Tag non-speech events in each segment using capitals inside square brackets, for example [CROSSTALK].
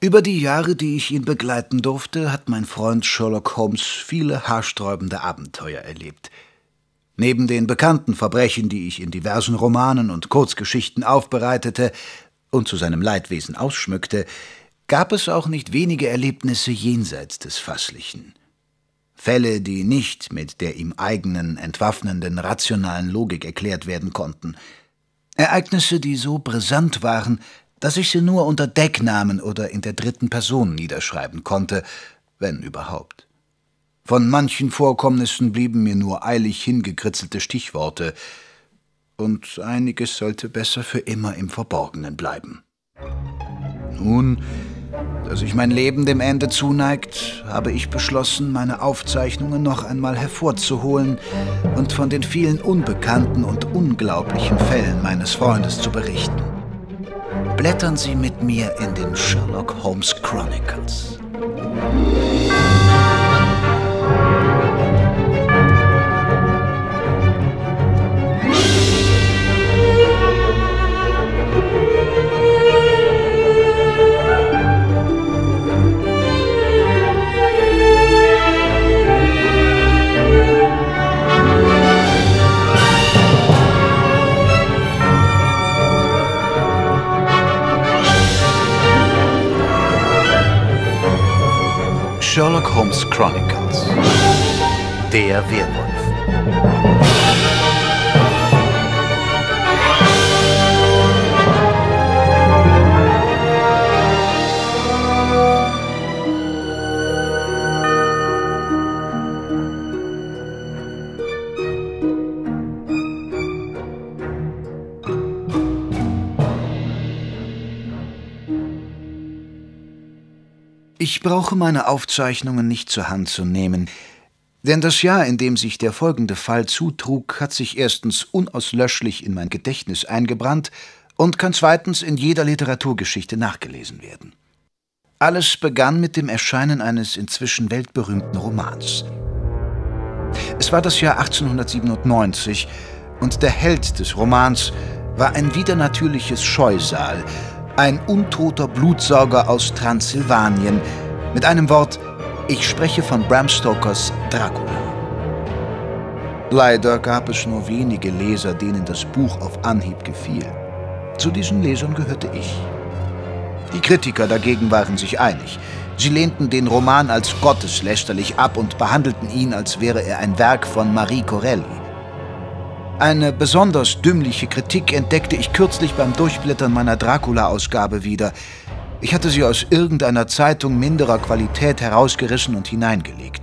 Über die Jahre, die ich ihn begleiten durfte, hat mein Freund Sherlock Holmes viele haarsträubende Abenteuer erlebt. Neben den bekannten Verbrechen, die ich in diversen Romanen und Kurzgeschichten aufbereitete und zu seinem Leidwesen ausschmückte, gab es auch nicht wenige Erlebnisse jenseits des Fasslichen. Fälle, die nicht mit der ihm eigenen, entwaffnenden, rationalen Logik erklärt werden konnten. Ereignisse, die so brisant waren, dass ich sie nur unter Decknamen oder in der dritten Person niederschreiben konnte, wenn überhaupt. Von manchen Vorkommnissen blieben mir nur eilig hingekritzelte Stichworte, und einiges sollte besser für immer im Verborgenen bleiben. Nun, da sich mein Leben dem Ende zuneigt, habe ich beschlossen, meine Aufzeichnungen noch einmal hervorzuholen und von den vielen unbekannten und unglaublichen Fällen meines Freundes zu berichten. Blättern Sie mit mir in den Sherlock Holmes Chronicles. Sherlock Holmes Chronicles. Der Werwolf. Ich brauche meine Aufzeichnungen nicht zur Hand zu nehmen, denn das Jahr, in dem sich der folgende Fall zutrug, hat sich erstens unauslöschlich in mein Gedächtnis eingebrannt und kann zweitens in jeder Literaturgeschichte nachgelesen werden. Alles begann mit dem Erscheinen eines inzwischen weltberühmten Romans. Es war das Jahr 1897 und der Held des Romans war ein widernatürliches Scheusal, ein untoter Blutsauger aus Transsilvanien. Mit einem Wort, ich spreche von Bram Stokers Dracula. Leider gab es nur wenige Leser, denen das Buch auf Anhieb gefiel. Zu diesen Lesern gehörte ich. Die Kritiker dagegen waren sich einig. Sie lehnten den Roman als gotteslästerlich ab und behandelten ihn, als wäre er ein Werk von Marie Corelli. Eine besonders dümmliche Kritik entdeckte ich kürzlich beim Durchblättern meiner Dracula-Ausgabe wieder. Ich hatte sie aus irgendeiner Zeitung minderer Qualität herausgerissen und hineingelegt.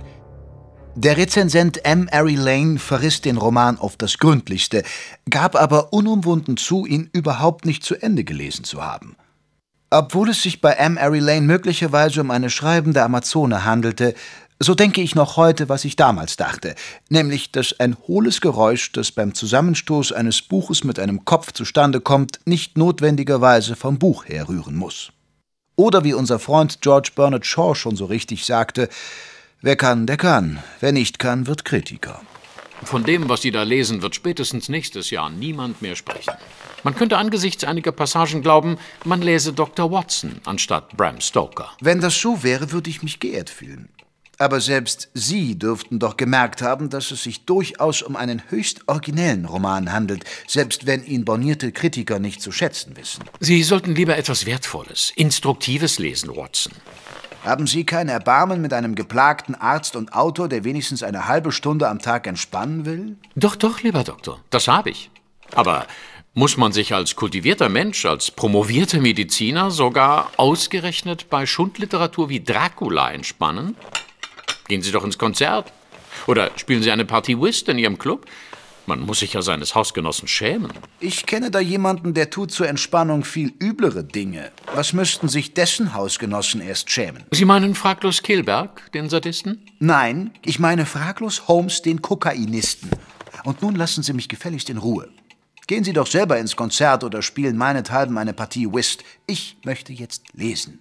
Der Rezensent M. Ary Lane verriss den Roman auf das Gründlichste, gab aber unumwunden zu, ihn überhaupt nicht zu Ende gelesen zu haben. Obwohl es sich bei M. Ary Lane möglicherweise um eine schreibende Amazone handelte, so denke ich noch heute, was ich damals dachte, nämlich, dass ein hohles Geräusch, das beim Zusammenstoß eines Buches mit einem Kopf zustande kommt, nicht notwendigerweise vom Buch herrühren muss. Oder wie unser Freund George Bernard Shaw schon so richtig sagte, wer kann, der kann, wer nicht kann, wird Kritiker. Von dem, was Sie da lesen, wird spätestens nächstes Jahr niemand mehr sprechen. Man könnte angesichts einiger Passagen glauben, man lese Dr. Watson anstatt Bram Stoker. Wenn das so wäre, würde ich mich geehrt fühlen. Aber selbst Sie dürften doch gemerkt haben, dass es sich durchaus um einen höchst originellen Roman handelt, selbst wenn ihn bornierte Kritiker nicht zu schätzen wissen. Sie sollten lieber etwas Wertvolles, Instruktives lesen, Watson. Haben Sie kein Erbarmen mit einem geplagten Arzt und Autor, der wenigstens eine halbe Stunde am Tag entspannen will? Doch, doch, lieber Doktor, das habe ich. Aber muss man sich als kultivierter Mensch, als promovierter Mediziner sogar ausgerechnet bei Schundliteratur wie Dracula entspannen? Gehen Sie doch ins Konzert. Oder spielen Sie eine Partie Whist in Ihrem Club. Man muss sich ja seines Hausgenossen schämen. Ich kenne da jemanden, der tut zur Entspannung viel üblere Dinge. Was müssten sich dessen Hausgenossen erst schämen? Sie meinen fraglos Kilberg, den Sadisten? Nein, ich meine fraglos Holmes, den Kokainisten. Und nun lassen Sie mich gefälligst in Ruhe. Gehen Sie doch selber ins Konzert oder spielen meinethalben eine Partie Whist. Ich möchte jetzt lesen.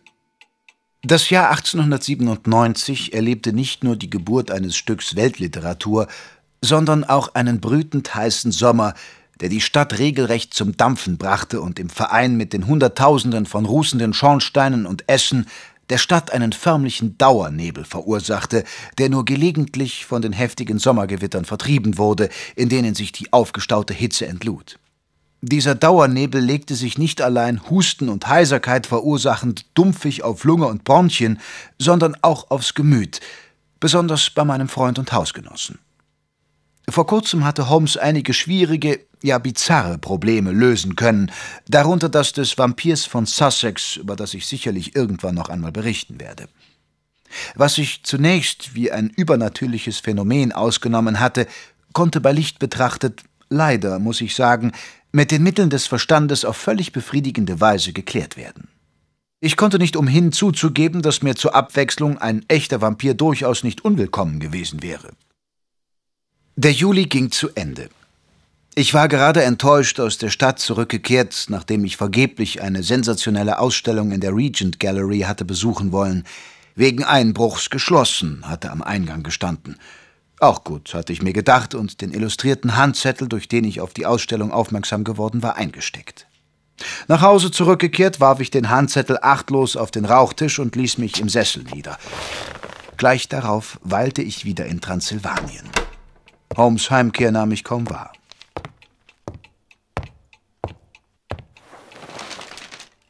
Das Jahr 1897 erlebte nicht nur die Geburt eines Stücks Weltliteratur, sondern auch einen brütend heißen Sommer, der die Stadt regelrecht zum Dampfen brachte und im Verein mit den Hunderttausenden von rußenden Schornsteinen und Essen der Stadt einen förmlichen Dauernebel verursachte, der nur gelegentlich von den heftigen Sommergewittern vertrieben wurde, in denen sich die aufgestaute Hitze entlud. Dieser Dauernebel legte sich nicht allein Husten und Heiserkeit verursachend dumpfig auf Lunge und Bronchien, sondern auch aufs Gemüt, besonders bei meinem Freund und Hausgenossen. Vor kurzem hatte Holmes einige schwierige, ja bizarre Probleme lösen können, darunter das des Vampirs von Sussex, über das ich sicherlich irgendwann noch einmal berichten werde. Was sich zunächst wie ein übernatürliches Phänomen ausgenommen hatte, konnte bei Licht betrachtet, leider, muss ich sagen, mit den Mitteln des Verstandes auf völlig befriedigende Weise geklärt werden. Ich konnte nicht umhin zuzugeben, dass mir zur Abwechslung ein echter Vampir durchaus nicht unwillkommen gewesen wäre. Der Juli ging zu Ende. Ich war gerade enttäuscht aus der Stadt zurückgekehrt, nachdem ich vergeblich eine sensationelle Ausstellung in der Regent Gallery hatte besuchen wollen. Wegen Einbruchs geschlossen, hatte am Eingang gestanden. Auch gut, hatte ich mir gedacht und den illustrierten Handzettel, durch den ich auf die Ausstellung aufmerksam geworden war, eingesteckt. Nach Hause zurückgekehrt, warf ich den Handzettel achtlos auf den Rauchtisch und ließ mich im Sessel nieder. Gleich darauf weilte ich wieder in Transsilvanien. Holmes' Heimkehr nahm ich kaum wahr.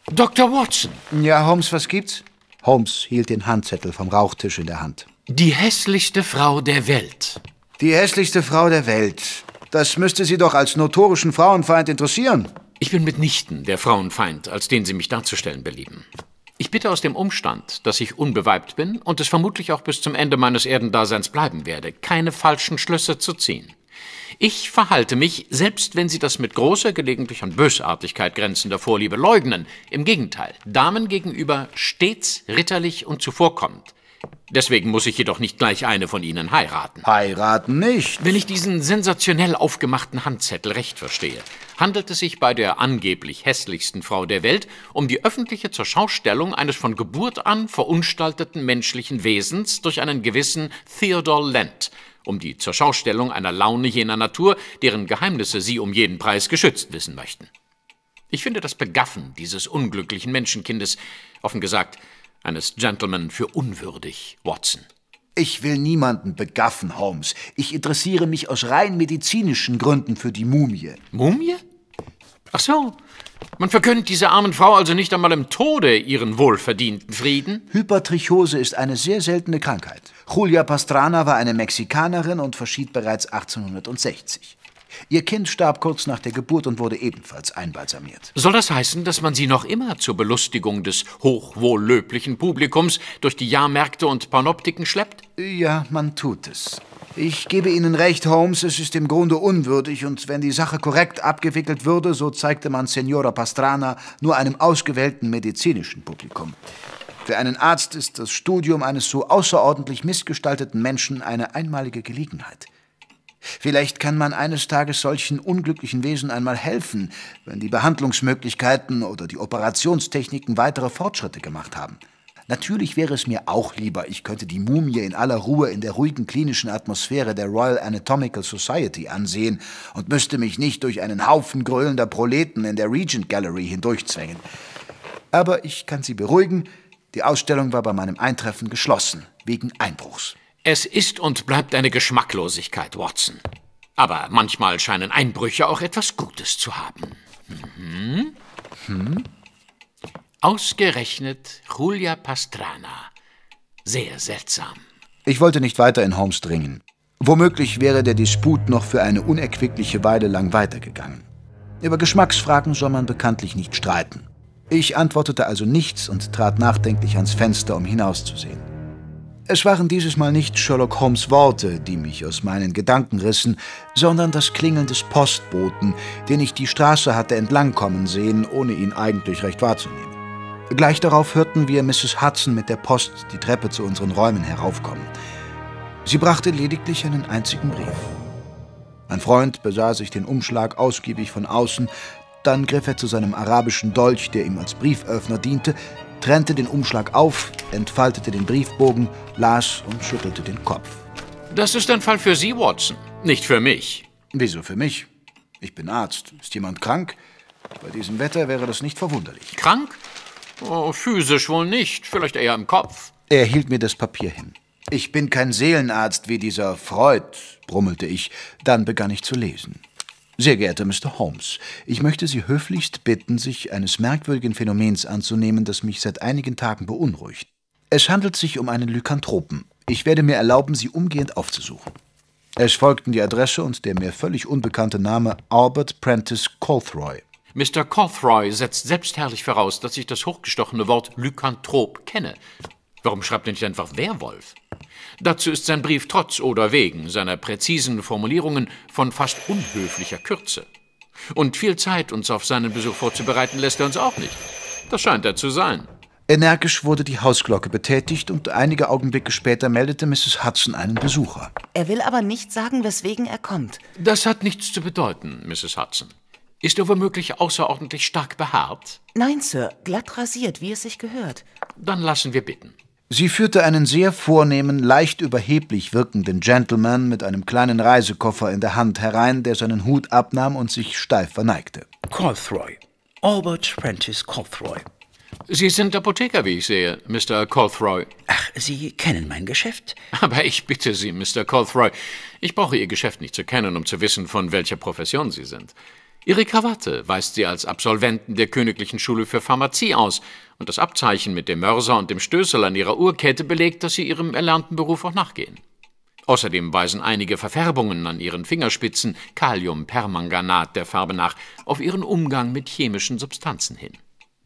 Dr. Watson. Ja, Holmes, was gibt's? Holmes hielt den Handzettel vom Rauchtisch in der Hand. Die hässlichste Frau der Welt. Die hässlichste Frau der Welt. Das müsste Sie doch als notorischen Frauenfeind interessieren. Ich bin mitnichten der Frauenfeind, als den Sie mich darzustellen belieben. Ich bitte aus dem Umstand, dass ich unbeweibt bin und es vermutlich auch bis zum Ende meines Erdendaseins bleiben werde, keine falschen Schlüsse zu ziehen. Ich verhalte mich, selbst wenn Sie das mit großer, gelegentlich an Bösartigkeit grenzender Vorliebe leugnen, im Gegenteil, Damen gegenüber stets ritterlich und zuvorkommend. Deswegen muss ich jedoch nicht gleich eine von Ihnen heiraten. Heiraten nicht? Wenn ich diesen sensationell aufgemachten Handzettel recht verstehe, handelt es sich bei der angeblich hässlichsten Frau der Welt um die öffentliche Zurschaustellung eines von Geburt an verunstalteten menschlichen Wesens durch einen gewissen Theodore Lent, um die Zurschaustellung einer Laune jener Natur, deren Geheimnisse Sie um jeden Preis geschützt wissen möchten. Ich finde das Begaffen dieses unglücklichen Menschenkindes, offen gesagt, eines Gentleman für unwürdig, Watson. Ich will niemanden begaffen, Holmes. Ich interessiere mich aus rein medizinischen Gründen für die Mumie. Mumie? Ach so. Man vergönnt dieser armen Frau also nicht einmal im Tode ihren wohlverdienten Frieden? Hypertrichose ist eine sehr seltene Krankheit. Julia Pastrana war eine Mexikanerin und verschied bereits 1860. Ihr Kind starb kurz nach der Geburt und wurde ebenfalls einbalsamiert. Soll das heißen, dass man sie noch immer zur Belustigung des hochwohllöblichen Publikums durch die Jahrmärkte und Panoptiken schleppt? Ja, man tut es. Ich gebe Ihnen recht, Holmes, es ist im Grunde unwürdig, und wenn die Sache korrekt abgewickelt würde, so zeigte man Senora Pastrana nur einem ausgewählten medizinischen Publikum. Für einen Arzt ist das Studium eines so außerordentlich missgestalteten Menschen eine einmalige Gelegenheit. Vielleicht kann man eines Tages solchen unglücklichen Wesen einmal helfen, wenn die Behandlungsmöglichkeiten oder die Operationstechniken weitere Fortschritte gemacht haben. Natürlich wäre es mir auch lieber, ich könnte die Mumie in aller Ruhe in der ruhigen klinischen Atmosphäre der Royal Anatomical Society ansehen und müsste mich nicht durch einen Haufen gröhlender Proleten in der Regent Gallery hindurchzwängen. Aber ich kann Sie beruhigen, die Ausstellung war bei meinem Eintreffen geschlossen, wegen Einbruchs. Es ist und bleibt eine Geschmacklosigkeit, Watson. Aber manchmal scheinen Einbrüche auch etwas Gutes zu haben. Mhm. Hm? Ausgerechnet Julia Pastrana. Sehr seltsam. Ich wollte nicht weiter in Holmes dringen. Womöglich wäre der Disput noch für eine unerquickliche Weile lang weitergegangen. Über Geschmacksfragen soll man bekanntlich nicht streiten. Ich antwortete also nichts und trat nachdenklich ans Fenster, um hinauszusehen. Es waren dieses Mal nicht Sherlock Holmes Worte, die mich aus meinen Gedanken rissen, sondern das Klingeln des Postboten, den ich die Straße hatte entlangkommen sehen, ohne ihn eigentlich recht wahrzunehmen. Gleich darauf hörten wir Mrs. Hudson mit der Post die Treppe zu unseren Räumen heraufkommen. Sie brachte lediglich einen einzigen Brief. Mein Freund besah sich den Umschlag ausgiebig von außen, dann griff er zu seinem arabischen Dolch, der ihm als Brieföffner diente, trennte den Umschlag auf, entfaltete den Briefbogen, las und schüttelte den Kopf. Das ist ein Fall für Sie, Watson, nicht für mich. Wieso für mich? Ich bin Arzt. Ist jemand krank? Bei diesem Wetter wäre das nicht verwunderlich. Krank? Oh, physisch wohl nicht, vielleicht eher im Kopf. Er hielt mir das Papier hin. Ich bin kein Seelenarzt wie dieser Freud, brummelte ich. Dann begann ich zu lesen. Sehr geehrter Mr. Holmes, ich möchte Sie höflichst bitten, sich eines merkwürdigen Phänomens anzunehmen, das mich seit einigen Tagen beunruhigt. Es handelt sich um einen Lykanthropen. Ich werde mir erlauben, Sie umgehend aufzusuchen. Es folgten die Adresse und der mir völlig unbekannte Name Albert Prentice Colthroy. Mr. Colthroy setzt selbstherrlich voraus, dass ich das hochgestochene Wort Lykanthrop kenne. Warum schreibt er nicht einfach Werwolf? Dazu ist sein Brief trotz oder wegen seiner präzisen Formulierungen von fast unhöflicher Kürze. Und viel Zeit, uns auf seinen Besuch vorzubereiten, lässt er uns auch nicht. Das scheint er zu sein. Energisch wurde die Hausglocke betätigt und einige Augenblicke später meldete Mrs. Hudson einen Besucher. Er will aber nicht sagen, weswegen er kommt. Das hat nichts zu bedeuten, Mrs. Hudson. Ist er womöglich außerordentlich stark behaart? Nein, Sir, glatt rasiert, wie es sich gehört. Dann lassen wir bitten. Sie führte einen sehr vornehmen, leicht überheblich wirkenden Gentleman mit einem kleinen Reisekoffer in der Hand herein, der seinen Hut abnahm und sich steif verneigte. Colthroy. Albert Prentice Colthroy. Sie sind Apotheker, wie ich sehe, Mr. Colthroy. Ach, Sie kennen mein Geschäft? Aber ich bitte Sie, Mr. Colthroy, ich brauche Ihr Geschäft nicht zu kennen, um zu wissen, von welcher Profession Sie sind. Ihre Krawatte weist Sie als Absolventen der Königlichen Schule für Pharmazie aus, und das Abzeichen mit dem Mörser und dem Stößel an Ihrer Uhrkette belegt, dass Sie Ihrem erlernten Beruf auch nachgehen. Außerdem weisen einige Verfärbungen an Ihren Fingerspitzen, Kaliumpermanganat der Farbe nach, auf Ihren Umgang mit chemischen Substanzen hin.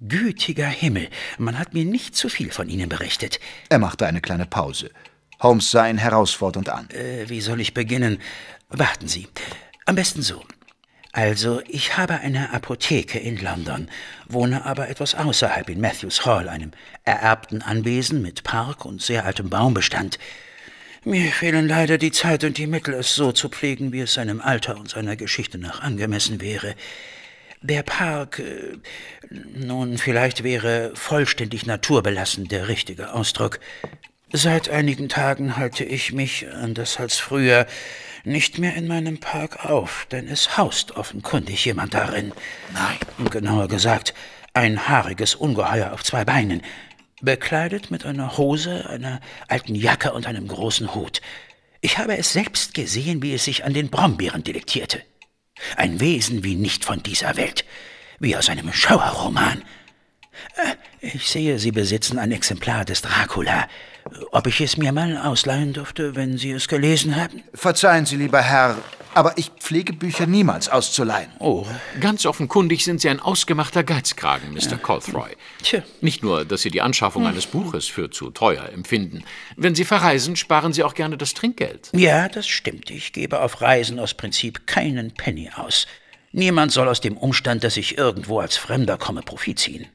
Gütiger Himmel, man hat mir nicht zu viel von Ihnen berichtet. Er machte eine kleine Pause. Holmes sah ihn herausfordernd an. Äh, wie soll ich beginnen? Warten Sie. Am besten so. Also, ich habe eine Apotheke in London, wohne aber etwas außerhalb in Matthews Hall, einem ererbten Anwesen mit Park und sehr altem Baumbestand. Mir fehlen leider die Zeit und die Mittel, es so zu pflegen, wie es seinem Alter und seiner Geschichte nach angemessen wäre. Der Park, äh, nun, vielleicht wäre vollständig naturbelassen der richtige Ausdruck. Seit einigen Tagen halte ich mich, anders als früher, nicht mehr in meinem Park auf, denn es haust offenkundig jemand darin. Nein. Genauer gesagt, ein haariges Ungeheuer auf zwei Beinen, bekleidet mit einer Hose, einer alten Jacke und einem großen Hut. Ich habe es selbst gesehen, wie es sich an den Brombeeren delektierte. Ein Wesen wie nicht von dieser Welt, wie aus einem Schauerroman. Äh, ich sehe, Sie besitzen ein Exemplar des Dracula. Ob ich es mir mal ausleihen dürfte, wenn Sie es gelesen haben? Verzeihen Sie, lieber Herr, aber ich pflege Bücher niemals auszuleihen. Oh. Ganz offenkundig sind Sie ein ausgemachter Geizkragen, Mr. Ja. Colthroy. Tja. Nicht nur, dass Sie die Anschaffung hm. eines Buches für zu teuer empfinden. Wenn Sie verreisen, sparen Sie auch gerne das Trinkgeld. Ja, das stimmt. Ich gebe auf Reisen aus Prinzip keinen Penny aus. Niemand soll aus dem Umstand, dass ich irgendwo als Fremder komme, Profit ziehen.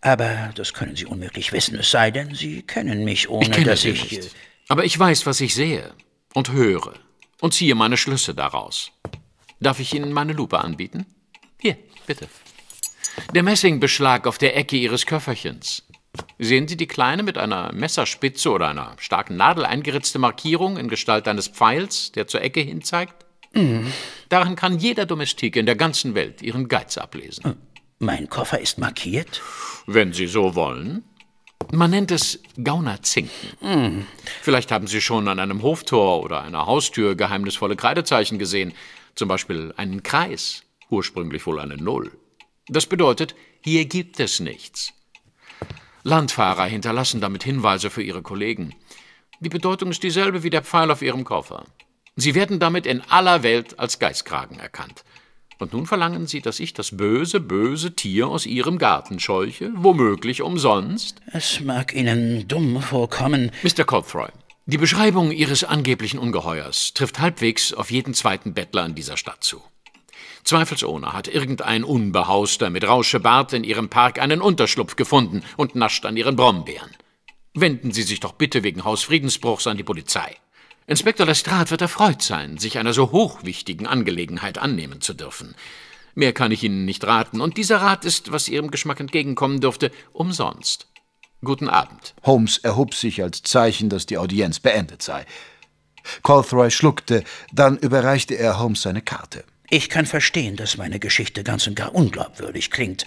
Aber das können Sie unmöglich wissen, es sei denn, Sie kennen mich, ohne ich kenne dass Sie ich. Nicht. Aber ich weiß, was ich sehe und höre und ziehe meine Schlüsse daraus. Darf ich Ihnen meine Lupe anbieten? Hier, bitte. Der Messingbeschlag auf der Ecke Ihres Köfferchens. Sehen Sie die kleine mit einer Messerspitze oder einer starken Nadel eingeritzte Markierung in Gestalt eines Pfeils, der zur Ecke hin zeigt? Mhm. Darin kann jeder Domestik in der ganzen Welt ihren Geiz ablesen. Mein Koffer ist markiert? Wenn Sie so wollen. Man nennt es Gaunerzinken. Mm. Vielleicht haben Sie schon an einem Hoftor oder einer Haustür geheimnisvolle Kreidezeichen gesehen. Zum Beispiel einen Kreis, ursprünglich wohl eine Null. Das bedeutet, hier gibt es nichts. Landfahrer hinterlassen damit Hinweise für ihre Kollegen. Die Bedeutung ist dieselbe wie der Pfeil auf ihrem Koffer. Sie werden damit in aller Welt als Geistkragen erkannt. Und nun verlangen Sie, dass ich das böse, böse Tier aus Ihrem Garten scheuche, womöglich umsonst? Es mag Ihnen dumm vorkommen. Mr. Codthroy, die Beschreibung Ihres angeblichen Ungeheuers trifft halbwegs auf jeden zweiten Bettler in dieser Stadt zu. Zweifelsohne hat irgendein Unbehauster mit Rauschebart in Ihrem Park einen Unterschlupf gefunden und nascht an Ihren Brombeeren. Wenden Sie sich doch bitte wegen Hausfriedensbruchs an die Polizei. Inspektor Lestrade wird erfreut sein, sich einer so hochwichtigen Angelegenheit annehmen zu dürfen. Mehr kann ich Ihnen nicht raten, und dieser Rat ist, was Ihrem Geschmack entgegenkommen dürfte, umsonst. Guten Abend. Holmes erhob sich als Zeichen, dass die Audienz beendet sei. Colthroy schluckte, dann überreichte er Holmes seine Karte. Ich kann verstehen, dass meine Geschichte ganz und gar unglaubwürdig klingt,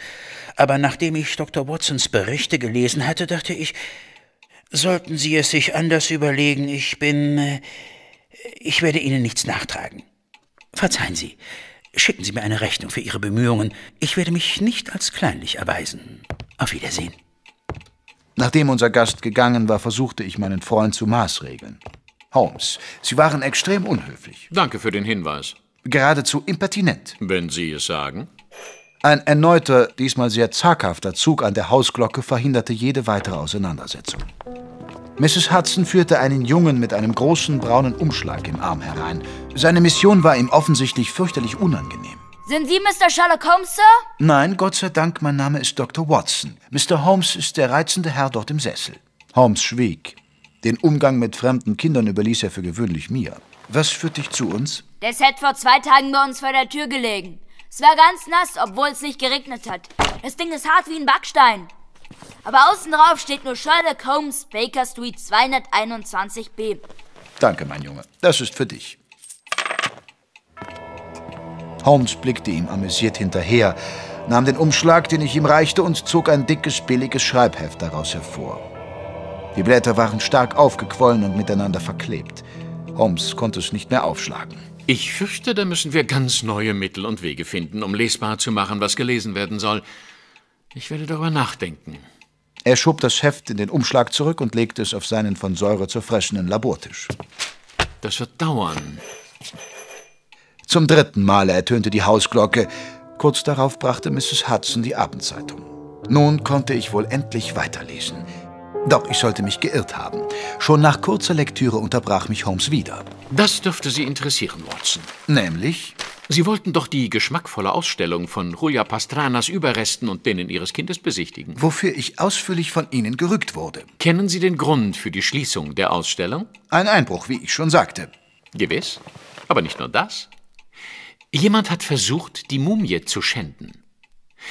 aber nachdem ich Dr. Watsons Berichte gelesen hatte, dachte ich, sollten Sie es sich anders überlegen, ich bin. Äh, ich werde Ihnen nichts nachtragen. Verzeihen Sie, schicken Sie mir eine Rechnung für Ihre Bemühungen. Ich werde mich nicht als kleinlich erweisen. Auf Wiedersehen. Nachdem unser Gast gegangen war, versuchte ich meinen Freund zu maßregeln. Holmes, Sie waren extrem unhöflich. Danke für den Hinweis. Geradezu impertinent. Wenn Sie es sagen. Ein erneuter, diesmal sehr zaghafter Zug an der Hausglocke verhinderte jede weitere Auseinandersetzung. Mrs. Hudson führte einen Jungen mit einem großen braunen Umschlag im Arm herein. Seine Mission war ihm offensichtlich fürchterlich unangenehm. Sind Sie Mr. Sherlock Holmes, Sir? Nein, Gott sei Dank, mein Name ist Dr. Watson. Mr. Holmes ist der reizende Herr dort im Sessel. Holmes schwieg. Den Umgang mit fremden Kindern überließ er für gewöhnlich mir. Was führt dich zu uns? Das hätte vor zwei Tagen bei uns vor der Tür gelegen. Es war ganz nass, obwohl es nicht geregnet hat. Das Ding ist hart wie ein Backstein. Aber außen drauf steht nur Sherlock Holmes, Baker Street 221b. Danke, mein Junge. Das ist für dich. Holmes blickte ihm amüsiert hinterher, nahm den Umschlag, den ich ihm reichte, und zog ein dickes, billiges Schreibheft daraus hervor. Die Blätter waren stark aufgequollen und miteinander verklebt. Holmes konnte es nicht mehr aufschlagen. Ich fürchte, da müssen wir ganz neue Mittel und Wege finden, um lesbar zu machen, was gelesen werden soll. Ich werde darüber nachdenken. Er schob das Heft in den Umschlag zurück und legte es auf seinen von Säure zerfressenen Labortisch. Das wird dauern. Zum dritten Male ertönte die Hausglocke. Kurz darauf brachte Mrs. Hudson die Abendzeitung. Nun konnte ich wohl endlich weiterlesen. Doch ich sollte mich geirrt haben. Schon nach kurzer Lektüre unterbrach mich Holmes wieder. Das dürfte Sie interessieren, Watson. Nämlich? Sie wollten doch die geschmackvolle Ausstellung von Julia Pastranas Überresten und denen Ihres Kindes besichtigen. Wofür ich ausführlich von Ihnen gerügt wurde. Kennen Sie den Grund für die Schließung der Ausstellung? Ein Einbruch, wie ich schon sagte. Gewiss. Aber nicht nur das. Jemand hat versucht, die Mumie zu schänden.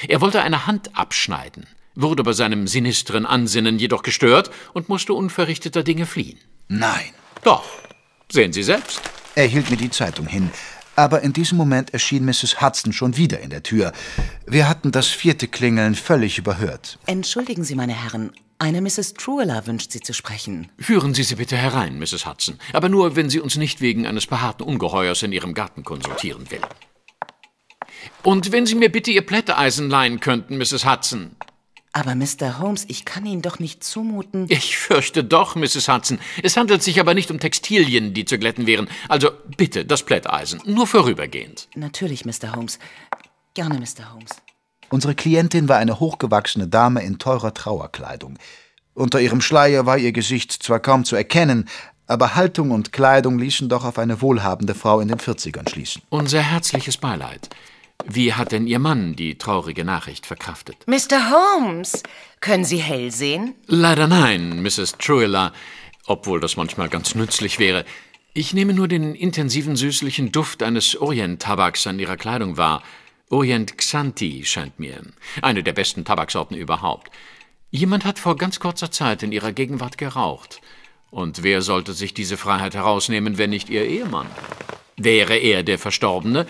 Er wollte eine Hand abschneiden, wurde bei seinem sinistren Ansinnen jedoch gestört und musste unverrichteter Dinge fliehen. Nein. Doch. Sehen Sie selbst. Er hielt mir die Zeitung hin. Aber in diesem Moment erschien Mrs. Hudson schon wieder in der Tür. Wir hatten das vierte Klingeln völlig überhört. Entschuldigen Sie, meine Herren, eine Mrs. Trueller wünscht Sie zu sprechen. Führen Sie sie bitte herein, Mrs. Hudson. Aber nur, wenn sie uns nicht wegen eines behaarten Ungeheuers in Ihrem Garten konsultieren will. Und wenn Sie mir bitte Ihr Plätteisen leihen könnten, Mrs. Hudson. Aber Mr. Holmes, ich kann Ihnen doch nicht zumuten. Ich fürchte doch, Mrs. Hudson. Es handelt sich aber nicht um Textilien, die zu glätten wären. Also bitte, das Plätteisen. Nur vorübergehend. Natürlich, Mr. Holmes. Gerne, Mr. Holmes. Unsere Klientin war eine hochgewachsene Dame in teurer Trauerkleidung. Unter ihrem Schleier war ihr Gesicht zwar kaum zu erkennen, aber Haltung und Kleidung ließen doch auf eine wohlhabende Frau in den 40ern schließen. Unser herzliches Beileid. Wie hat denn Ihr Mann die traurige Nachricht verkraftet? Mr. Holmes, können Sie hell sehen? Leider nein, Mrs. Truella, obwohl das manchmal ganz nützlich wäre. Ich nehme nur den intensiven süßlichen Duft eines Orient-Tabaks an Ihrer Kleidung wahr. Orient Xanti scheint mir. Eine der besten Tabaksorten überhaupt. Jemand hat vor ganz kurzer Zeit in ihrer Gegenwart geraucht. Und wer sollte sich diese Freiheit herausnehmen, wenn nicht ihr Ehemann? Wäre er der Verstorbene,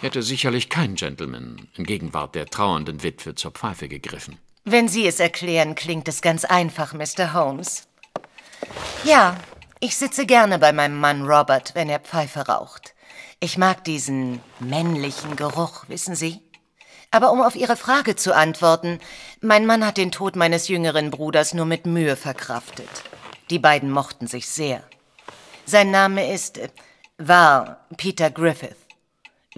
hätte sicherlich kein Gentleman in Gegenwart der trauernden Witwe zur Pfeife gegriffen. Wenn Sie es erklären, klingt es ganz einfach, Mr. Holmes. Ja, ich sitze gerne bei meinem Mann Robert, wenn er Pfeife raucht. Ich mag diesen männlichen Geruch, wissen Sie? Aber um auf Ihre Frage zu antworten, mein Mann hat den Tod meines jüngeren Bruders nur mit Mühe verkraftet. Die beiden mochten sich sehr. Sein Name ist, äh, war Peter Griffith.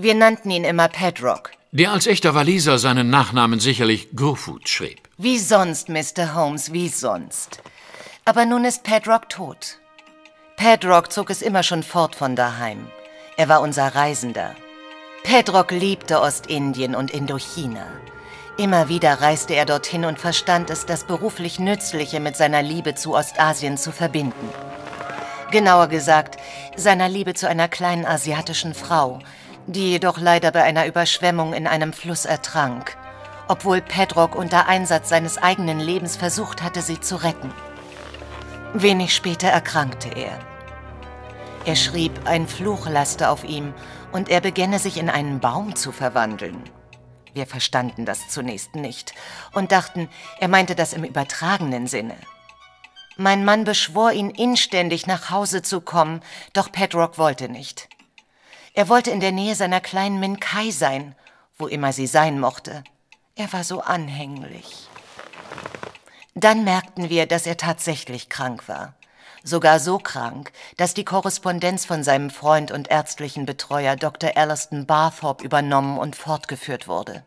Wir nannten ihn immer Padrock. Der als echter Waliser seinen Nachnamen sicherlich Gurfoot schrieb. Wie sonst, Mr. Holmes, wie sonst. Aber nun ist Padrock tot. Padrock zog es immer schon fort von daheim. Er war unser Reisender. Pedrock liebte Ostindien und Indochina. Immer wieder reiste er dorthin und verstand es, das beruflich Nützliche mit seiner Liebe zu Ostasien zu verbinden. Genauer gesagt, seiner Liebe zu einer kleinen asiatischen Frau, die jedoch leider bei einer Überschwemmung in einem Fluss ertrank, obwohl Pedrock unter Einsatz seines eigenen Lebens versucht hatte, sie zu retten. Wenig später erkrankte er. Er schrieb, ein Fluch laste auf ihm und er begänne sich in einen Baum zu verwandeln. Wir verstanden das zunächst nicht und dachten, er meinte das im übertragenen Sinne. Mein Mann beschwor ihn inständig nach Hause zu kommen, doch Pedrock wollte nicht. Er wollte in der Nähe seiner kleinen Minkai sein, wo immer sie sein mochte. Er war so anhänglich. Dann merkten wir, dass er tatsächlich krank war. Sogar so krank, dass die Korrespondenz von seinem Freund und ärztlichen Betreuer Dr. Alliston Barthorpe übernommen und fortgeführt wurde.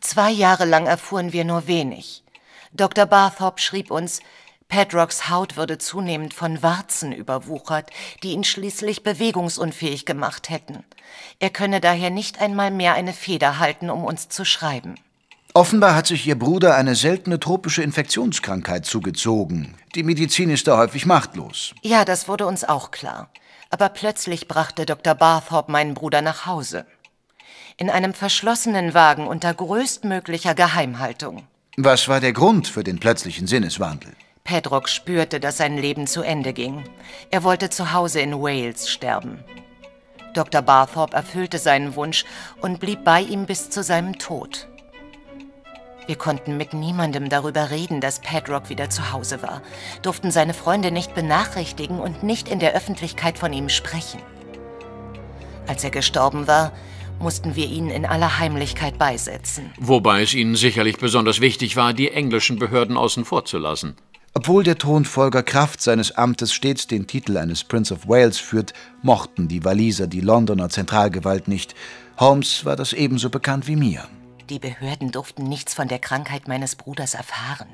Zwei Jahre lang erfuhren wir nur wenig. Dr. Barthorpe schrieb uns, Padrocks Haut würde zunehmend von Warzen überwuchert, die ihn schließlich bewegungsunfähig gemacht hätten. Er könne daher nicht einmal mehr eine Feder halten, um uns zu schreiben. Offenbar hat sich Ihr Bruder eine seltene tropische Infektionskrankheit zugezogen. Die Medizin ist da häufig machtlos. Ja, das wurde uns auch klar. Aber plötzlich brachte Dr. Barthorpe meinen Bruder nach Hause. In einem verschlossenen Wagen unter größtmöglicher Geheimhaltung. Was war der Grund für den plötzlichen Sinneswandel? Pedrock spürte, dass sein Leben zu Ende ging. Er wollte zu Hause in Wales sterben. Dr. Barthorpe erfüllte seinen Wunsch und blieb bei ihm bis zu seinem Tod. Wir konnten mit niemandem darüber reden, dass Padrock wieder zu Hause war, durften seine Freunde nicht benachrichtigen und nicht in der Öffentlichkeit von ihm sprechen. Als er gestorben war, mussten wir ihn in aller Heimlichkeit beisetzen. Wobei es ihnen sicherlich besonders wichtig war, die englischen Behörden außen vor zu lassen. Obwohl der Thronfolger Kraft seines Amtes stets den Titel eines Prince of Wales führt, mochten die Waliser die Londoner Zentralgewalt nicht. Holmes war das ebenso bekannt wie mir. Die Behörden durften nichts von der Krankheit meines Bruders erfahren.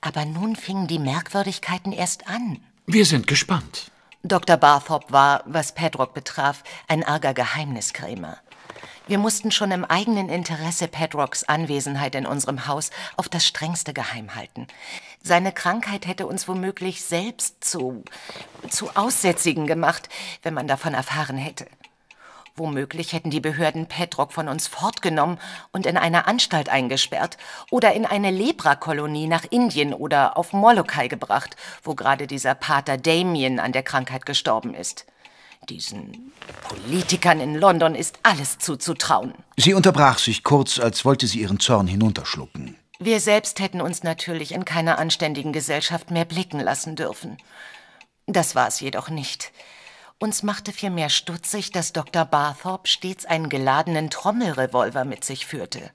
Aber nun fingen die Merkwürdigkeiten erst an. Wir sind gespannt. Dr. Barthorpe war, was Padrock betraf, ein arger Geheimniskrämer. Wir mussten schon im eigenen Interesse Padrocks Anwesenheit in unserem Haus auf das strengste geheim halten. Seine Krankheit hätte uns womöglich selbst zu, zu Aussätzigen gemacht, wenn man davon erfahren hätte. Womöglich hätten die Behörden Petrock von uns fortgenommen und in eine Anstalt eingesperrt oder in eine Leprakolonie nach Indien oder auf Molokai gebracht, wo gerade dieser Pater Damien an der Krankheit gestorben ist. Diesen Politikern in London ist alles zuzutrauen. Sie unterbrach sich kurz, als wollte sie ihren Zorn hinunterschlucken. Wir selbst hätten uns natürlich in keiner anständigen Gesellschaft mehr blicken lassen dürfen. Das war es jedoch nicht. Uns machte vielmehr stutzig, dass Dr. Barthorpe stets einen geladenen Trommelrevolver mit sich führte.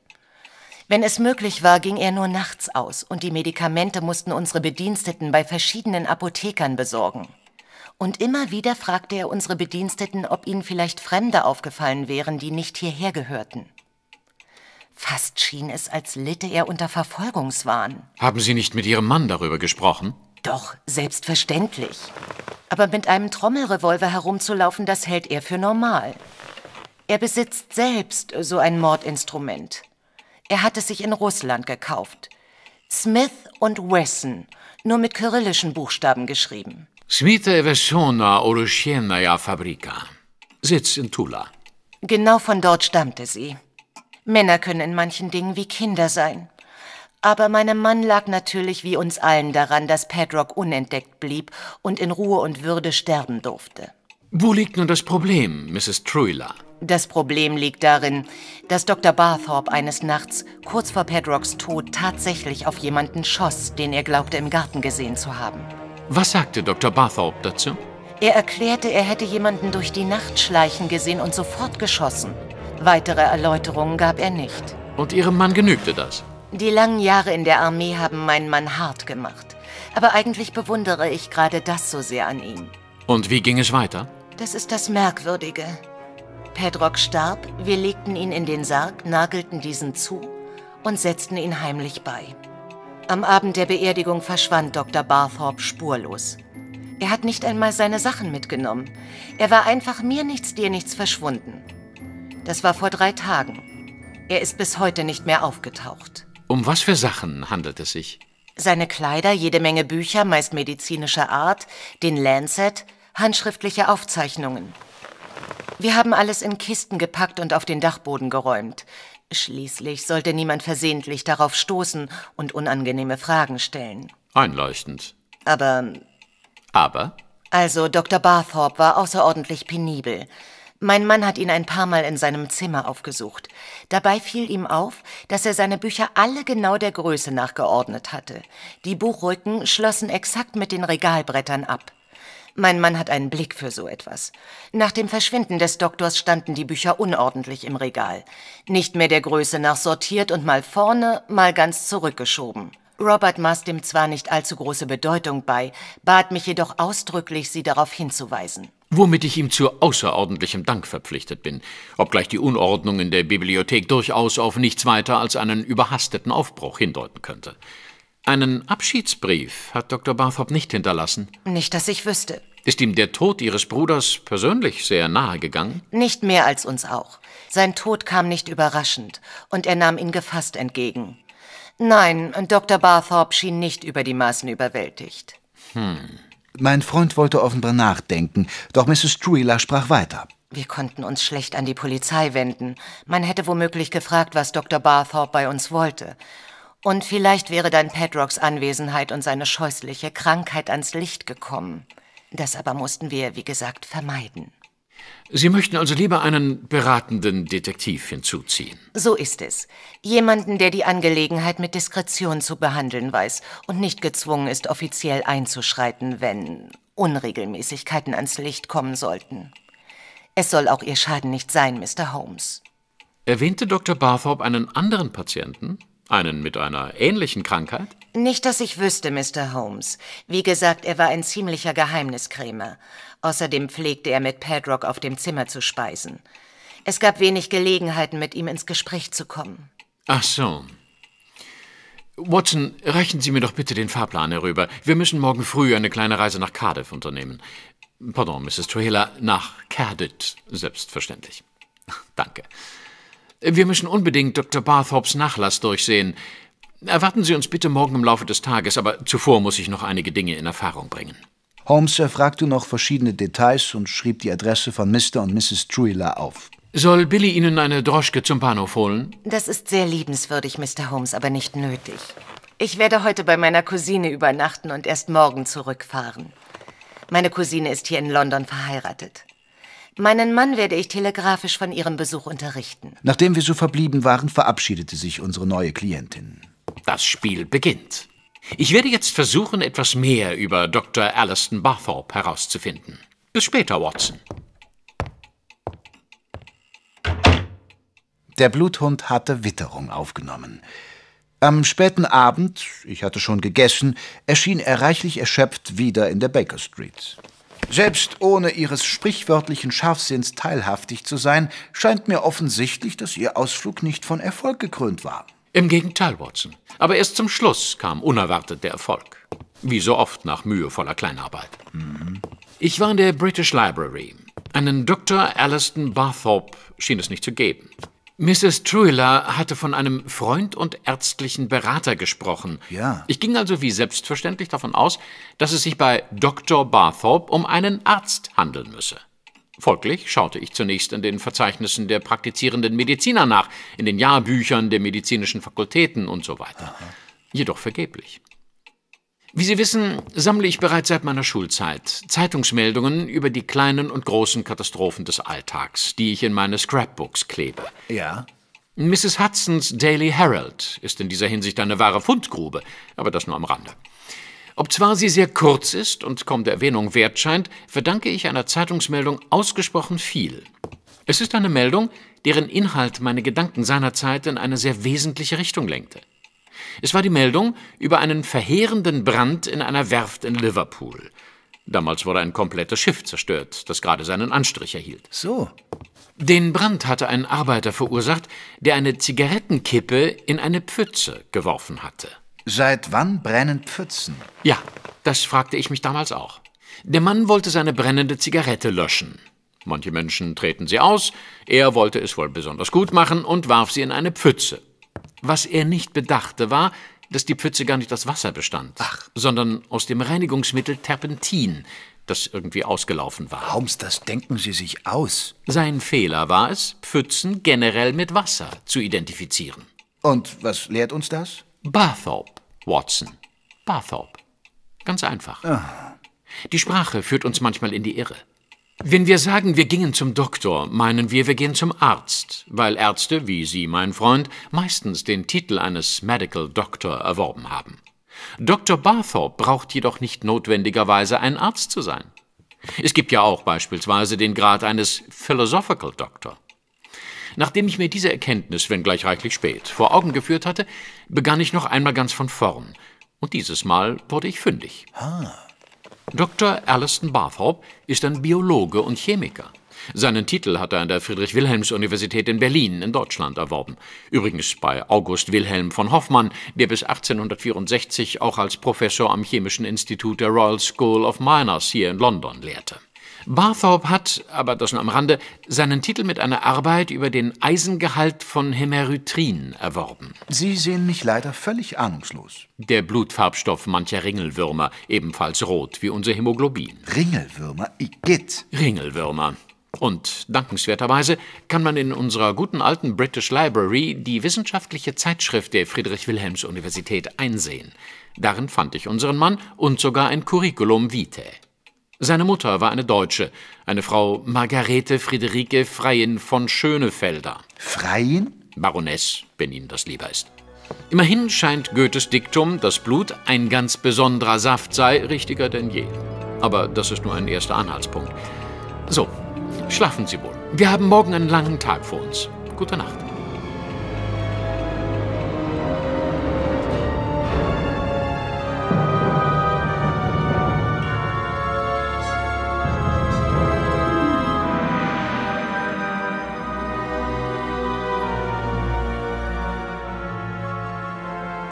Wenn es möglich war, ging er nur nachts aus und die Medikamente mussten unsere Bediensteten bei verschiedenen Apothekern besorgen. Und immer wieder fragte er unsere Bediensteten, ob ihnen vielleicht Fremde aufgefallen wären, die nicht hierher gehörten. Fast schien es, als litte er unter Verfolgungswahn. Haben Sie nicht mit Ihrem Mann darüber gesprochen? Doch, selbstverständlich. Aber mit einem Trommelrevolver herumzulaufen, das hält er für normal. Er besitzt selbst so ein Mordinstrument. Er hat es sich in Russland gekauft. Smith und Wesson, nur mit kyrillischen Buchstaben geschrieben. Smita Evesona Orushienaya Fabrika. Sitz in Tula. Genau von dort stammte sie. Männer können in manchen Dingen wie Kinder sein. Aber meinem Mann lag natürlich wie uns allen daran, dass Padrock unentdeckt blieb und in Ruhe und Würde sterben durfte. Wo liegt nun das Problem, Mrs. Truila? Das Problem liegt darin, dass Dr. Barthorpe eines Nachts, kurz vor Padrocks Tod, tatsächlich auf jemanden schoss, den er glaubte im Garten gesehen zu haben. Was sagte Dr. Barthorpe dazu? Er erklärte, er hätte jemanden durch die Nacht schleichen gesehen und sofort geschossen. Weitere Erläuterungen gab er nicht. Und Ihrem Mann genügte das? Die langen Jahre in der Armee haben meinen Mann hart gemacht. Aber eigentlich bewundere ich gerade das so sehr an ihm. Und wie ging es weiter? Das ist das Merkwürdige. Pedrock starb, wir legten ihn in den Sarg, nagelten diesen zu und setzten ihn heimlich bei. Am Abend der Beerdigung verschwand Dr. Barthorpe spurlos. Er hat nicht einmal seine Sachen mitgenommen. Er war einfach mir nichts, dir nichts verschwunden. Das war vor drei Tagen. Er ist bis heute nicht mehr aufgetaucht. Um was für Sachen handelt es sich? Seine Kleider, jede Menge Bücher, meist medizinischer Art, den Lancet, handschriftliche Aufzeichnungen. Wir haben alles in Kisten gepackt und auf den Dachboden geräumt. Schließlich sollte niemand versehentlich darauf stoßen und unangenehme Fragen stellen. Einleuchtend. Aber Aber? Also, Dr. Barthorpe war außerordentlich penibel. Mein Mann hat ihn ein paar Mal in seinem Zimmer aufgesucht. Dabei fiel ihm auf, dass er seine Bücher alle genau der Größe nachgeordnet hatte. Die Buchrücken schlossen exakt mit den Regalbrettern ab. Mein Mann hat einen Blick für so etwas. Nach dem Verschwinden des Doktors standen die Bücher unordentlich im Regal. Nicht mehr der Größe nach sortiert und mal vorne, mal ganz zurückgeschoben. Robert maß dem zwar nicht allzu große Bedeutung bei, bat mich jedoch ausdrücklich, sie darauf hinzuweisen. Womit ich ihm zu außerordentlichem Dank verpflichtet bin, obgleich die Unordnung in der Bibliothek durchaus auf nichts weiter als einen überhasteten Aufbruch hindeuten könnte. Einen Abschiedsbrief hat Dr. Barthorpe nicht hinterlassen. Nicht, dass ich wüsste. Ist ihm der Tod Ihres Bruders persönlich sehr nahe gegangen? Nicht mehr als uns auch. Sein Tod kam nicht überraschend, und er nahm ihn gefasst entgegen. Nein, Dr. Barthorpe schien nicht über die Maßen überwältigt. Hm. Mein Freund wollte offenbar nachdenken, doch Mrs. Truila sprach weiter. Wir konnten uns schlecht an die Polizei wenden. Man hätte womöglich gefragt, was Dr. Barthorpe bei uns wollte. Und vielleicht wäre dann Padrocks Anwesenheit und seine scheußliche Krankheit ans Licht gekommen. Das aber mussten wir, wie gesagt, vermeiden. Sie möchten also lieber einen beratenden Detektiv hinzuziehen. So ist es. Jemanden, der die Angelegenheit mit Diskretion zu behandeln weiß und nicht gezwungen ist, offiziell einzuschreiten, wenn Unregelmäßigkeiten ans Licht kommen sollten. Es soll auch Ihr Schaden nicht sein, Mr. Holmes. Erwähnte Dr. Barthorpe einen anderen Patienten? Einen mit einer ähnlichen Krankheit? Nicht, dass ich wüsste, Mr. Holmes. Wie gesagt, er war ein ziemlicher Geheimniskrämer. Außerdem pflegte er mit Padrock auf dem Zimmer zu speisen. Es gab wenig Gelegenheiten, mit ihm ins Gespräch zu kommen. Ach so. Watson, reichen Sie mir doch bitte den Fahrplan herüber. Wir müssen morgen früh eine kleine Reise nach Cardiff unternehmen. Pardon, Mrs. Trailer, nach Cardiff, selbstverständlich. [LAUGHS] Danke. Wir müssen unbedingt Dr. Barthorpes Nachlass durchsehen. Erwarten Sie uns bitte morgen im Laufe des Tages, aber zuvor muss ich noch einige Dinge in Erfahrung bringen. Holmes erfragte noch verschiedene Details und schrieb die Adresse von Mr. und Mrs. Truila auf. Soll Billy Ihnen eine Droschke zum Bahnhof holen? Das ist sehr liebenswürdig, Mr. Holmes, aber nicht nötig. Ich werde heute bei meiner Cousine übernachten und erst morgen zurückfahren. Meine Cousine ist hier in London verheiratet. Meinen Mann werde ich telegrafisch von Ihrem Besuch unterrichten. Nachdem wir so verblieben waren, verabschiedete sich unsere neue Klientin. Das Spiel beginnt. Ich werde jetzt versuchen, etwas mehr über Dr. Alliston Barthorpe herauszufinden. Bis später, Watson. Der Bluthund hatte Witterung aufgenommen. Am späten Abend, ich hatte schon gegessen, erschien er reichlich erschöpft wieder in der Baker Street. Selbst ohne ihres sprichwörtlichen Scharfsinns teilhaftig zu sein, scheint mir offensichtlich, dass ihr Ausflug nicht von Erfolg gekrönt war. Im Gegenteil, Watson. Aber erst zum Schluss kam unerwartet der Erfolg. Wie so oft nach mühevoller Kleinarbeit. Mhm. Ich war in der British Library. Einen Dr. Alliston Barthorpe schien es nicht zu geben. Mrs. Truilla hatte von einem Freund und ärztlichen Berater gesprochen. Ja. Ich ging also wie selbstverständlich davon aus, dass es sich bei Dr. Barthorpe um einen Arzt handeln müsse. Folglich schaute ich zunächst in den Verzeichnissen der praktizierenden Mediziner nach, in den Jahrbüchern der medizinischen Fakultäten und so weiter. Aha. Jedoch vergeblich. Wie Sie wissen, sammle ich bereits seit meiner Schulzeit Zeitungsmeldungen über die kleinen und großen Katastrophen des Alltags, die ich in meine Scrapbooks klebe. Ja. Mrs. Hudsons Daily Herald ist in dieser Hinsicht eine wahre Fundgrube, aber das nur am Rande. Ob zwar sie sehr kurz ist und kaum der Erwähnung wert scheint, verdanke ich einer Zeitungsmeldung ausgesprochen viel. Es ist eine Meldung, deren Inhalt meine Gedanken seinerzeit in eine sehr wesentliche Richtung lenkte. Es war die Meldung über einen verheerenden Brand in einer Werft in Liverpool. Damals wurde ein komplettes Schiff zerstört, das gerade seinen Anstrich erhielt. So. Den Brand hatte ein Arbeiter verursacht, der eine Zigarettenkippe in eine Pfütze geworfen hatte. Seit wann brennen Pfützen? Ja, das fragte ich mich damals auch. Der Mann wollte seine brennende Zigarette löschen. Manche Menschen treten sie aus, er wollte es wohl besonders gut machen und warf sie in eine Pfütze. Was er nicht bedachte, war, dass die Pfütze gar nicht aus Wasser bestand, Ach. sondern aus dem Reinigungsmittel Terpentin, das irgendwie ausgelaufen war. Holmes, das denken Sie sich aus. Sein Fehler war es, Pfützen generell mit Wasser zu identifizieren. Und was lehrt uns das? Barthorpe, Watson. Barthorpe. Ganz einfach. Ah. Die Sprache führt uns manchmal in die Irre. Wenn wir sagen, wir gingen zum Doktor, meinen wir, wir gehen zum Arzt, weil Ärzte, wie Sie, mein Freund, meistens den Titel eines Medical Doctor erworben haben. Dr. Barthorpe braucht jedoch nicht notwendigerweise ein Arzt zu sein. Es gibt ja auch beispielsweise den Grad eines Philosophical Doctor. Nachdem ich mir diese Erkenntnis, wenngleich reichlich spät, vor Augen geführt hatte, begann ich noch einmal ganz von vorn. Und dieses Mal wurde ich fündig. Ah. Dr. Alliston Barthorpe ist ein Biologe und Chemiker. Seinen Titel hat er an der Friedrich-Wilhelms-Universität in Berlin in Deutschland erworben. Übrigens bei August Wilhelm von Hoffmann, der bis 1864 auch als Professor am Chemischen Institut der Royal School of Miners hier in London lehrte. Barthorpe hat, aber das nur am Rande, seinen Titel mit einer Arbeit über den Eisengehalt von Hemerytrin erworben. Sie sehen mich leider völlig ahnungslos. Der Blutfarbstoff mancher Ringelwürmer, ebenfalls rot wie unser Hämoglobin. Ringelwürmer? Igitt. Ringelwürmer. Und dankenswerterweise kann man in unserer guten alten British Library die wissenschaftliche Zeitschrift der Friedrich-Wilhelms-Universität einsehen. Darin fand ich unseren Mann und sogar ein Curriculum vitae. Seine Mutter war eine Deutsche, eine Frau Margarete Friederike Freien von Schönefelder. Freien? Baroness, wenn Ihnen das lieber ist. Immerhin scheint Goethes Diktum, dass Blut ein ganz besonderer Saft sei, richtiger denn je. Aber das ist nur ein erster Anhaltspunkt. So, schlafen Sie wohl. Wir haben morgen einen langen Tag vor uns. Gute Nacht.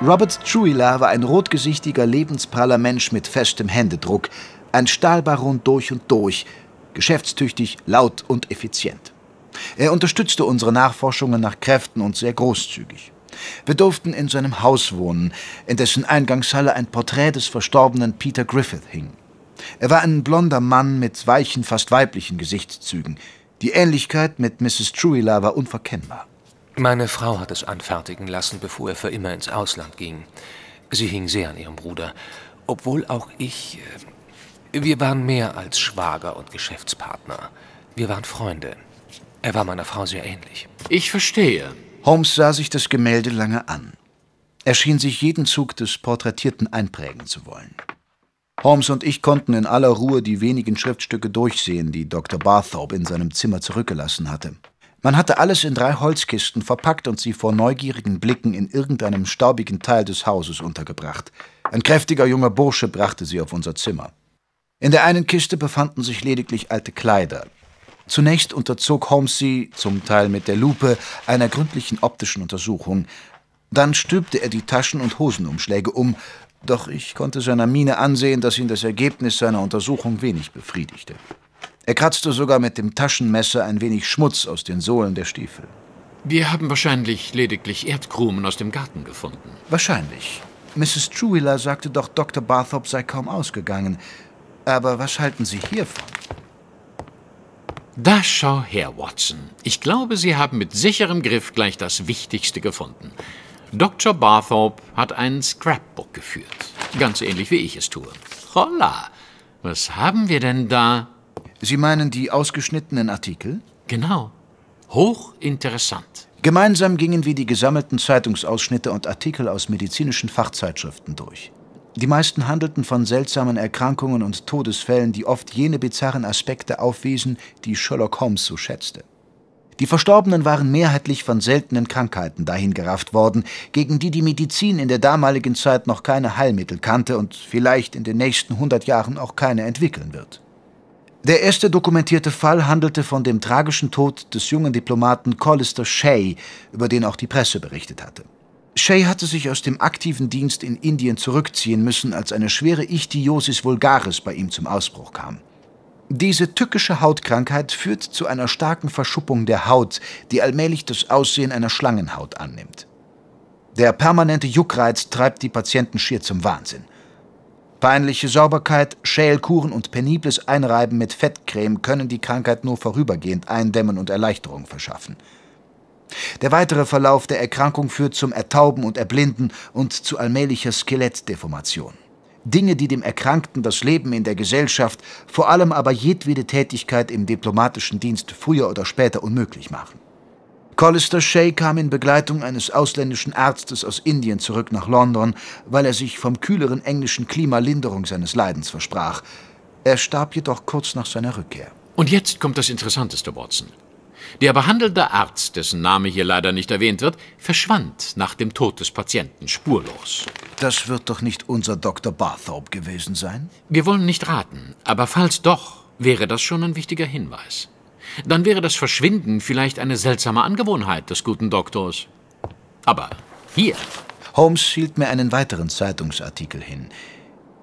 Robert Truila war ein rotgesichtiger, lebenspraller Mensch mit festem Händedruck, ein Stahlbaron durch und durch, geschäftstüchtig, laut und effizient. Er unterstützte unsere Nachforschungen nach Kräften und sehr großzügig. Wir durften in seinem Haus wohnen, in dessen Eingangshalle ein Porträt des verstorbenen Peter Griffith hing. Er war ein blonder Mann mit weichen, fast weiblichen Gesichtszügen. Die Ähnlichkeit mit Mrs. Truila war unverkennbar. Meine Frau hat es anfertigen lassen, bevor er für immer ins Ausland ging. Sie hing sehr an ihrem Bruder, obwohl auch ich. Äh, wir waren mehr als Schwager und Geschäftspartner. Wir waren Freunde. Er war meiner Frau sehr ähnlich. Ich verstehe. Holmes sah sich das Gemälde lange an. Er schien sich jeden Zug des Porträtierten einprägen zu wollen. Holmes und ich konnten in aller Ruhe die wenigen Schriftstücke durchsehen, die Dr. Barthorpe in seinem Zimmer zurückgelassen hatte. Man hatte alles in drei Holzkisten verpackt und sie vor neugierigen Blicken in irgendeinem staubigen Teil des Hauses untergebracht. Ein kräftiger junger Bursche brachte sie auf unser Zimmer. In der einen Kiste befanden sich lediglich alte Kleider. Zunächst unterzog Holmes sie, zum Teil mit der Lupe, einer gründlichen optischen Untersuchung. Dann stülpte er die Taschen und Hosenumschläge um, doch ich konnte seiner Miene ansehen, dass ihn das Ergebnis seiner Untersuchung wenig befriedigte. Er kratzte sogar mit dem Taschenmesser ein wenig Schmutz aus den Sohlen der Stiefel. Wir haben wahrscheinlich lediglich Erdkrumen aus dem Garten gefunden. Wahrscheinlich. Mrs. Truwiller sagte doch, Dr. Barthorpe sei kaum ausgegangen. Aber was halten Sie hiervon? Da schau her, Watson. Ich glaube, Sie haben mit sicherem Griff gleich das Wichtigste gefunden. Dr. Barthorpe hat ein Scrapbook geführt. Ganz ähnlich wie ich es tue. Holla! Was haben wir denn da? Sie meinen die ausgeschnittenen Artikel? Genau. Hochinteressant. Gemeinsam gingen wir die gesammelten Zeitungsausschnitte und Artikel aus medizinischen Fachzeitschriften durch. Die meisten handelten von seltsamen Erkrankungen und Todesfällen, die oft jene bizarren Aspekte aufwiesen, die Sherlock Holmes so schätzte. Die Verstorbenen waren mehrheitlich von seltenen Krankheiten dahingerafft worden, gegen die die Medizin in der damaligen Zeit noch keine Heilmittel kannte und vielleicht in den nächsten hundert Jahren auch keine entwickeln wird. Der erste dokumentierte Fall handelte von dem tragischen Tod des jungen Diplomaten Collister Shay, über den auch die Presse berichtet hatte. Shay hatte sich aus dem aktiven Dienst in Indien zurückziehen müssen, als eine schwere Ichthyosis vulgaris bei ihm zum Ausbruch kam. Diese tückische Hautkrankheit führt zu einer starken Verschuppung der Haut, die allmählich das Aussehen einer Schlangenhaut annimmt. Der permanente Juckreiz treibt die Patienten schier zum Wahnsinn. Peinliche Sauberkeit, Schälkuren und penibles Einreiben mit Fettcreme können die Krankheit nur vorübergehend eindämmen und Erleichterung verschaffen. Der weitere Verlauf der Erkrankung führt zum Ertauben und Erblinden und zu allmählicher Skelettdeformation. Dinge, die dem Erkrankten das Leben in der Gesellschaft, vor allem aber jedwede Tätigkeit im diplomatischen Dienst früher oder später unmöglich machen. Collister Shay kam in Begleitung eines ausländischen Arztes aus Indien zurück nach London, weil er sich vom kühleren englischen Klima Linderung seines Leidens versprach. Er starb jedoch kurz nach seiner Rückkehr. Und jetzt kommt das Interessanteste, Watson. Der behandelnde Arzt, dessen Name hier leider nicht erwähnt wird, verschwand nach dem Tod des Patienten spurlos. Das wird doch nicht unser Dr. Barthorpe gewesen sein? Wir wollen nicht raten, aber falls doch, wäre das schon ein wichtiger Hinweis. Dann wäre das Verschwinden vielleicht eine seltsame Angewohnheit des guten Doktors. Aber hier. Holmes hielt mir einen weiteren Zeitungsartikel hin.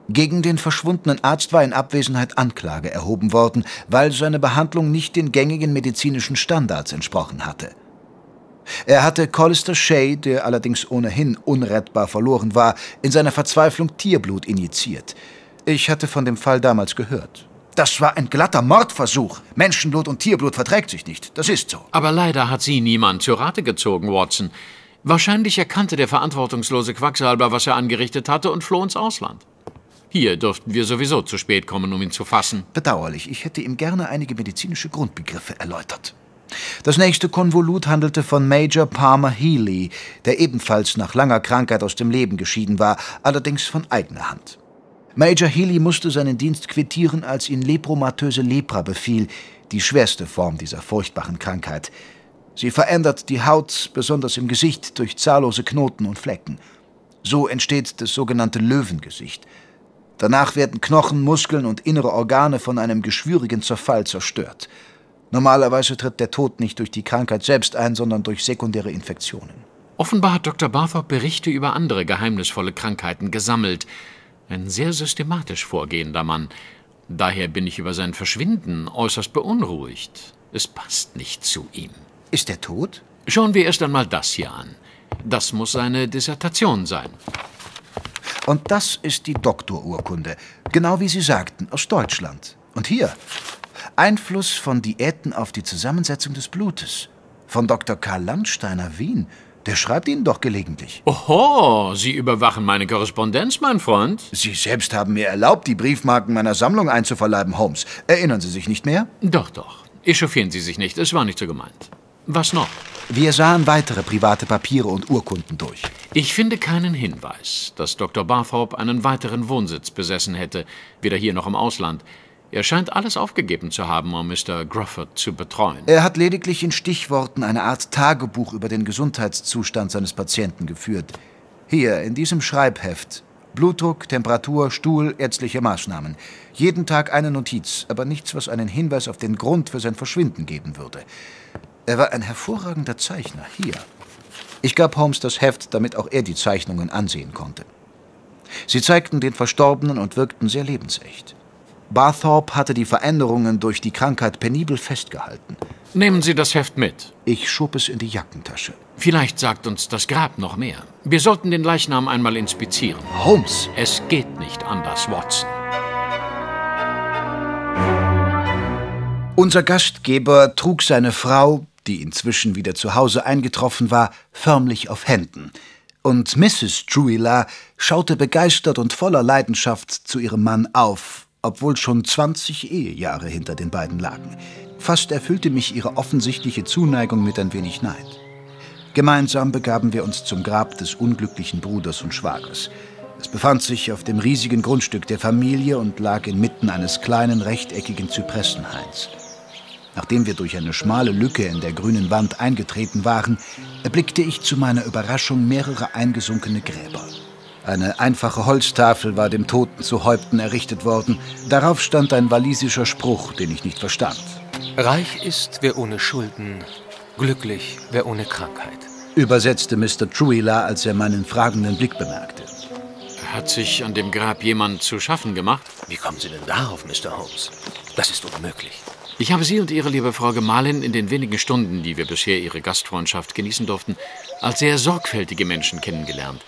Gegen den verschwundenen Arzt war in Abwesenheit Anklage erhoben worden, weil seine Behandlung nicht den gängigen medizinischen Standards entsprochen hatte. Er hatte Collister Shay, der allerdings ohnehin unrettbar verloren war, in seiner Verzweiflung Tierblut injiziert. Ich hatte von dem Fall damals gehört. Das war ein glatter Mordversuch. Menschenblut und Tierblut verträgt sich nicht. Das ist so. Aber leider hat sie niemand zur Rate gezogen, Watson. Wahrscheinlich erkannte der verantwortungslose Quacksalber, was er angerichtet hatte, und floh ins Ausland. Hier dürften wir sowieso zu spät kommen, um ihn zu fassen. Bedauerlich, ich hätte ihm gerne einige medizinische Grundbegriffe erläutert. Das nächste Konvolut handelte von Major Palmer Healy, der ebenfalls nach langer Krankheit aus dem Leben geschieden war, allerdings von eigener Hand. Major Healy musste seinen Dienst quittieren, als ihn lepromatöse Lepra befiel, die schwerste Form dieser furchtbaren Krankheit. Sie verändert die Haut, besonders im Gesicht, durch zahllose Knoten und Flecken. So entsteht das sogenannte Löwengesicht – Danach werden Knochen, Muskeln und innere Organe von einem geschwürigen Zerfall zerstört. Normalerweise tritt der Tod nicht durch die Krankheit selbst ein, sondern durch sekundäre Infektionen. Offenbar hat Dr. Barthorpe Berichte über andere geheimnisvolle Krankheiten gesammelt. Ein sehr systematisch vorgehender Mann. Daher bin ich über sein Verschwinden äußerst beunruhigt. Es passt nicht zu ihm. Ist er tot? Schauen wir erst einmal das hier an. Das muss seine Dissertation sein. Und das ist die Doktorurkunde. Genau wie Sie sagten, aus Deutschland. Und hier, Einfluss von Diäten auf die Zusammensetzung des Blutes. Von Dr. Karl Landsteiner, Wien. Der schreibt Ihnen doch gelegentlich. Oho, Sie überwachen meine Korrespondenz, mein Freund. Sie selbst haben mir erlaubt, die Briefmarken meiner Sammlung einzuverleiben, Holmes. Erinnern Sie sich nicht mehr? Doch, doch. Echauffieren Sie sich nicht, es war nicht so gemeint. Was noch? Wir sahen weitere private Papiere und Urkunden durch. Ich finde keinen Hinweis, dass Dr. Barthorpe einen weiteren Wohnsitz besessen hätte, weder hier noch im Ausland. Er scheint alles aufgegeben zu haben, um Mr. Grufford zu betreuen. Er hat lediglich in Stichworten eine Art Tagebuch über den Gesundheitszustand seines Patienten geführt. Hier, in diesem Schreibheft. Blutdruck, Temperatur, Stuhl, ärztliche Maßnahmen. Jeden Tag eine Notiz, aber nichts, was einen Hinweis auf den Grund für sein Verschwinden geben würde. Er war ein hervorragender Zeichner. Hier. Ich gab Holmes das Heft, damit auch er die Zeichnungen ansehen konnte. Sie zeigten den Verstorbenen und wirkten sehr lebensecht. Barthorpe hatte die Veränderungen durch die Krankheit penibel festgehalten. Nehmen Sie das Heft mit. Ich schob es in die Jackentasche. Vielleicht sagt uns das Grab noch mehr. Wir sollten den Leichnam einmal inspizieren. Holmes! Es geht nicht anders, Watson. Unser Gastgeber trug seine Frau, die inzwischen wieder zu Hause eingetroffen war, förmlich auf Händen. Und Mrs. Truila schaute begeistert und voller Leidenschaft zu ihrem Mann auf, obwohl schon 20 Ehejahre hinter den beiden lagen. Fast erfüllte mich ihre offensichtliche Zuneigung mit ein wenig Neid. Gemeinsam begaben wir uns zum Grab des unglücklichen Bruders und Schwagers. Es befand sich auf dem riesigen Grundstück der Familie und lag inmitten eines kleinen rechteckigen Zypressenhains. Nachdem wir durch eine schmale Lücke in der grünen Wand eingetreten waren, erblickte ich zu meiner Überraschung mehrere eingesunkene Gräber. Eine einfache Holztafel war dem Toten zu Häupten errichtet worden. Darauf stand ein walisischer Spruch, den ich nicht verstand. Reich ist, wer ohne Schulden, glücklich, wer ohne Krankheit. Übersetzte Mr. Truila, als er meinen fragenden Blick bemerkte. Hat sich an dem Grab jemand zu schaffen gemacht? Wie kommen Sie denn darauf, Mr. Holmes? Das ist unmöglich. Ich habe Sie und Ihre liebe Frau Gemahlin in den wenigen Stunden, die wir bisher Ihre Gastfreundschaft genießen durften, als sehr sorgfältige Menschen kennengelernt.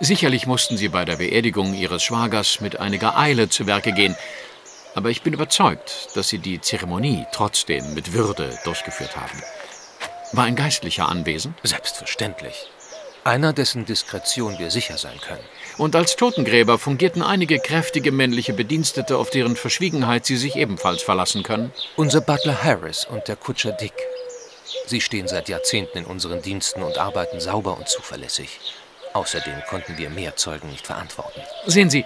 Sicherlich mussten Sie bei der Beerdigung Ihres Schwagers mit einiger Eile zu Werke gehen, aber ich bin überzeugt, dass Sie die Zeremonie trotzdem mit Würde durchgeführt haben. War ein Geistlicher anwesend? Selbstverständlich. Einer, dessen Diskretion wir sicher sein können. Und als Totengräber fungierten einige kräftige männliche Bedienstete, auf deren Verschwiegenheit Sie sich ebenfalls verlassen können. Unser Butler Harris und der Kutscher Dick. Sie stehen seit Jahrzehnten in unseren Diensten und arbeiten sauber und zuverlässig. Außerdem konnten wir mehr Zeugen nicht verantworten. Sehen Sie,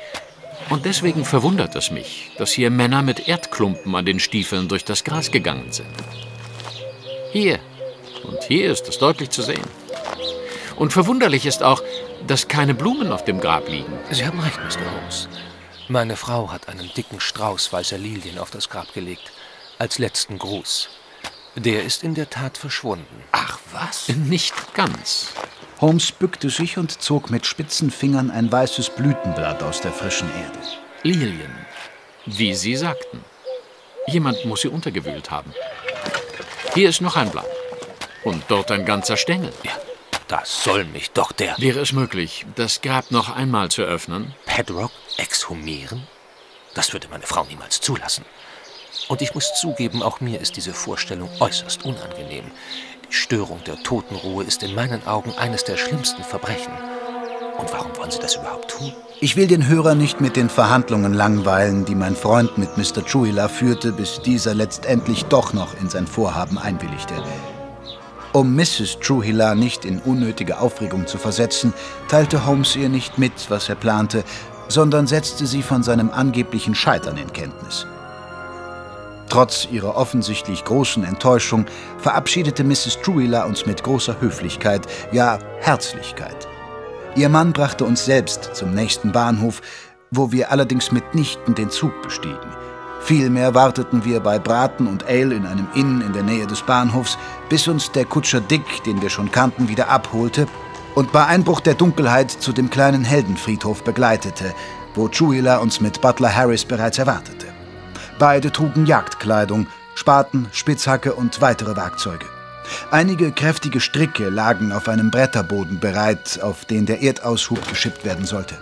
und deswegen verwundert es mich, dass hier Männer mit Erdklumpen an den Stiefeln durch das Gras gegangen sind. Hier. Und hier ist es deutlich zu sehen. Und verwunderlich ist auch, dass keine Blumen auf dem Grab liegen. Sie haben recht, Mr. Holmes. Meine Frau hat einen dicken Strauß weißer Lilien auf das Grab gelegt. Als letzten Gruß. Der ist in der Tat verschwunden. Ach was? Nicht ganz. Holmes bückte sich und zog mit spitzen Fingern ein weißes Blütenblatt aus der frischen Erde. Lilien. Wie Sie sagten. Jemand muss sie untergewühlt haben. Hier ist noch ein Blatt. Und dort ein ganzer Stängel. Ja, das soll mich doch der Wäre es möglich, das Grab noch einmal zu öffnen? Padrock exhumieren? Das würde meine Frau niemals zulassen. Und ich muss zugeben, auch mir ist diese Vorstellung äußerst unangenehm. Die Störung der Totenruhe ist in meinen Augen eines der schlimmsten Verbrechen. Und warum wollen Sie das überhaupt tun? Ich will den Hörer nicht mit den Verhandlungen langweilen, die mein Freund mit Mr. Truila führte, bis dieser letztendlich doch noch in sein Vorhaben einwilligte. Um Mrs. Truhila nicht in unnötige Aufregung zu versetzen, teilte Holmes ihr nicht mit, was er plante, sondern setzte sie von seinem angeblichen Scheitern in Kenntnis. Trotz ihrer offensichtlich großen Enttäuschung verabschiedete Mrs. Truila uns mit großer Höflichkeit, ja Herzlichkeit. Ihr Mann brachte uns selbst zum nächsten Bahnhof, wo wir allerdings mitnichten den Zug bestiegen. Vielmehr warteten wir bei Braten und Ale in einem Inn in der Nähe des Bahnhofs, bis uns der Kutscher Dick, den wir schon kannten, wieder abholte und bei Einbruch der Dunkelheit zu dem kleinen Heldenfriedhof begleitete, wo Chuila uns mit Butler Harris bereits erwartete. Beide trugen Jagdkleidung, Spaten, Spitzhacke und weitere Werkzeuge. Einige kräftige Stricke lagen auf einem Bretterboden bereit, auf den der Erdaushub geschippt werden sollte.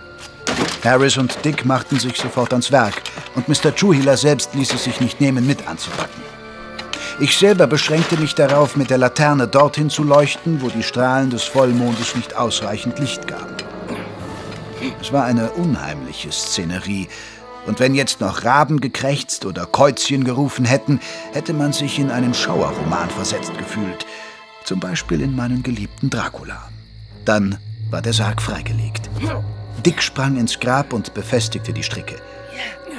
Harris und Dick machten sich sofort ans Werk und Mr. Truhealer selbst ließ es sich nicht nehmen, mit anzupacken. Ich selber beschränkte mich darauf, mit der Laterne dorthin zu leuchten, wo die Strahlen des Vollmondes nicht ausreichend Licht gaben. Es war eine unheimliche Szenerie, und wenn jetzt noch Raben gekrächzt oder Käuzchen gerufen hätten, hätte man sich in einen Schauerroman versetzt gefühlt. Zum Beispiel in meinen geliebten Dracula. Dann war der Sarg freigelegt. Dick sprang ins Grab und befestigte die Stricke.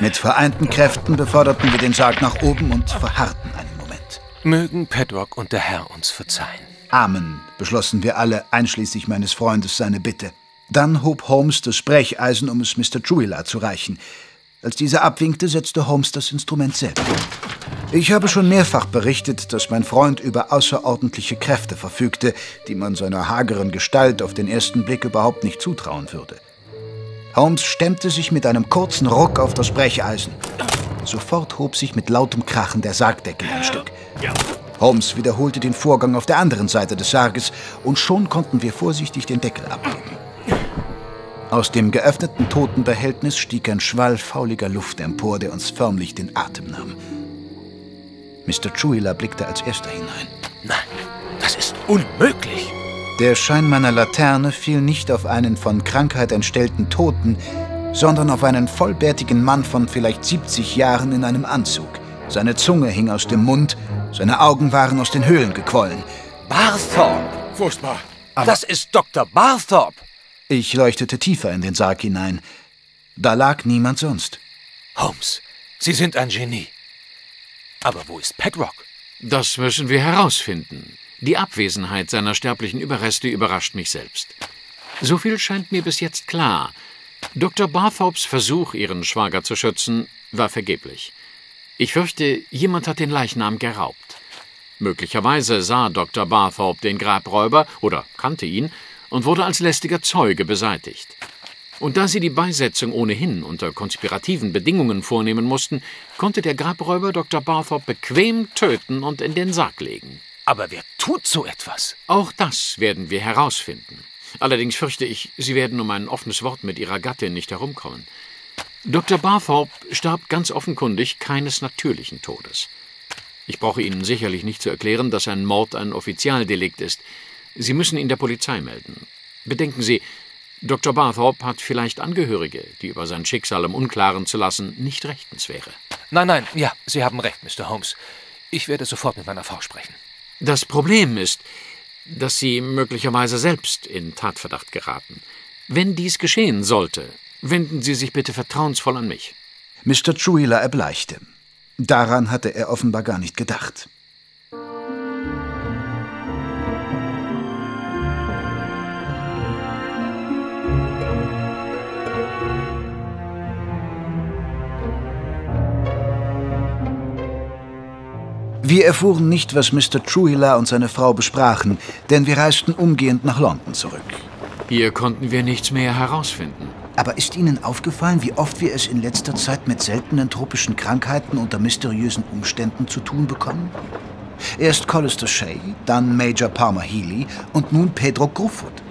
Mit vereinten Kräften beförderten wir den Sarg nach oben und verharrten einen Moment. Mögen Paddock und der Herr uns verzeihen. Amen, beschlossen wir alle, einschließlich meines Freundes, seine Bitte. Dann hob Holmes das Brecheisen, um es Mr. Truila zu reichen. Als dieser abwinkte, setzte Holmes das Instrument selbst. Ich habe schon mehrfach berichtet, dass mein Freund über außerordentliche Kräfte verfügte, die man seiner hageren Gestalt auf den ersten Blick überhaupt nicht zutrauen würde. Holmes stemmte sich mit einem kurzen Ruck auf das Brecheisen. Sofort hob sich mit lautem Krachen der Sargdeckel ein Stück. Holmes wiederholte den Vorgang auf der anderen Seite des Sarges und schon konnten wir vorsichtig den Deckel abheben. Aus dem geöffneten Totenbehältnis stieg ein Schwall fauliger Luft empor, der uns förmlich den Atem nahm. Mr. Truila blickte als erster hinein. Nein, das ist unmöglich. Der Schein meiner Laterne fiel nicht auf einen von Krankheit entstellten Toten, sondern auf einen vollbärtigen Mann von vielleicht 70 Jahren in einem Anzug. Seine Zunge hing aus dem Mund, seine Augen waren aus den Höhlen gequollen. Barthorpe! Furchtbar. das ist Dr. Barthorpe! Ich leuchtete tiefer in den Sarg hinein. Da lag niemand sonst. Holmes, Sie sind ein Genie. Aber wo ist Padrock? Das müssen wir herausfinden. Die Abwesenheit seiner sterblichen Überreste überrascht mich selbst. So viel scheint mir bis jetzt klar. Dr. Barthorpes Versuch, ihren Schwager zu schützen, war vergeblich. Ich fürchte, jemand hat den Leichnam geraubt. Möglicherweise sah Dr. Barthorpe den Grabräuber oder kannte ihn und wurde als lästiger Zeuge beseitigt. Und da sie die Beisetzung ohnehin unter konspirativen Bedingungen vornehmen mussten, konnte der Grabräuber Dr. Barthorpe bequem töten und in den Sarg legen. Aber wer tut so etwas? Auch das werden wir herausfinden. Allerdings fürchte ich, Sie werden um ein offenes Wort mit Ihrer Gattin nicht herumkommen. Dr. Barthorpe starb ganz offenkundig keines natürlichen Todes. Ich brauche Ihnen sicherlich nicht zu erklären, dass ein Mord ein Offizialdelikt ist. Sie müssen ihn der Polizei melden. Bedenken Sie, Dr. Barthorpe hat vielleicht Angehörige, die über sein Schicksal im Unklaren zu lassen nicht rechtens wäre. Nein, nein, ja, Sie haben recht, Mr. Holmes. Ich werde sofort mit meiner Frau sprechen. Das Problem ist, dass Sie möglicherweise selbst in Tatverdacht geraten. Wenn dies geschehen sollte, wenden Sie sich bitte vertrauensvoll an mich. Mr. Truila erbleichte. Daran hatte er offenbar gar nicht gedacht. Wir erfuhren nicht, was Mr. Truhila und seine Frau besprachen, denn wir reisten umgehend nach London zurück. Hier konnten wir nichts mehr herausfinden. Aber ist Ihnen aufgefallen, wie oft wir es in letzter Zeit mit seltenen tropischen Krankheiten unter mysteriösen Umständen zu tun bekommen? Erst Collister Shea, dann Major Palmer Healy und nun Pedro Gruffudd.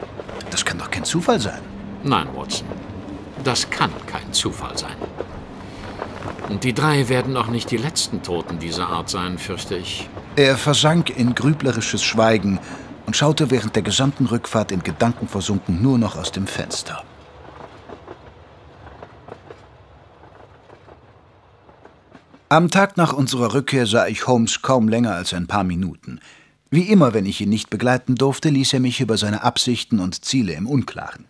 Das kann doch kein Zufall sein. Nein, Watson. Das kann kein Zufall sein. Und die drei werden auch nicht die letzten Toten dieser Art sein, fürchte ich. Er versank in grüblerisches Schweigen und schaute während der gesamten Rückfahrt in Gedanken versunken nur noch aus dem Fenster. Am Tag nach unserer Rückkehr sah ich Holmes kaum länger als ein paar Minuten. Wie immer, wenn ich ihn nicht begleiten durfte, ließ er mich über seine Absichten und Ziele im Unklaren.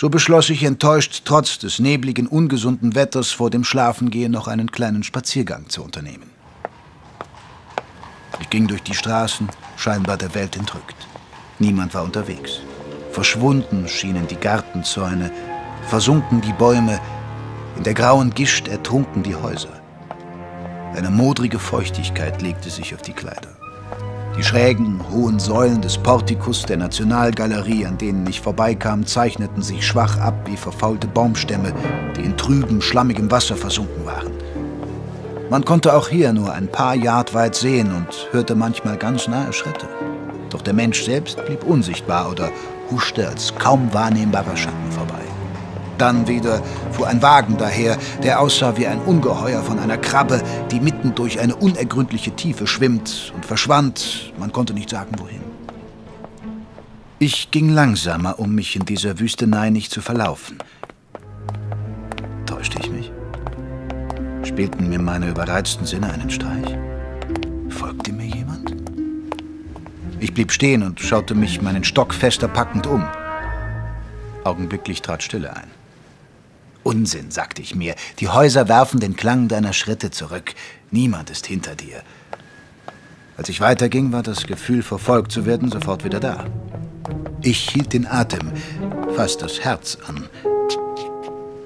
So beschloss ich enttäuscht, trotz des nebligen, ungesunden Wetters vor dem Schlafengehen noch einen kleinen Spaziergang zu unternehmen. Ich ging durch die Straßen, scheinbar der Welt entrückt. Niemand war unterwegs. Verschwunden schienen die Gartenzäune, versunken die Bäume, in der grauen Gischt ertrunken die Häuser. Eine modrige Feuchtigkeit legte sich auf die Kleider. Die schrägen, hohen Säulen des Portikus der Nationalgalerie, an denen ich vorbeikam, zeichneten sich schwach ab wie verfaulte Baumstämme, die in trübem, schlammigem Wasser versunken waren. Man konnte auch hier nur ein paar Yard weit sehen und hörte manchmal ganz nahe Schritte. Doch der Mensch selbst blieb unsichtbar oder huschte als kaum wahrnehmbarer Schatten vorbei. Dann wieder fuhr ein Wagen daher, der aussah wie ein Ungeheuer von einer Krabbe, die mitten durch eine unergründliche Tiefe schwimmt und verschwand, man konnte nicht sagen wohin. Ich ging langsamer, um mich in dieser Wüstenei nicht zu verlaufen. Täuschte ich mich? Spielten mir meine überreizten Sinne einen Streich? Folgte mir jemand? Ich blieb stehen und schaute mich meinen Stock fester packend um. Augenblicklich trat Stille ein. Unsinn, sagte ich mir. Die Häuser werfen den Klang deiner Schritte zurück. Niemand ist hinter dir. Als ich weiterging, war das Gefühl, verfolgt zu werden, sofort wieder da. Ich hielt den Atem, fast das Herz an.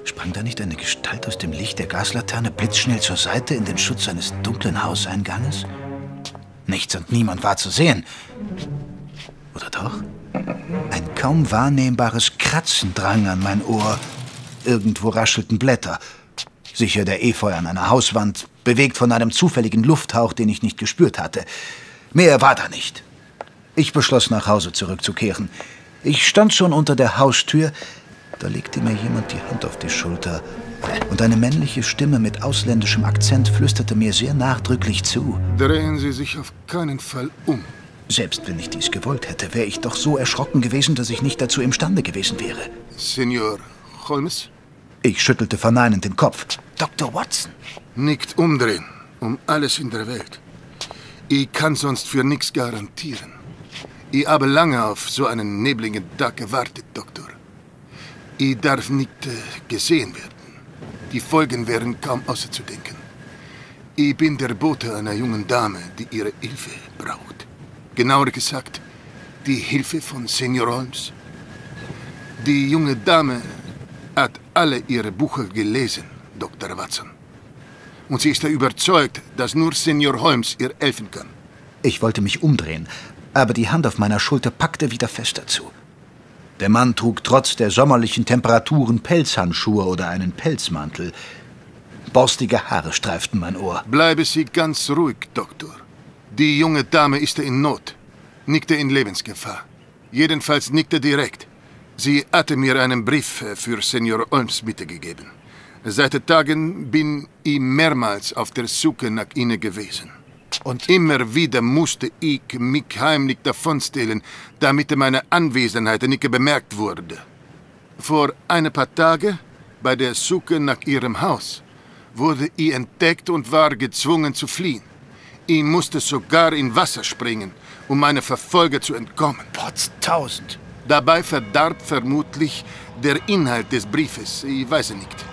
Sprang da nicht eine Gestalt aus dem Licht der Gaslaterne blitzschnell zur Seite in den Schutz eines dunklen Hauseinganges? Nichts und niemand war zu sehen. Oder doch? Ein kaum wahrnehmbares Kratzen drang an mein Ohr Irgendwo raschelten Blätter. Sicher der Efeu an einer Hauswand, bewegt von einem zufälligen Lufthauch, den ich nicht gespürt hatte. Mehr war da nicht. Ich beschloss, nach Hause zurückzukehren. Ich stand schon unter der Haustür, da legte mir jemand die Hand auf die Schulter, und eine männliche Stimme mit ausländischem Akzent flüsterte mir sehr nachdrücklich zu. Drehen Sie sich auf keinen Fall um. Selbst wenn ich dies gewollt hätte, wäre ich doch so erschrocken gewesen, dass ich nicht dazu imstande gewesen wäre. Senor Holmes? Ich schüttelte verneinend den Kopf. Dr. Watson? Nicht umdrehen. Um alles in der Welt. Ich kann sonst für nichts garantieren. Ich habe lange auf so einen nebligen Tag gewartet, Doktor. Ich darf nicht äh, gesehen werden. Die Folgen wären kaum auszudenken. Ich bin der Bote einer jungen Dame, die ihre Hilfe braucht. Genauer gesagt, die Hilfe von Senior Holmes. Die junge Dame hat alle Ihre Bücher gelesen, Dr. Watson. Und sie ist überzeugt, dass nur Senior Holmes ihr helfen kann. Ich wollte mich umdrehen, aber die Hand auf meiner Schulter packte wieder fester zu. Der Mann trug trotz der sommerlichen Temperaturen Pelzhandschuhe oder einen Pelzmantel. Borstige Haare streiften mein Ohr. Bleibe Sie ganz ruhig, Doktor. Die junge Dame ist in Not, nickte in Lebensgefahr. Jedenfalls nickte direkt. Sie hatte mir einen Brief für Senior Olms mitgegeben. Seit Tagen bin ich mehrmals auf der Suche nach ihnen gewesen. Und immer wieder musste ich mich heimlich davonstehlen, damit meine Anwesenheit nicht bemerkt wurde. Vor ein paar Tagen, bei der Suche nach ihrem Haus, wurde ich entdeckt und war gezwungen zu fliehen. Ich musste sogar in Wasser springen, um meine Verfolger zu entkommen. Potztausend. Dabei verdarb vermutlich der Inhalt des Briefes. Ich weiß es nicht.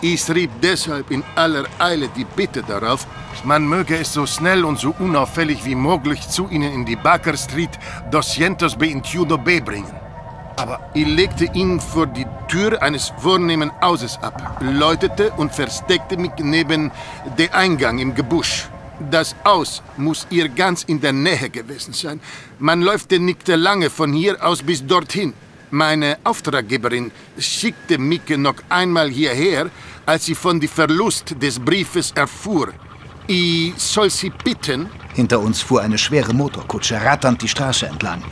Ich schrieb deshalb in aller Eile die Bitte darauf, man möge es so schnell und so unauffällig wie möglich zu Ihnen in die Baker Street 221 B bringen. Aber ich legte ihn vor die Tür eines vornehmen Hauses ab, läutete und versteckte mich neben dem Eingang im Gebüsch. Das Haus muss ihr ganz in der Nähe gewesen sein. Man läuft nicht lange von hier aus bis dorthin. Meine Auftraggeberin schickte mich noch einmal hierher, als sie von dem Verlust des Briefes erfuhr. Ich soll Sie bitten. Hinter uns fuhr eine schwere Motorkutsche ratternd die Straße entlang.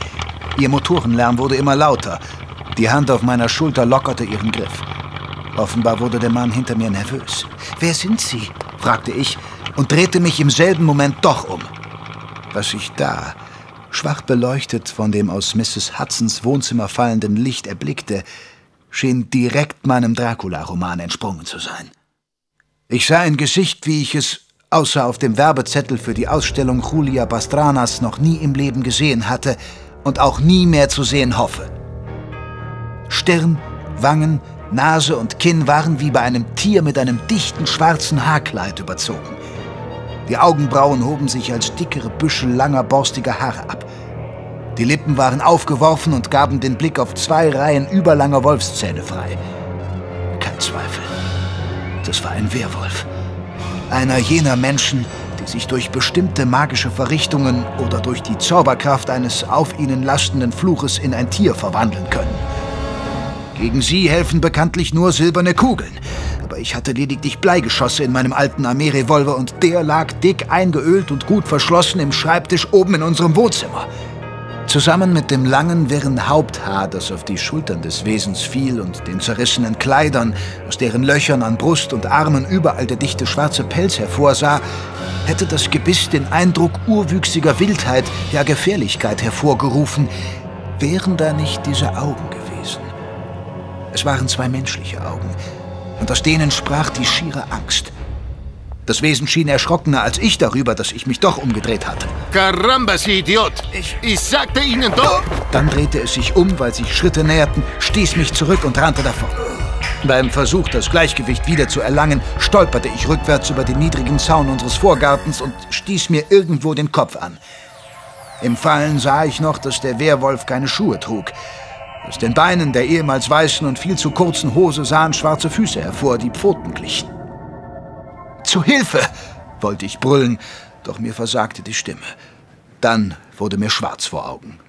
Ihr Motorenlärm wurde immer lauter. Die Hand auf meiner Schulter lockerte ihren Griff. Offenbar wurde der Mann hinter mir nervös. Wer sind Sie? fragte ich und drehte mich im selben Moment doch um. Was ich da, schwach beleuchtet von dem aus Mrs. Hudsons Wohnzimmer fallenden Licht erblickte, schien direkt meinem Dracula-Roman entsprungen zu sein. Ich sah ein Gesicht, wie ich es außer auf dem Werbezettel für die Ausstellung Julia Pastranas noch nie im Leben gesehen hatte und auch nie mehr zu sehen hoffe. Stirn, Wangen, Nase und Kinn waren wie bei einem Tier mit einem dichten schwarzen Haarkleid überzogen. Die Augenbrauen hoben sich als dickere Büschel langer, borstiger Haare ab. Die Lippen waren aufgeworfen und gaben den Blick auf zwei Reihen überlanger Wolfszähne frei. Kein Zweifel. Das war ein Werwolf. Einer jener Menschen, die sich durch bestimmte magische Verrichtungen oder durch die Zauberkraft eines auf ihnen lastenden Fluches in ein Tier verwandeln können. Gegen sie helfen bekanntlich nur silberne Kugeln. Aber ich hatte lediglich Bleigeschosse in meinem alten Armeerevolver und der lag dick eingeölt und gut verschlossen im Schreibtisch oben in unserem Wohnzimmer. Zusammen mit dem langen, wirren Haupthaar, das auf die Schultern des Wesens fiel, und den zerrissenen Kleidern, aus deren Löchern an Brust und Armen überall der dichte schwarze Pelz hervorsah, hätte das Gebiss den Eindruck urwüchsiger Wildheit, ja Gefährlichkeit hervorgerufen, wären da nicht diese Augen gewesen. Es waren zwei menschliche Augen, und aus denen sprach die schiere Angst. Das Wesen schien erschrockener als ich darüber, dass ich mich doch umgedreht hatte. Caramba, Sie Idiot! Ich, ich sagte Ihnen doch... Dann drehte es sich um, weil sich Schritte näherten, stieß mich zurück und rannte davon. Beim Versuch, das Gleichgewicht wieder zu erlangen, stolperte ich rückwärts über den niedrigen Zaun unseres Vorgartens und stieß mir irgendwo den Kopf an. Im Fallen sah ich noch, dass der Werwolf keine Schuhe trug. Aus den Beinen der ehemals weißen und viel zu kurzen Hose sahen schwarze Füße hervor, die Pfoten glichen. Zu Hilfe! wollte ich brüllen, doch mir versagte die Stimme. Dann wurde mir schwarz vor Augen.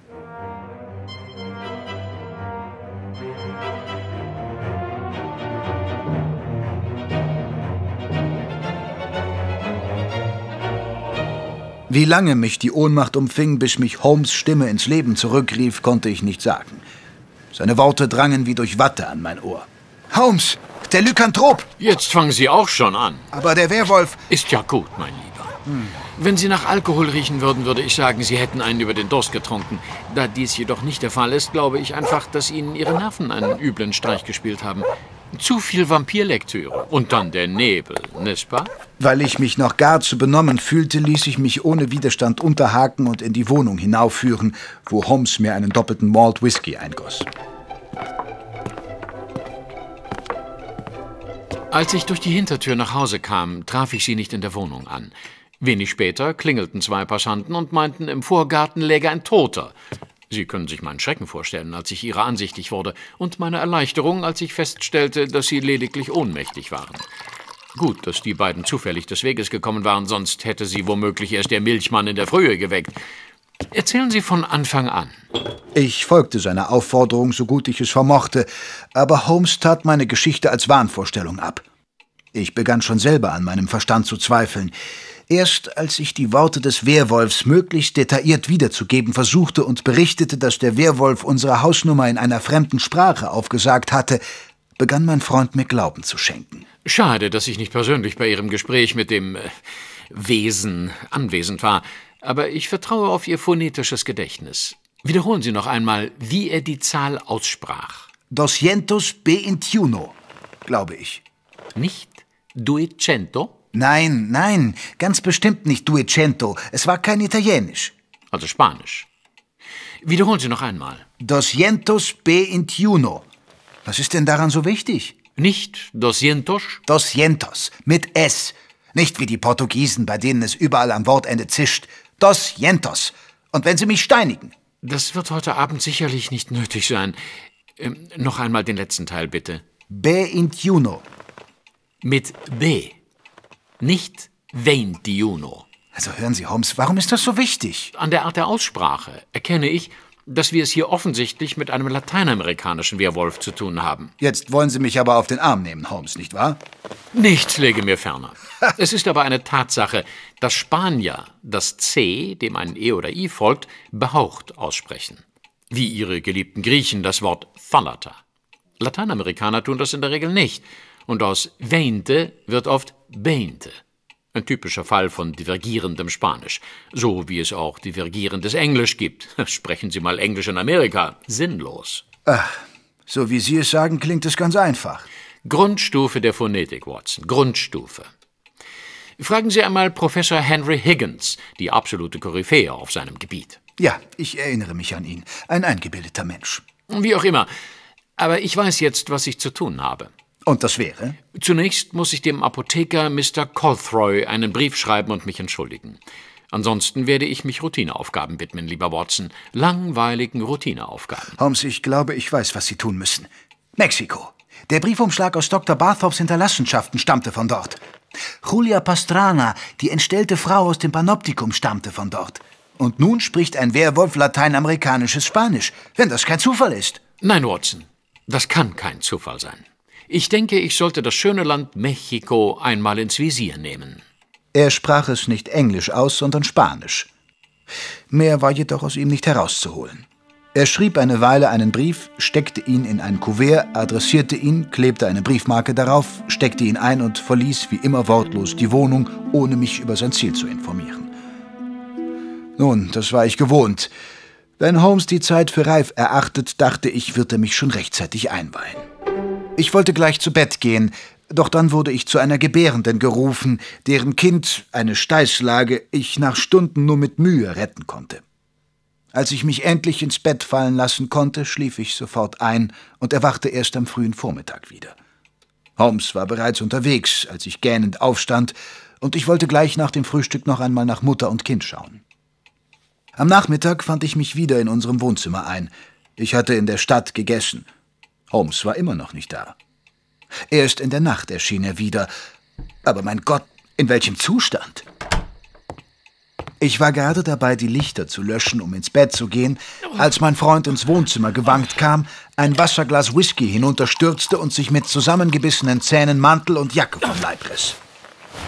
Wie lange mich die Ohnmacht umfing, bis mich Holmes Stimme ins Leben zurückrief, konnte ich nicht sagen. Seine Worte drangen wie durch Watte an mein Ohr. Holmes, der Lykanthrop! Jetzt fangen Sie auch schon an. Aber der Werwolf. Ist ja gut, mein Lieber. Hm. Wenn Sie nach Alkohol riechen würden, würde ich sagen, Sie hätten einen über den Durst getrunken. Da dies jedoch nicht der Fall ist, glaube ich einfach, dass Ihnen Ihre Nerven einen üblen Streich gespielt haben. Zu viel Vampirlektüre. Und dann der Nebel, nicht wahr? Weil ich mich noch gar zu benommen fühlte, ließ ich mich ohne Widerstand unterhaken und in die Wohnung hinaufführen, wo Holmes mir einen doppelten Malt Whisky eingoss. Als ich durch die Hintertür nach Hause kam, traf ich sie nicht in der Wohnung an. Wenig später klingelten zwei Passanten und meinten, im Vorgarten läge ein Toter. Sie können sich meinen Schrecken vorstellen, als ich ihrer ansichtig wurde, und meine Erleichterung, als ich feststellte, dass sie lediglich ohnmächtig waren. Gut, dass die beiden zufällig des Weges gekommen waren, sonst hätte sie womöglich erst der Milchmann in der Frühe geweckt. Erzählen Sie von Anfang an. Ich folgte seiner Aufforderung, so gut ich es vermochte, aber Holmes tat meine Geschichte als Wahnvorstellung ab. Ich begann schon selber an meinem Verstand zu zweifeln. Erst als ich die Worte des Werwolfs möglichst detailliert wiederzugeben versuchte und berichtete, dass der Werwolf unsere Hausnummer in einer fremden Sprache aufgesagt hatte, begann mein Freund mir Glauben zu schenken. Schade, dass ich nicht persönlich bei Ihrem Gespräch mit dem äh, Wesen anwesend war aber ich vertraue auf Ihr phonetisches Gedächtnis. Wiederholen Sie noch einmal, wie er die Zahl aussprach. Doscientos veintiuno, glaube ich. Nicht duecento? Nein, nein, ganz bestimmt nicht duecento. Es war kein Italienisch. Also Spanisch. Wiederholen Sie noch einmal. Doscientos veintiuno. Was ist denn daran so wichtig? Nicht doscientos? Doscientos, mit S. Nicht wie die Portugiesen, bei denen es überall am Wortende zischt. Doscientos. Und wenn Sie mich steinigen? Das wird heute Abend sicherlich nicht nötig sein. Ähm, noch einmal den letzten Teil, bitte. Veintiuno. Mit B. Nicht veintiuno. Also hören Sie, Holmes, warum ist das so wichtig? An der Art der Aussprache erkenne ich, dass wir es hier offensichtlich mit einem lateinamerikanischen Werwolf zu tun haben. Jetzt wollen Sie mich aber auf den Arm nehmen, Holmes, nicht wahr? Nichts lege mir ferner. [LAUGHS] es ist aber eine Tatsache, dass Spanier das C, dem ein E oder I folgt, behaucht aussprechen. Wie ihre geliebten Griechen das Wort Thalata. Lateinamerikaner tun das in der Regel nicht. Und aus veinte wird oft beinte. Ein typischer Fall von divergierendem Spanisch. So wie es auch divergierendes Englisch gibt. [LAUGHS] Sprechen Sie mal Englisch in Amerika. Sinnlos. Ach, so wie Sie es sagen, klingt es ganz einfach. Grundstufe der Phonetik, Watson. Grundstufe. Fragen Sie einmal Professor Henry Higgins, die absolute Koryphäe auf seinem Gebiet. Ja, ich erinnere mich an ihn. Ein eingebildeter Mensch. Wie auch immer. Aber ich weiß jetzt, was ich zu tun habe. Und das wäre? Zunächst muss ich dem Apotheker Mr. Colthroy einen Brief schreiben und mich entschuldigen. Ansonsten werde ich mich Routineaufgaben widmen, lieber Watson. Langweiligen Routineaufgaben. Holmes, ich glaube, ich weiß, was Sie tun müssen. Mexiko. Der Briefumschlag aus Dr. Barthops Hinterlassenschaften stammte von dort. Julia Pastrana, die entstellte Frau aus dem Panoptikum, stammte von dort. Und nun spricht ein Werwolf lateinamerikanisches Spanisch, wenn das kein Zufall ist. Nein, Watson, das kann kein Zufall sein. Ich denke, ich sollte das schöne Land Mexiko einmal ins Visier nehmen. Er sprach es nicht Englisch aus, sondern Spanisch. Mehr war jedoch aus ihm nicht herauszuholen. Er schrieb eine Weile einen Brief, steckte ihn in ein Kuvert, adressierte ihn, klebte eine Briefmarke darauf, steckte ihn ein und verließ wie immer wortlos die Wohnung, ohne mich über sein Ziel zu informieren. Nun, das war ich gewohnt. Wenn Holmes die Zeit für reif erachtet, dachte ich, wird er mich schon rechtzeitig einweihen. Ich wollte gleich zu Bett gehen, doch dann wurde ich zu einer Gebärenden gerufen, deren Kind, eine Steißlage, ich nach Stunden nur mit Mühe retten konnte. Als ich mich endlich ins Bett fallen lassen konnte, schlief ich sofort ein und erwachte erst am frühen Vormittag wieder. Holmes war bereits unterwegs, als ich gähnend aufstand, und ich wollte gleich nach dem Frühstück noch einmal nach Mutter und Kind schauen. Am Nachmittag fand ich mich wieder in unserem Wohnzimmer ein. Ich hatte in der Stadt gegessen. Holmes war immer noch nicht da. Erst in der Nacht erschien er wieder. Aber mein Gott, in welchem Zustand? Ich war gerade dabei, die Lichter zu löschen, um ins Bett zu gehen, als mein Freund ins Wohnzimmer gewankt kam, ein Wasserglas Whisky hinunterstürzte und sich mit zusammengebissenen Zähnen Mantel und Jacke vom Leib riss.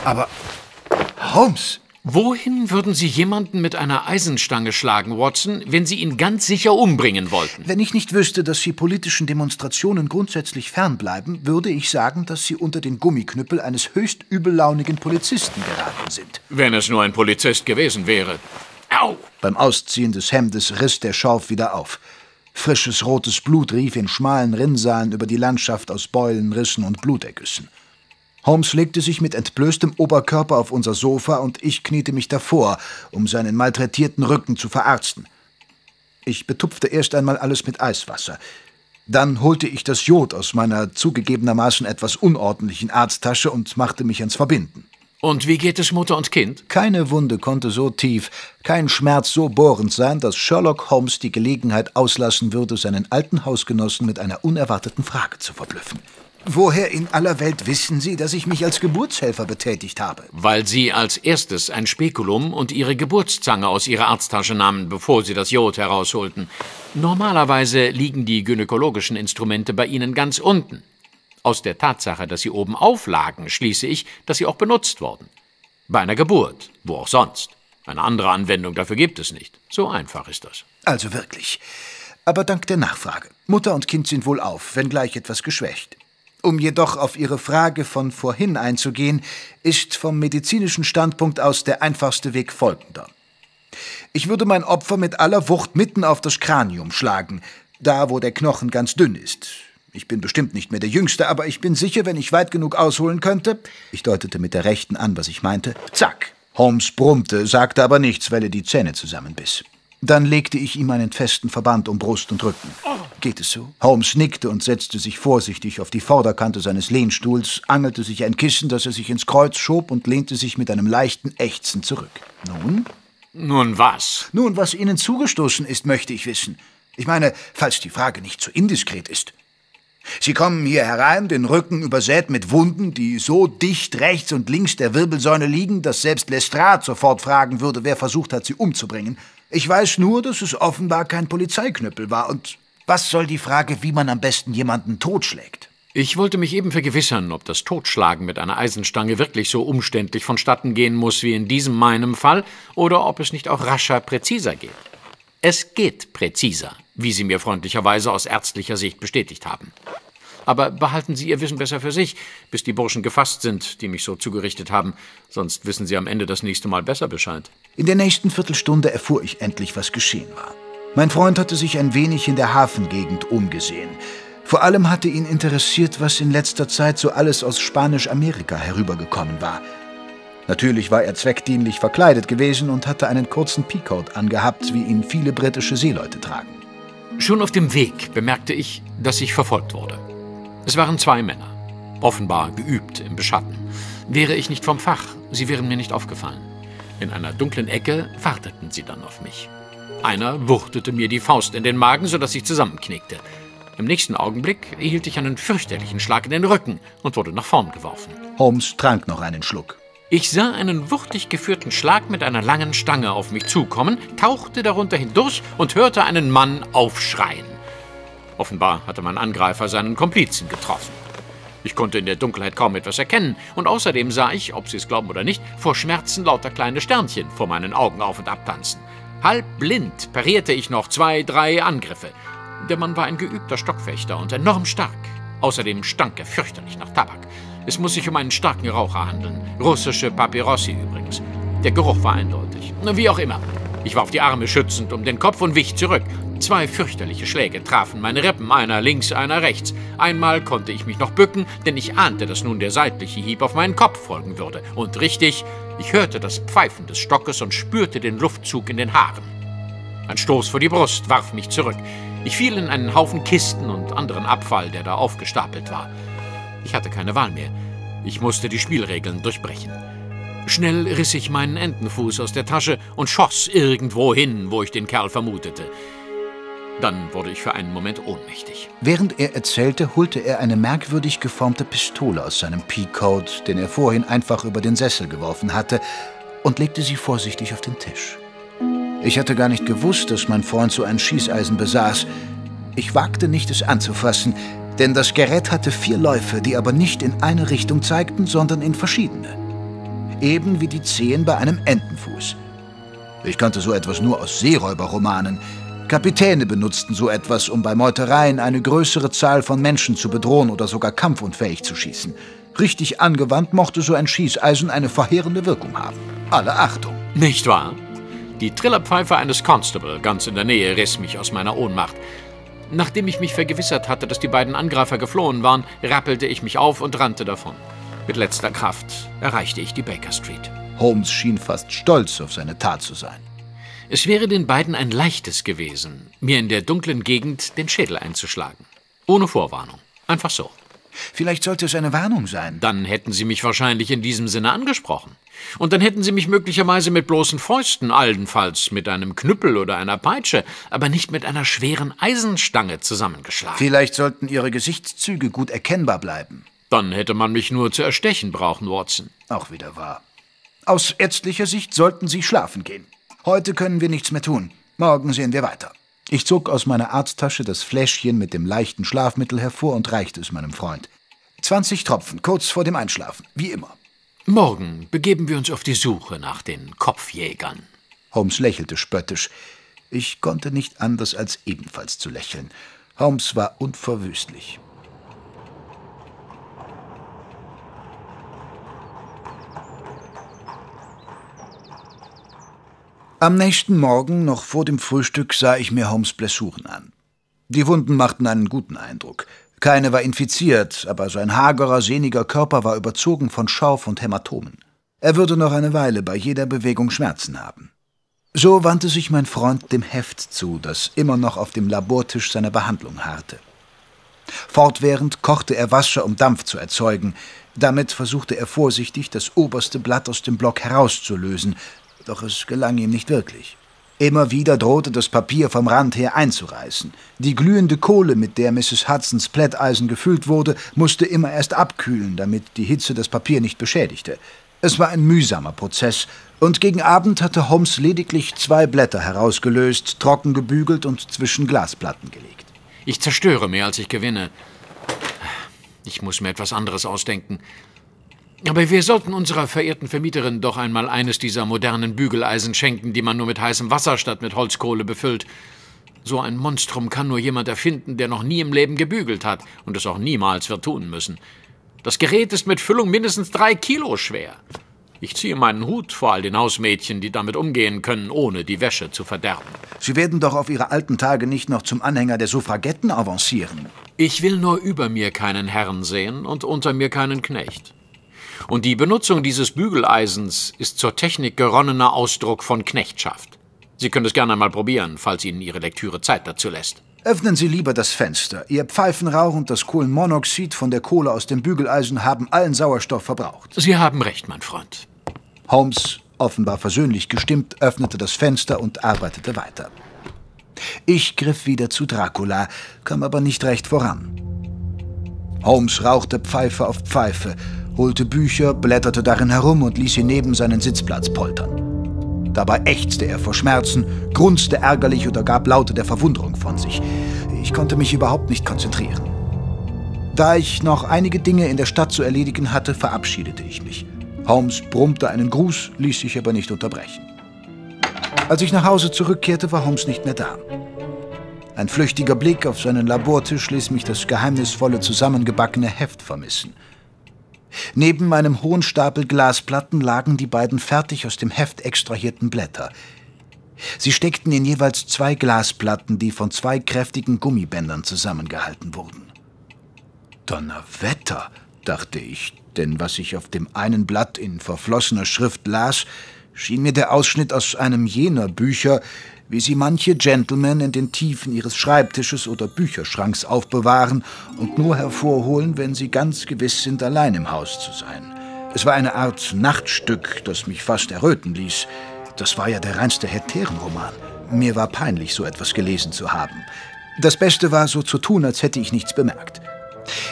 Aber Holmes! Wohin würden Sie jemanden mit einer Eisenstange schlagen, Watson, wenn Sie ihn ganz sicher umbringen wollten? Wenn ich nicht wüsste, dass Sie politischen Demonstrationen grundsätzlich fernbleiben, würde ich sagen, dass Sie unter den Gummiknüppel eines höchst übellaunigen Polizisten geraten sind. Wenn es nur ein Polizist gewesen wäre. Au! Beim Ausziehen des Hemdes riss der Schorf wieder auf. Frisches rotes Blut rief in schmalen Rinnsalen über die Landschaft aus Beulen, Rissen und Blutergüssen. Holmes legte sich mit entblößtem Oberkörper auf unser Sofa und ich kniete mich davor, um seinen malträtierten Rücken zu verarzten. Ich betupfte erst einmal alles mit Eiswasser. Dann holte ich das Jod aus meiner zugegebenermaßen etwas unordentlichen Arzttasche und machte mich ans Verbinden. Und wie geht es Mutter und Kind? Keine Wunde konnte so tief, kein Schmerz so bohrend sein, dass Sherlock Holmes die Gelegenheit auslassen würde, seinen alten Hausgenossen mit einer unerwarteten Frage zu verblüffen. Woher in aller Welt wissen Sie, dass ich mich als Geburtshelfer betätigt habe? Weil Sie als erstes ein Spekulum und Ihre Geburtszange aus Ihrer Arzttasche nahmen, bevor Sie das Jod herausholten. Normalerweise liegen die gynäkologischen Instrumente bei Ihnen ganz unten. Aus der Tatsache, dass sie oben auflagen, schließe ich, dass sie auch benutzt wurden. Bei einer Geburt, wo auch sonst. Eine andere Anwendung dafür gibt es nicht. So einfach ist das. Also wirklich. Aber dank der Nachfrage. Mutter und Kind sind wohl auf, wenngleich etwas geschwächt. Um jedoch auf Ihre Frage von vorhin einzugehen, ist vom medizinischen Standpunkt aus der einfachste Weg folgender. Ich würde mein Opfer mit aller Wucht mitten auf das Kranium schlagen, da wo der Knochen ganz dünn ist. Ich bin bestimmt nicht mehr der Jüngste, aber ich bin sicher, wenn ich weit genug ausholen könnte. Ich deutete mit der rechten an, was ich meinte. Zack! Holmes brummte, sagte aber nichts, weil er die Zähne zusammenbiss. Dann legte ich ihm einen festen Verband um Brust und Rücken. Geht es so? Holmes nickte und setzte sich vorsichtig auf die Vorderkante seines Lehnstuhls, angelte sich ein Kissen, das er sich ins Kreuz schob und lehnte sich mit einem leichten Ächzen zurück. Nun? Nun was? Nun, was Ihnen zugestoßen ist, möchte ich wissen. Ich meine, falls die Frage nicht zu indiskret ist. Sie kommen hier herein, den Rücken übersät mit Wunden, die so dicht rechts und links der Wirbelsäule liegen, dass selbst Lestrade sofort fragen würde, wer versucht hat, sie umzubringen. Ich weiß nur, dass es offenbar kein Polizeiknüppel war. Und was soll die Frage, wie man am besten jemanden totschlägt? Ich wollte mich eben vergewissern, ob das Totschlagen mit einer Eisenstange wirklich so umständlich vonstatten gehen muss wie in diesem meinem Fall, oder ob es nicht auch rascher, präziser geht. Es geht präziser, wie Sie mir freundlicherweise aus ärztlicher Sicht bestätigt haben. Aber behalten Sie Ihr Wissen besser für sich, bis die Burschen gefasst sind, die mich so zugerichtet haben. Sonst wissen Sie am Ende das nächste Mal besser Bescheid. In der nächsten Viertelstunde erfuhr ich endlich, was geschehen war. Mein Freund hatte sich ein wenig in der Hafengegend umgesehen. Vor allem hatte ihn interessiert, was in letzter Zeit so alles aus Spanisch-Amerika herübergekommen war. Natürlich war er zweckdienlich verkleidet gewesen und hatte einen kurzen Peacoat angehabt, wie ihn viele britische Seeleute tragen. Schon auf dem Weg bemerkte ich, dass ich verfolgt wurde. Es waren zwei Männer, offenbar geübt im Beschatten. Wäre ich nicht vom Fach, sie wären mir nicht aufgefallen. In einer dunklen Ecke warteten sie dann auf mich. Einer wuchtete mir die Faust in den Magen, sodass ich zusammenknickte. Im nächsten Augenblick erhielt ich einen fürchterlichen Schlag in den Rücken und wurde nach vorn geworfen. Holmes trank noch einen Schluck. Ich sah einen wuchtig geführten Schlag mit einer langen Stange auf mich zukommen, tauchte darunter hindurch und hörte einen Mann aufschreien. Offenbar hatte mein Angreifer seinen Komplizen getroffen. Ich konnte in der Dunkelheit kaum etwas erkennen, und außerdem sah ich, ob Sie es glauben oder nicht, vor Schmerzen lauter kleine Sternchen vor meinen Augen auf und ab tanzen. Halb blind parierte ich noch zwei, drei Angriffe. Der Mann war ein geübter Stockfechter und enorm stark. Außerdem stank er fürchterlich nach Tabak. Es muss sich um einen starken Raucher handeln. Russische Papyrossi übrigens. Der Geruch war eindeutig. Wie auch immer. Ich warf die Arme schützend um den Kopf und wich zurück. Zwei fürchterliche Schläge trafen meine Rippen, einer links, einer rechts. Einmal konnte ich mich noch bücken, denn ich ahnte, dass nun der seitliche Hieb auf meinen Kopf folgen würde. Und richtig, ich hörte das Pfeifen des Stockes und spürte den Luftzug in den Haaren. Ein Stoß vor die Brust warf mich zurück. Ich fiel in einen Haufen Kisten und anderen Abfall, der da aufgestapelt war. Ich hatte keine Wahl mehr. Ich musste die Spielregeln durchbrechen. Schnell riss ich meinen Entenfuß aus der Tasche und schoss irgendwo hin, wo ich den Kerl vermutete. Dann wurde ich für einen Moment ohnmächtig. Während er erzählte, holte er eine merkwürdig geformte Pistole aus seinem Peacoat, den er vorhin einfach über den Sessel geworfen hatte, und legte sie vorsichtig auf den Tisch. Ich hatte gar nicht gewusst, dass mein Freund so ein Schießeisen besaß. Ich wagte nicht, es anzufassen, denn das Gerät hatte vier Läufe, die aber nicht in eine Richtung zeigten, sondern in verschiedene. Eben wie die Zehen bei einem Entenfuß. Ich kannte so etwas nur aus Seeräuberromanen, Kapitäne benutzten so etwas, um bei Meutereien eine größere Zahl von Menschen zu bedrohen oder sogar kampfunfähig zu schießen. Richtig angewandt mochte so ein Schießeisen eine verheerende Wirkung haben. Alle Achtung. Nicht wahr? Die Trillerpfeife eines Constable ganz in der Nähe riss mich aus meiner Ohnmacht. Nachdem ich mich vergewissert hatte, dass die beiden Angreifer geflohen waren, rappelte ich mich auf und rannte davon. Mit letzter Kraft erreichte ich die Baker Street. Holmes schien fast stolz auf seine Tat zu sein. Es wäre den beiden ein leichtes gewesen, mir in der dunklen Gegend den Schädel einzuschlagen. Ohne Vorwarnung. Einfach so. Vielleicht sollte es eine Warnung sein. Dann hätten Sie mich wahrscheinlich in diesem Sinne angesprochen. Und dann hätten Sie mich möglicherweise mit bloßen Fäusten, allenfalls mit einem Knüppel oder einer Peitsche, aber nicht mit einer schweren Eisenstange zusammengeschlagen. Vielleicht sollten Ihre Gesichtszüge gut erkennbar bleiben. Dann hätte man mich nur zu erstechen brauchen, Watson. Auch wieder wahr. Aus ärztlicher Sicht sollten Sie schlafen gehen. Heute können wir nichts mehr tun. Morgen sehen wir weiter. Ich zog aus meiner Arzttasche das Fläschchen mit dem leichten Schlafmittel hervor und reichte es meinem Freund. 20 Tropfen, kurz vor dem Einschlafen, wie immer. Morgen begeben wir uns auf die Suche nach den Kopfjägern. Holmes lächelte spöttisch. Ich konnte nicht anders als ebenfalls zu lächeln. Holmes war unverwüstlich. Am nächsten Morgen, noch vor dem Frühstück, sah ich mir Holmes Blessuren an. Die Wunden machten einen guten Eindruck. Keine war infiziert, aber sein hagerer, sehniger Körper war überzogen von Schorf und Hämatomen. Er würde noch eine Weile bei jeder Bewegung Schmerzen haben. So wandte sich mein Freund dem Heft zu, das immer noch auf dem Labortisch seiner Behandlung harrte. Fortwährend kochte er Wasser, um Dampf zu erzeugen. Damit versuchte er vorsichtig, das oberste Blatt aus dem Block herauszulösen, doch es gelang ihm nicht wirklich. Immer wieder drohte das Papier vom Rand her einzureißen. Die glühende Kohle, mit der Mrs. Hudsons Plätteisen gefüllt wurde, musste immer erst abkühlen, damit die Hitze das Papier nicht beschädigte. Es war ein mühsamer Prozess, und gegen Abend hatte Holmes lediglich zwei Blätter herausgelöst, trocken gebügelt und zwischen Glasplatten gelegt. Ich zerstöre mehr, als ich gewinne. Ich muss mir etwas anderes ausdenken. Aber wir sollten unserer verehrten Vermieterin doch einmal eines dieser modernen Bügeleisen schenken, die man nur mit heißem Wasser statt mit Holzkohle befüllt. So ein Monstrum kann nur jemand erfinden, der noch nie im Leben gebügelt hat und es auch niemals wird tun müssen. Das Gerät ist mit Füllung mindestens drei Kilo schwer. Ich ziehe meinen Hut vor all den Hausmädchen, die damit umgehen können, ohne die Wäsche zu verderben. Sie werden doch auf Ihre alten Tage nicht noch zum Anhänger der Suffragetten avancieren. Ich will nur über mir keinen Herrn sehen und unter mir keinen Knecht. Und die Benutzung dieses Bügeleisens ist zur Technik geronnener Ausdruck von Knechtschaft. Sie können es gerne einmal probieren, falls Ihnen Ihre Lektüre Zeit dazu lässt. Öffnen Sie lieber das Fenster. Ihr Pfeifenrauch und das Kohlenmonoxid von der Kohle aus dem Bügeleisen haben allen Sauerstoff verbraucht. Sie haben recht, mein Freund. Holmes, offenbar versöhnlich gestimmt, öffnete das Fenster und arbeitete weiter. Ich griff wieder zu Dracula, kam aber nicht recht voran. Holmes rauchte Pfeife auf Pfeife, holte Bücher, blätterte darin herum und ließ sie neben seinen Sitzplatz poltern. Dabei ächzte er vor Schmerzen, grunzte ärgerlich oder gab Laute der Verwunderung von sich. Ich konnte mich überhaupt nicht konzentrieren. Da ich noch einige Dinge in der Stadt zu erledigen hatte, verabschiedete ich mich. Holmes brummte einen Gruß, ließ sich aber nicht unterbrechen. Als ich nach Hause zurückkehrte, war Holmes nicht mehr da. Ein flüchtiger Blick auf seinen Labortisch ließ mich das geheimnisvolle zusammengebackene Heft vermissen. Neben meinem hohen Stapel Glasplatten lagen die beiden fertig aus dem Heft extrahierten Blätter. Sie steckten in jeweils zwei Glasplatten, die von zwei kräftigen Gummibändern zusammengehalten wurden. Donnerwetter, dachte ich, denn was ich auf dem einen Blatt in verflossener Schrift las, schien mir der Ausschnitt aus einem jener Bücher, wie sie manche Gentlemen in den Tiefen ihres Schreibtisches oder Bücherschranks aufbewahren und nur hervorholen, wenn sie ganz gewiss sind, allein im Haus zu sein. Es war eine Art Nachtstück, das mich fast erröten ließ. Das war ja der reinste Hetärenroman. Mir war peinlich, so etwas gelesen zu haben. Das Beste war, so zu tun, als hätte ich nichts bemerkt.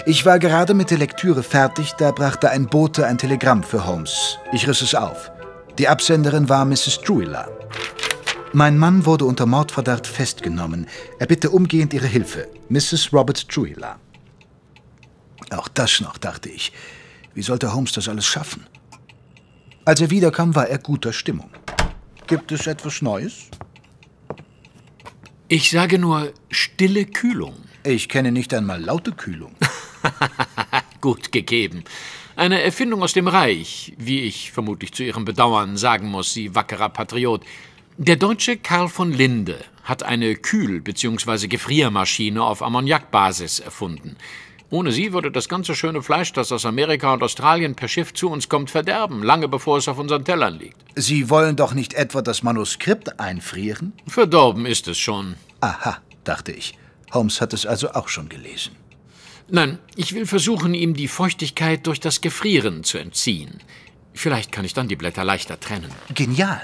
Ich war gerade mit der Lektüre fertig, da brachte ein Bote ein Telegramm für Holmes. Ich riss es auf. Die Absenderin war Mrs. Druilla. Mein Mann wurde unter Mordverdacht festgenommen. Er bitte umgehend Ihre Hilfe. Mrs. Robert Druilla. Auch das noch, dachte ich. Wie sollte Holmes das alles schaffen? Als er wiederkam, war er guter Stimmung. Gibt es etwas Neues? Ich sage nur stille Kühlung. Ich kenne nicht einmal laute Kühlung. [LAUGHS] Gut gegeben. Eine Erfindung aus dem Reich, wie ich vermutlich zu Ihrem Bedauern sagen muss, Sie wackerer Patriot. Der Deutsche Karl von Linde hat eine Kühl- bzw. Gefriermaschine auf Ammoniakbasis erfunden. Ohne sie würde das ganze schöne Fleisch, das aus Amerika und Australien per Schiff zu uns kommt, verderben, lange bevor es auf unseren Tellern liegt. Sie wollen doch nicht etwa das Manuskript einfrieren? Verdorben ist es schon. Aha, dachte ich. Holmes hat es also auch schon gelesen. Nein, ich will versuchen, ihm die Feuchtigkeit durch das Gefrieren zu entziehen. Vielleicht kann ich dann die Blätter leichter trennen. Genial.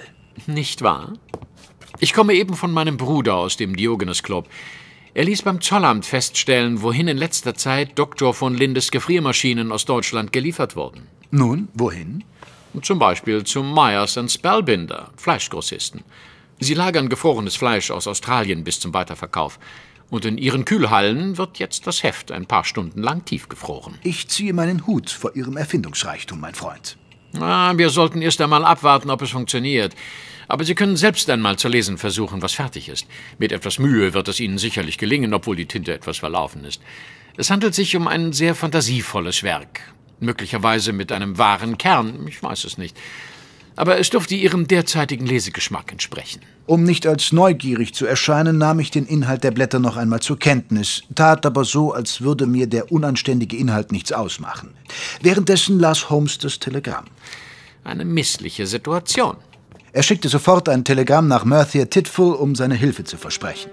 Nicht wahr? Ich komme eben von meinem Bruder aus dem Diogenes Club. Er ließ beim Zollamt feststellen, wohin in letzter Zeit Dr. von Lindes Gefriermaschinen aus Deutschland geliefert wurden. Nun, wohin? Zum Beispiel zum Myers Spellbinder, Fleischgrossisten. Sie lagern gefrorenes Fleisch aus Australien bis zum Weiterverkauf. Und in ihren Kühlhallen wird jetzt das Heft ein paar Stunden lang tiefgefroren. Ich ziehe meinen Hut vor Ihrem Erfindungsreichtum, mein Freund. Ah, wir sollten erst einmal abwarten, ob es funktioniert. Aber Sie können selbst einmal zu lesen versuchen, was fertig ist. Mit etwas Mühe wird es Ihnen sicherlich gelingen, obwohl die Tinte etwas verlaufen ist. Es handelt sich um ein sehr fantasievolles Werk. Möglicherweise mit einem wahren Kern, ich weiß es nicht. Aber es dürfte Ihrem derzeitigen Lesegeschmack entsprechen. Um nicht als neugierig zu erscheinen, nahm ich den Inhalt der Blätter noch einmal zur Kenntnis, tat aber so, als würde mir der unanständige Inhalt nichts ausmachen. Währenddessen las Holmes das Telegramm. Eine missliche Situation. Er schickte sofort ein Telegramm nach Merthyr Titful, um seine Hilfe zu versprechen.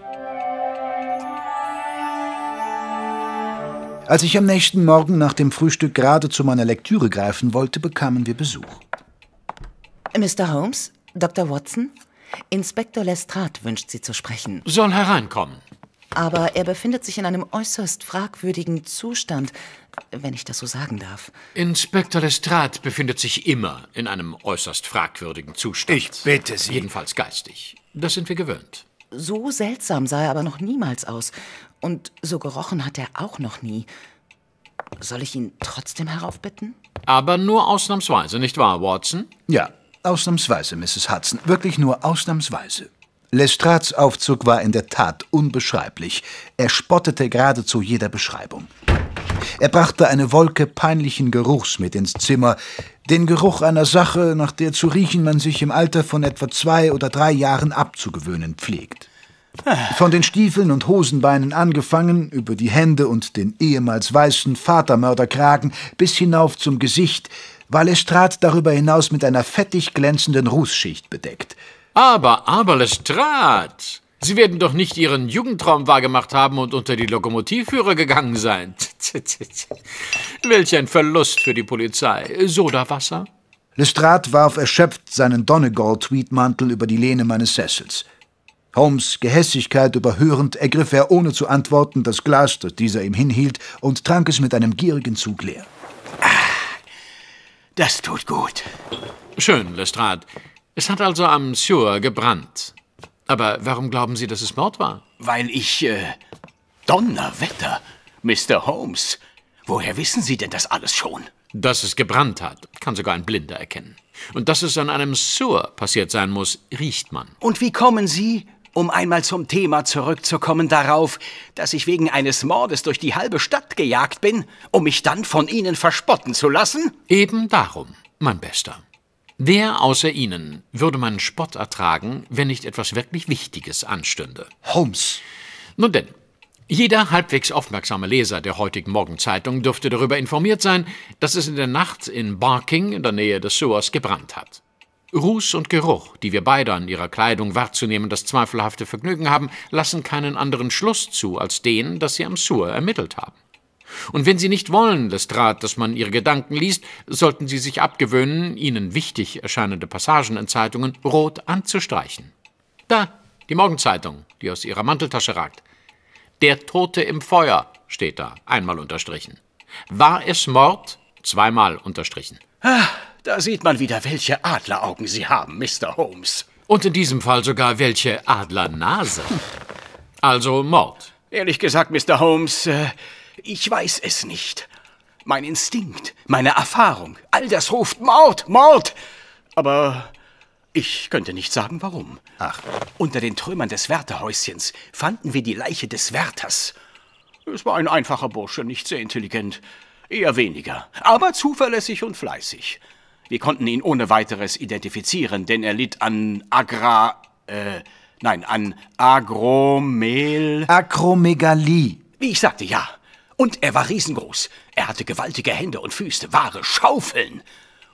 Als ich am nächsten Morgen nach dem Frühstück gerade zu meiner Lektüre greifen wollte, bekamen wir Besuch. Mr. Holmes, Dr. Watson, Inspektor Lestrade wünscht Sie zu sprechen. Soll hereinkommen. Aber er befindet sich in einem äußerst fragwürdigen Zustand, wenn ich das so sagen darf. Inspektor Lestrade befindet sich immer in einem äußerst fragwürdigen Zustand. Ich bitte Sie. Jedenfalls geistig. Das sind wir gewöhnt. So seltsam sah er aber noch niemals aus. Und so gerochen hat er auch noch nie. Soll ich ihn trotzdem heraufbitten? Aber nur ausnahmsweise, nicht wahr, Watson? Ja, ausnahmsweise, Mrs. Hudson. Wirklich nur ausnahmsweise. Lestrades Aufzug war in der Tat unbeschreiblich. Er spottete geradezu jeder Beschreibung. Er brachte eine Wolke peinlichen Geruchs mit ins Zimmer, den Geruch einer Sache, nach der zu riechen man sich im Alter von etwa zwei oder drei Jahren abzugewöhnen pflegt. Von den Stiefeln und Hosenbeinen angefangen, über die Hände und den ehemals weißen Vatermörderkragen bis hinauf zum Gesicht, war Lestrade darüber hinaus mit einer fettig glänzenden Rußschicht bedeckt. Aber, aber, Lestrade! Sie werden doch nicht Ihren Jugendtraum wahrgemacht haben und unter die Lokomotivführer gegangen sein. [LAUGHS] Welch ein Verlust für die Polizei. Sodawasser? Lestrade warf erschöpft seinen Donegal-Tweedmantel über die Lehne meines Sessels. Holmes' Gehässigkeit überhörend, ergriff er ohne zu antworten das Glas, das dieser ihm hinhielt, und trank es mit einem gierigen Zug leer. Das tut gut. Schön, Lestrade. Es hat also am Sewer gebrannt. Aber warum glauben Sie, dass es Mord war? Weil ich. Äh, Donnerwetter, Mr. Holmes. Woher wissen Sie denn das alles schon? Dass es gebrannt hat, kann sogar ein Blinder erkennen. Und dass es an einem Sewer passiert sein muss, riecht man. Und wie kommen Sie, um einmal zum Thema zurückzukommen, darauf, dass ich wegen eines Mordes durch die halbe Stadt gejagt bin, um mich dann von Ihnen verspotten zu lassen? Eben darum, mein Bester. Wer außer Ihnen würde meinen Spott ertragen, wenn nicht etwas wirklich Wichtiges anstünde? Holmes. Nun denn, jeder halbwegs aufmerksame Leser der heutigen Morgenzeitung dürfte darüber informiert sein, dass es in der Nacht in Barking in der Nähe des Sewers gebrannt hat. Ruß und Geruch, die wir beide an ihrer Kleidung wahrzunehmen das zweifelhafte Vergnügen haben, lassen keinen anderen Schluss zu als den, dass sie am Sewer ermittelt haben. Und wenn Sie nicht wollen, Lestrade, dass man Ihre Gedanken liest, sollten Sie sich abgewöhnen, Ihnen wichtig erscheinende Passagen in Zeitungen rot anzustreichen. Da, die Morgenzeitung, die aus Ihrer Manteltasche ragt. Der Tote im Feuer steht da, einmal unterstrichen. War es Mord? Zweimal unterstrichen. Ah, da sieht man wieder, welche Adleraugen Sie haben, Mr. Holmes. Und in diesem Fall sogar welche Adlernase. Also Mord. Ehrlich gesagt, Mr. Holmes, äh, ich weiß es nicht. Mein Instinkt, meine Erfahrung, all das ruft Mord, Mord. Aber ich könnte nicht sagen, warum. Ach. Unter den Trümmern des Wärterhäuschens fanden wir die Leiche des Wärters. Es war ein einfacher Bursche, nicht sehr intelligent. Eher weniger, aber zuverlässig und fleißig. Wir konnten ihn ohne weiteres identifizieren, denn er litt an Agra. Äh, nein, an Agromel. Akromegalie. Wie ich sagte, ja. Und er war riesengroß. Er hatte gewaltige Hände und Füße, wahre Schaufeln.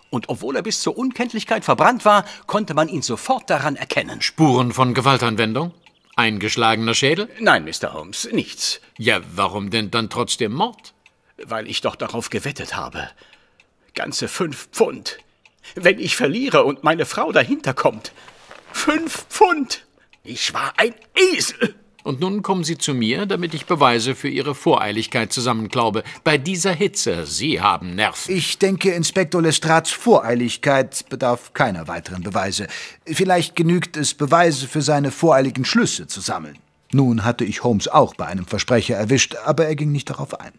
Und obwohl er bis zur Unkenntlichkeit verbrannt war, konnte man ihn sofort daran erkennen. Spuren von Gewaltanwendung? Eingeschlagener Schädel? Nein, Mr. Holmes, nichts. Ja, warum denn dann trotzdem Mord? Weil ich doch darauf gewettet habe. Ganze fünf Pfund. Wenn ich verliere und meine Frau dahinter kommt. Fünf Pfund! Ich war ein Esel! Und nun kommen Sie zu mir, damit ich Beweise für Ihre Voreiligkeit zusammenklaube. Bei dieser Hitze, Sie haben Nerven. Ich denke, Inspektor Lestrades Voreiligkeit bedarf keiner weiteren Beweise. Vielleicht genügt es, Beweise für seine voreiligen Schlüsse zu sammeln. Nun hatte ich Holmes auch bei einem Versprecher erwischt, aber er ging nicht darauf ein.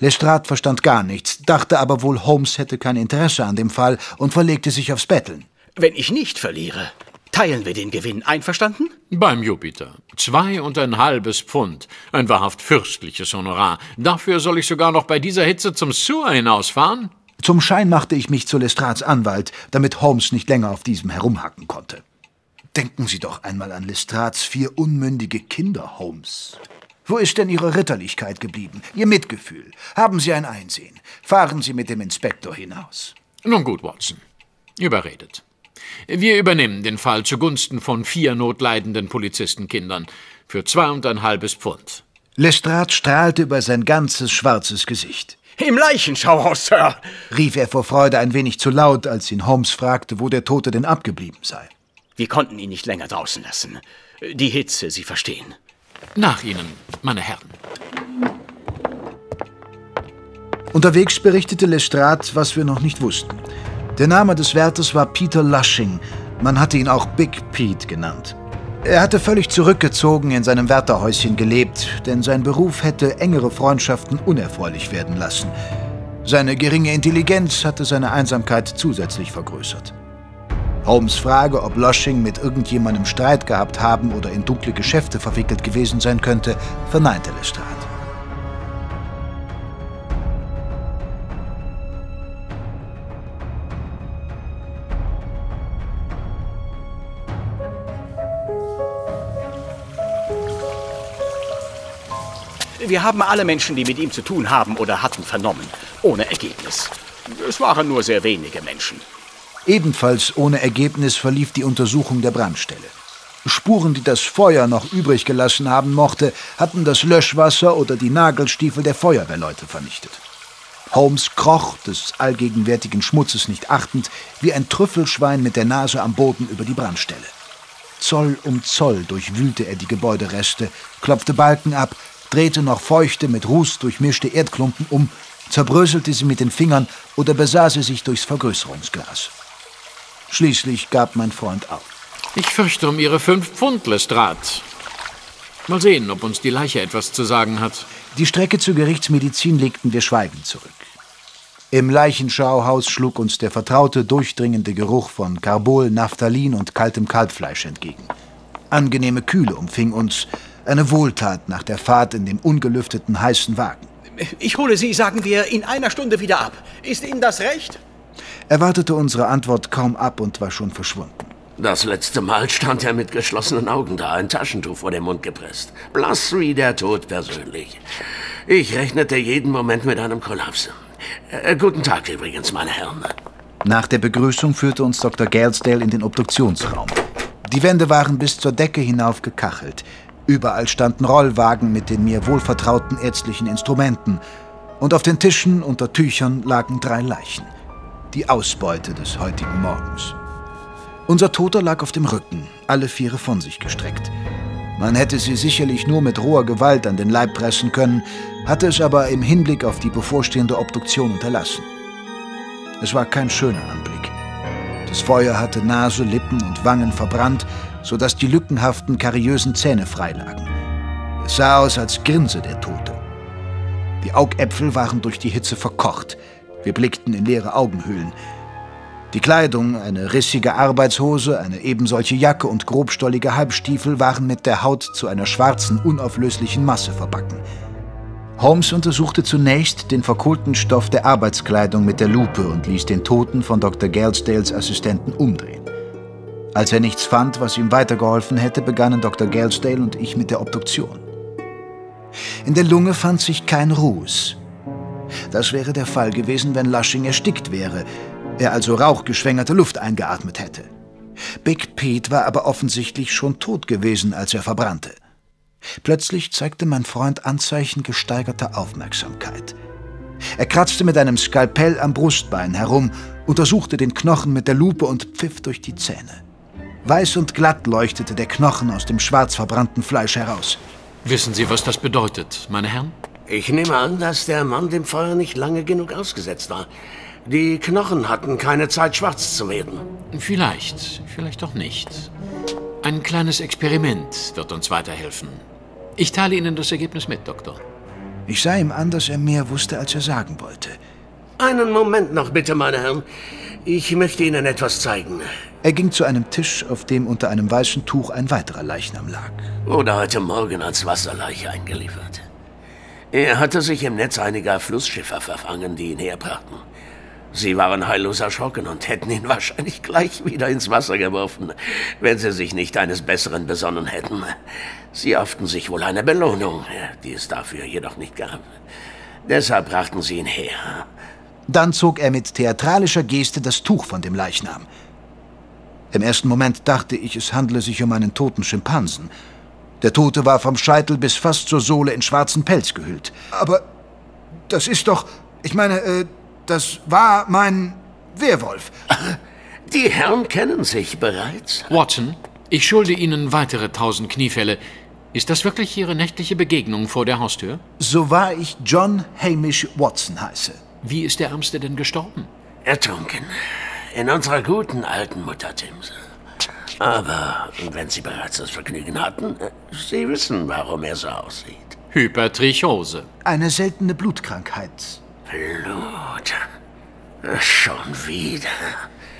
Lestrade verstand gar nichts, dachte aber wohl, Holmes hätte kein Interesse an dem Fall und verlegte sich aufs Betteln. Wenn ich nicht verliere, teilen wir den Gewinn. Einverstanden? Beim Jupiter. Zwei und ein halbes Pfund. Ein wahrhaft fürstliches Honorar. Dafür soll ich sogar noch bei dieser Hitze zum Sewer hinausfahren? Zum Schein machte ich mich zu Lestrats Anwalt, damit Holmes nicht länger auf diesem herumhacken konnte. Denken Sie doch einmal an Lestrats vier unmündige Kinder, Holmes. Wo ist denn Ihre Ritterlichkeit geblieben? Ihr Mitgefühl? Haben Sie ein Einsehen? Fahren Sie mit dem Inspektor hinaus. Nun gut, Watson. Überredet. Wir übernehmen den Fall zugunsten von vier notleidenden Polizistenkindern für zwei und ein halbes Pfund. Lestrade strahlte über sein ganzes schwarzes Gesicht. Im Leichenschauhaus, Sir! rief er vor Freude ein wenig zu laut, als ihn Holmes fragte, wo der Tote denn abgeblieben sei. Wir konnten ihn nicht länger draußen lassen. Die Hitze, Sie verstehen. Nach Ihnen, meine Herren. Unterwegs berichtete Lestrade, was wir noch nicht wussten. Der Name des Wärters war Peter Lushing. Man hatte ihn auch Big Pete genannt. Er hatte völlig zurückgezogen in seinem Wärterhäuschen gelebt, denn sein Beruf hätte engere Freundschaften unerfreulich werden lassen. Seine geringe Intelligenz hatte seine Einsamkeit zusätzlich vergrößert. Holmes Frage, ob Lushing mit irgendjemandem Streit gehabt haben oder in dunkle Geschäfte verwickelt gewesen sein könnte, verneinte Lestrade. Wir haben alle Menschen, die mit ihm zu tun haben oder hatten, vernommen. Ohne Ergebnis. Es waren nur sehr wenige Menschen. Ebenfalls ohne Ergebnis verlief die Untersuchung der Brandstelle. Spuren, die das Feuer noch übrig gelassen haben mochte, hatten das Löschwasser oder die Nagelstiefel der Feuerwehrleute vernichtet. Holmes kroch, des allgegenwärtigen Schmutzes nicht achtend, wie ein Trüffelschwein mit der Nase am Boden über die Brandstelle. Zoll um Zoll durchwühlte er die Gebäudereste, klopfte Balken ab, drehte noch feuchte, mit Ruß durchmischte Erdklumpen um, zerbröselte sie mit den Fingern oder besah sie sich durchs Vergrößerungsglas. Schließlich gab mein Freund auf. Ich fürchte um Ihre fünf Pfund, Lestrade. Mal sehen, ob uns die Leiche etwas zu sagen hat. Die Strecke zur Gerichtsmedizin legten wir schweigend zurück. Im Leichenschauhaus schlug uns der vertraute, durchdringende Geruch von Carbol, Naphthalin und kaltem Kalbfleisch entgegen. Angenehme Kühle umfing uns, eine Wohltat nach der Fahrt in dem ungelüfteten, heißen Wagen. Ich hole Sie, sagen wir, in einer Stunde wieder ab. Ist Ihnen das recht? Er wartete unsere Antwort kaum ab und war schon verschwunden. Das letzte Mal stand er mit geschlossenen Augen da, ein Taschentuch vor den Mund gepresst. Plus wie der Tod persönlich. Ich rechnete jeden Moment mit einem Kollaps. Äh, guten Tag übrigens, meine Herren. Nach der Begrüßung führte uns Dr. Galesdale in den Obduktionsraum. Die Wände waren bis zur Decke hinauf gekachelt. Überall standen Rollwagen mit den mir wohlvertrauten ärztlichen Instrumenten. Und auf den Tischen unter Tüchern lagen drei Leichen. Die Ausbeute des heutigen Morgens. Unser Toter lag auf dem Rücken, alle Viere von sich gestreckt. Man hätte sie sicherlich nur mit roher Gewalt an den Leib pressen können, hatte es aber im Hinblick auf die bevorstehende Obduktion unterlassen. Es war kein schöner Anblick. Das Feuer hatte Nase, Lippen und Wangen verbrannt, sodass die lückenhaften, kariösen Zähne freilagen. Es sah aus, als grinse der Tote. Die Augäpfel waren durch die Hitze verkocht. Wir blickten in leere Augenhöhlen. Die Kleidung, eine rissige Arbeitshose, eine ebensolche Jacke und grobstollige Halbstiefel waren mit der Haut zu einer schwarzen, unauflöslichen Masse verbacken. Holmes untersuchte zunächst den verkohlten Stoff der Arbeitskleidung mit der Lupe und ließ den Toten von Dr. Gelsdales Assistenten umdrehen. Als er nichts fand, was ihm weitergeholfen hätte, begannen Dr. Gelsdale und ich mit der Obduktion. In der Lunge fand sich kein Ruß. Das wäre der Fall gewesen, wenn Lushing erstickt wäre, er also rauchgeschwängerte Luft eingeatmet hätte. Big Pete war aber offensichtlich schon tot gewesen, als er verbrannte. Plötzlich zeigte mein Freund Anzeichen gesteigerter Aufmerksamkeit. Er kratzte mit einem Skalpell am Brustbein herum, untersuchte den Knochen mit der Lupe und pfiff durch die Zähne. Weiß und glatt leuchtete der Knochen aus dem schwarz verbrannten Fleisch heraus. Wissen Sie, was das bedeutet, meine Herren? Ich nehme an, dass der Mann dem Feuer nicht lange genug ausgesetzt war. Die Knochen hatten keine Zeit, schwarz zu werden. Vielleicht, vielleicht auch nicht. Ein kleines Experiment wird uns weiterhelfen. Ich teile Ihnen das Ergebnis mit, Doktor. Ich sah ihm an, dass er mehr wusste, als er sagen wollte. Einen Moment noch bitte, meine Herren. Ich möchte Ihnen etwas zeigen. Er ging zu einem Tisch, auf dem unter einem weißen Tuch ein weiterer Leichnam lag. Wurde heute Morgen als Wasserleiche eingeliefert. Er hatte sich im Netz einiger Flussschiffer verfangen, die ihn herbrachten. Sie waren heillos erschrocken und hätten ihn wahrscheinlich gleich wieder ins Wasser geworfen, wenn Sie sich nicht eines Besseren besonnen hätten. Sie hofften sich wohl eine Belohnung, die es dafür jedoch nicht gab. Deshalb brachten sie ihn her. Dann zog er mit theatralischer Geste das Tuch von dem Leichnam. Im ersten Moment dachte ich, es handle sich um einen toten Schimpansen. Der Tote war vom Scheitel bis fast zur Sohle in schwarzen Pelz gehüllt. Aber das ist doch, ich meine, äh, das war mein Werwolf. Die Herren kennen sich bereits. Watson, ich schulde Ihnen weitere tausend Kniefälle. Ist das wirklich Ihre nächtliche Begegnung vor der Haustür? So wahr ich John Hamish Watson heiße. Wie ist der Ärmste denn gestorben? Ertrunken. In unserer guten alten Mutter Themse. Aber wenn Sie bereits das Vergnügen hatten, Sie wissen, warum er so aussieht. Hypertrichose. Eine seltene Blutkrankheit. Blut. Schon wieder.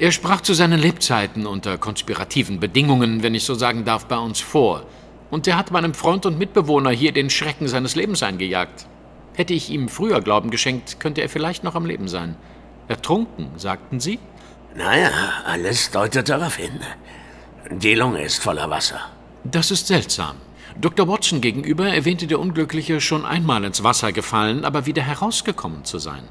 Er sprach zu seinen Lebzeiten unter konspirativen Bedingungen, wenn ich so sagen darf, bei uns vor. Und er hat meinem Freund und Mitbewohner hier den Schrecken seines Lebens eingejagt. Hätte ich ihm früher Glauben geschenkt, könnte er vielleicht noch am Leben sein. Ertrunken, sagten Sie? Naja, alles deutet darauf hin. Die Lunge ist voller Wasser. Das ist seltsam. Dr. Watson gegenüber erwähnte der Unglückliche schon einmal ins Wasser gefallen, aber wieder herausgekommen zu sein.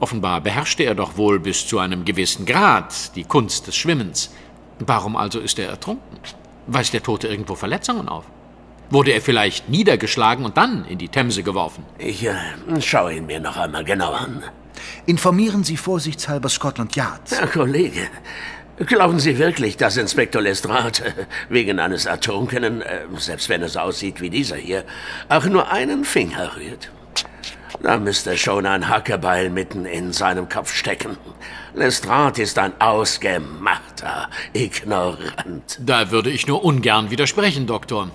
Offenbar beherrschte er doch wohl bis zu einem gewissen Grad die Kunst des Schwimmens. Warum also ist er ertrunken? Weist der Tote irgendwo Verletzungen auf? Wurde er vielleicht niedergeschlagen und dann in die Themse geworfen? Ich äh, schaue ihn mir noch einmal genau an. Informieren Sie vorsichtshalber Scotland Yard. Herr Kollege, glauben Sie wirklich, dass Inspektor Lestrade [LAUGHS] wegen eines Ertrunkenen, äh, selbst wenn es aussieht wie dieser hier, auch nur einen Finger rührt? Da müsste schon ein Hackebeil mitten in seinem Kopf stecken. Lestrade ist ein ausgemachter Ignorant. Da würde ich nur ungern widersprechen, Doktor.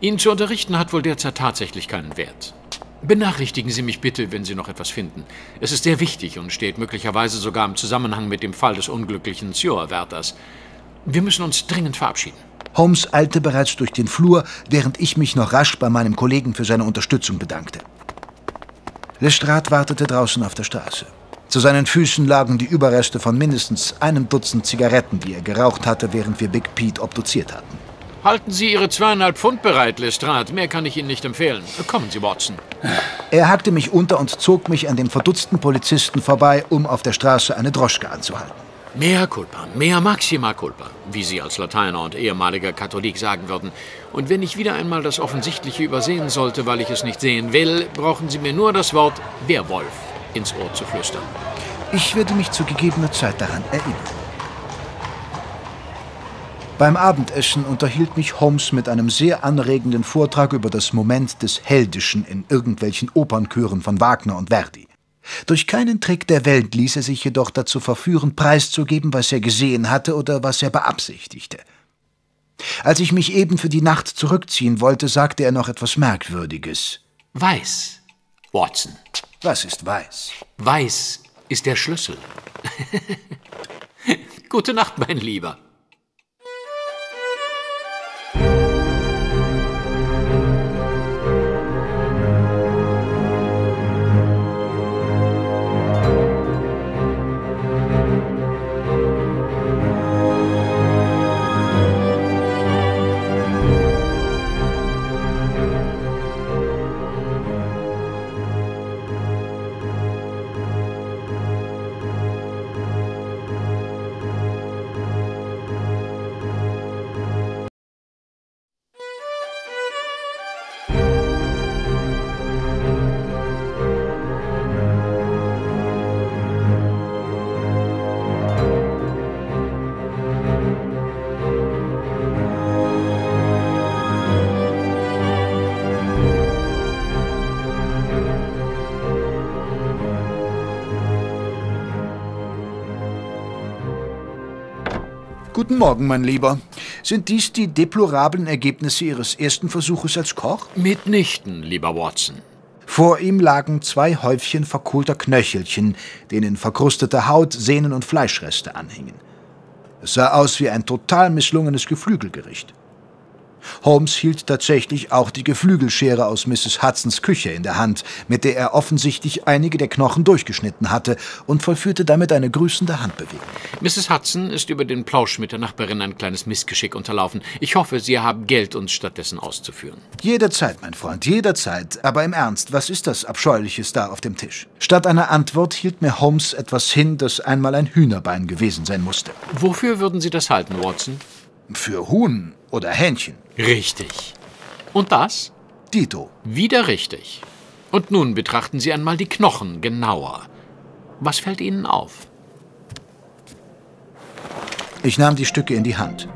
Ihn zu unterrichten hat wohl derzeit tatsächlich keinen Wert. Benachrichtigen Sie mich bitte, wenn Sie noch etwas finden. Es ist sehr wichtig und steht möglicherweise sogar im Zusammenhang mit dem Fall des unglücklichen Sjoa-Wärters. Wir müssen uns dringend verabschieden. Holmes eilte bereits durch den Flur, während ich mich noch rasch bei meinem Kollegen für seine Unterstützung bedankte. Lestrade wartete draußen auf der Straße. Zu seinen Füßen lagen die Überreste von mindestens einem Dutzend Zigaretten, die er geraucht hatte, während wir Big Pete obduziert hatten. Halten Sie Ihre zweieinhalb Pfund bereit, Lestrade. Mehr kann ich Ihnen nicht empfehlen. Kommen Sie, Watson. Er hackte mich unter und zog mich an dem verdutzten Polizisten vorbei, um auf der Straße eine Droschke anzuhalten. Mehr culpa, mehr maxima culpa, wie Sie als Lateiner und ehemaliger Katholik sagen würden. Und wenn ich wieder einmal das Offensichtliche übersehen sollte, weil ich es nicht sehen will, brauchen Sie mir nur das Wort Werwolf ins Ohr zu flüstern. Ich werde mich zu gegebener Zeit daran erinnern. Beim Abendessen unterhielt mich Holmes mit einem sehr anregenden Vortrag über das Moment des Heldischen in irgendwelchen Opernchören von Wagner und Verdi. Durch keinen Trick der Welt ließ er sich jedoch dazu verführen, preiszugeben, was er gesehen hatte oder was er beabsichtigte. Als ich mich eben für die Nacht zurückziehen wollte, sagte er noch etwas Merkwürdiges. Weiß, Watson. Was ist weiß? Weiß ist der Schlüssel. [LAUGHS] Gute Nacht, mein Lieber. Morgen, mein Lieber. Sind dies die deplorablen Ergebnisse Ihres ersten Versuches als Koch? Mitnichten, lieber Watson. Vor ihm lagen zwei Häufchen verkohlter Knöchelchen, denen verkrustete Haut, Sehnen und Fleischreste anhingen. Es sah aus wie ein total misslungenes Geflügelgericht. Holmes hielt tatsächlich auch die Geflügelschere aus Mrs. Hudsons Küche in der Hand, mit der er offensichtlich einige der Knochen durchgeschnitten hatte, und vollführte damit eine grüßende Handbewegung. Mrs. Hudson ist über den Plausch mit der Nachbarin ein kleines Missgeschick unterlaufen. Ich hoffe, Sie haben Geld, uns stattdessen auszuführen. Jederzeit, mein Freund, jederzeit. Aber im Ernst, was ist das Abscheuliches da auf dem Tisch? Statt einer Antwort hielt mir Holmes etwas hin, das einmal ein Hühnerbein gewesen sein musste. Wofür würden Sie das halten, Watson? Für Huhn oder Hähnchen. Richtig. Und das? Dito. Wieder richtig. Und nun betrachten Sie einmal die Knochen genauer. Was fällt Ihnen auf? Ich nahm die Stücke in die Hand.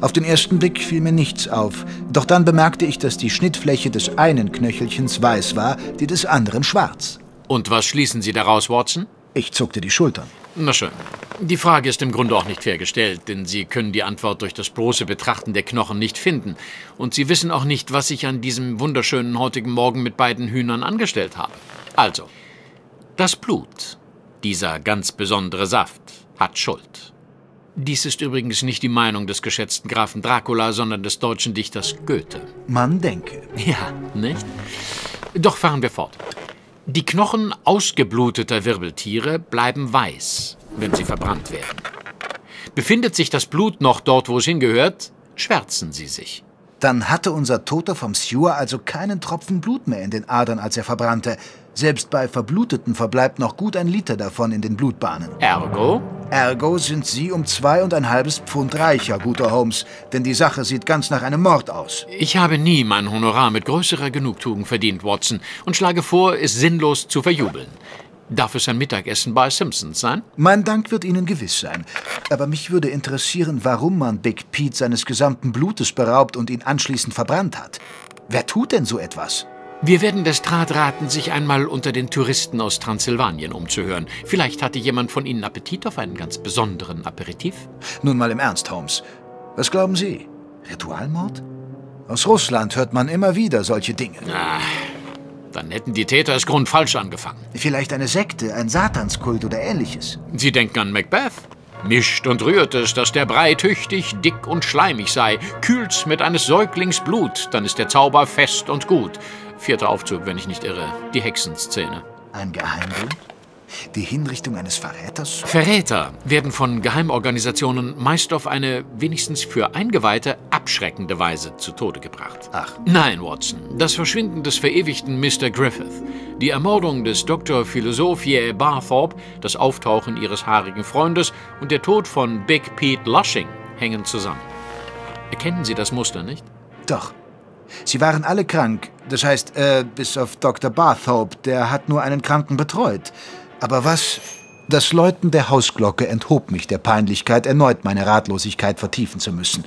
Auf den ersten Blick fiel mir nichts auf, doch dann bemerkte ich, dass die Schnittfläche des einen Knöchelchens weiß war, die des anderen schwarz. Und was schließen Sie daraus, Watson? Ich zuckte die Schultern. Na schön. Die Frage ist im Grunde auch nicht fair gestellt, denn Sie können die Antwort durch das bloße Betrachten der Knochen nicht finden. Und Sie wissen auch nicht, was ich an diesem wunderschönen heutigen Morgen mit beiden Hühnern angestellt habe. Also, das Blut, dieser ganz besondere Saft, hat Schuld. Dies ist übrigens nicht die Meinung des geschätzten Grafen Dracula, sondern des deutschen Dichters Goethe. Man denke. Ja, nicht? Doch fahren wir fort. Die Knochen ausgebluteter Wirbeltiere bleiben weiß, wenn sie verbrannt werden. Befindet sich das Blut noch dort, wo es hingehört, schwärzen sie sich. Dann hatte unser Toter vom Sewer also keinen Tropfen Blut mehr in den Adern, als er verbrannte. Selbst bei Verbluteten verbleibt noch gut ein Liter davon in den Blutbahnen. Ergo? Ergo sind Sie um zwei und ein halbes Pfund reicher, guter Holmes, denn die Sache sieht ganz nach einem Mord aus. Ich habe nie mein Honorar mit größerer Genugtuung verdient, Watson, und schlage vor, es sinnlos zu verjubeln. Darf es ein Mittagessen bei Simpsons sein? Mein Dank wird Ihnen gewiss sein. Aber mich würde interessieren, warum man Big Pete seines gesamten Blutes beraubt und ihn anschließend verbrannt hat. Wer tut denn so etwas? Wir werden Lestrade raten, sich einmal unter den Touristen aus Transsilvanien umzuhören. Vielleicht hatte jemand von Ihnen Appetit auf einen ganz besonderen Aperitif? Nun mal im Ernst, Holmes. Was glauben Sie? Ritualmord? Aus Russland hört man immer wieder solche Dinge. Ah, dann hätten die Täter es grundfalsch angefangen. Vielleicht eine Sekte, ein Satanskult oder ähnliches. Sie denken an Macbeth? Mischt und rührt es, dass der Brei tüchtig, dick und schleimig sei. Kühlt's mit eines Säuglings Blut, dann ist der Zauber fest und gut. Vierter Aufzug, wenn ich nicht irre. Die Hexenszene. Ein Geheimbund? Die Hinrichtung eines Verräters? Verräter werden von Geheimorganisationen meist auf eine, wenigstens für Eingeweihte, abschreckende Weise zu Tode gebracht. Ach. Nein, Watson. Das Verschwinden des verewigten Mr. Griffith, die Ermordung des Dr. Philosophiae Barthorpe, das Auftauchen ihres haarigen Freundes und der Tod von Big Pete Lushing hängen zusammen. Erkennen Sie das Muster nicht? Doch. Sie waren alle krank. Das heißt, äh, bis auf Dr. Barthorpe, der hat nur einen Kranken betreut. Aber was? Das Läuten der Hausglocke enthob mich der Peinlichkeit, erneut meine Ratlosigkeit vertiefen zu müssen.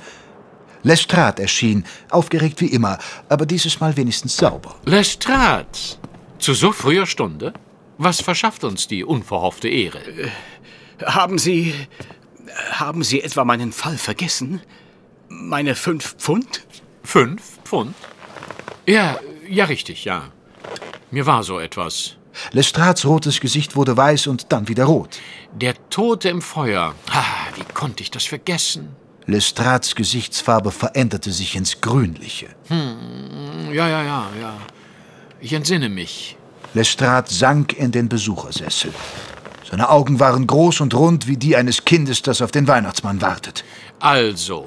Lestrade erschien, aufgeregt wie immer, aber dieses Mal wenigstens sauber. Lestrade? Zu so früher Stunde? Was verschafft uns die unverhoffte Ehre? Haben Sie. Haben Sie etwa meinen Fall vergessen? Meine fünf Pfund? Fünf Pfund? Ja, ja, richtig, ja. Mir war so etwas. Lestrades rotes Gesicht wurde weiß und dann wieder rot. Der Tote im Feuer. Ah, wie konnte ich das vergessen? Lestrades Gesichtsfarbe veränderte sich ins Grünliche. Hm, ja, ja, ja, ja. Ich entsinne mich. Lestrade sank in den Besuchersessel. Seine Augen waren groß und rund wie die eines Kindes, das auf den Weihnachtsmann wartet. Also,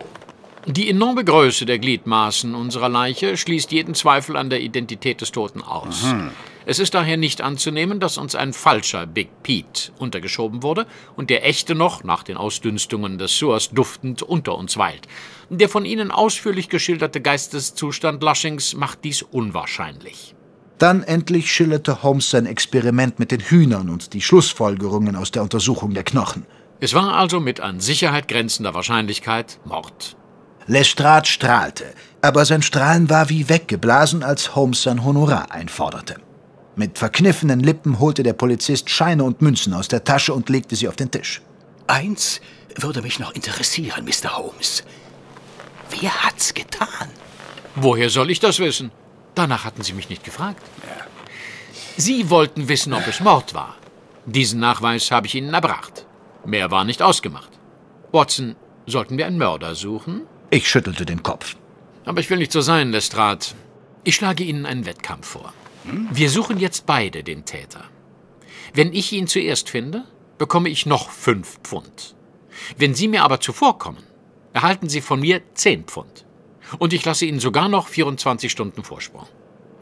die enorme Größe der Gliedmaßen unserer Leiche schließt jeden Zweifel an der Identität des Toten aus. Mhm. Es ist daher nicht anzunehmen, dass uns ein falscher Big Pete untergeschoben wurde und der echte noch, nach den Ausdünstungen des Sewers duftend, unter uns weilt. Der von Ihnen ausführlich geschilderte Geisteszustand Lushings macht dies unwahrscheinlich. Dann endlich schilderte Holmes sein Experiment mit den Hühnern und die Schlussfolgerungen aus der Untersuchung der Knochen. Es war also mit an Sicherheit grenzender Wahrscheinlichkeit Mord. Lestrade strahlte, aber sein Strahlen war wie weggeblasen, als Holmes sein Honorar einforderte. Mit verkniffenen Lippen holte der Polizist Scheine und Münzen aus der Tasche und legte sie auf den Tisch. Eins würde mich noch interessieren, Mr. Holmes. Wer hat's getan? Woher soll ich das wissen? Danach hatten Sie mich nicht gefragt. Sie wollten wissen, ob es Mord war. Diesen Nachweis habe ich Ihnen erbracht. Mehr war nicht ausgemacht. Watson, sollten wir einen Mörder suchen? Ich schüttelte den Kopf. Aber ich will nicht so sein, Lestrade. Ich schlage Ihnen einen Wettkampf vor. Wir suchen jetzt beide den Täter. Wenn ich ihn zuerst finde, bekomme ich noch fünf Pfund. Wenn Sie mir aber zuvorkommen, erhalten Sie von mir zehn Pfund. Und ich lasse Ihnen sogar noch 24 Stunden Vorsprung.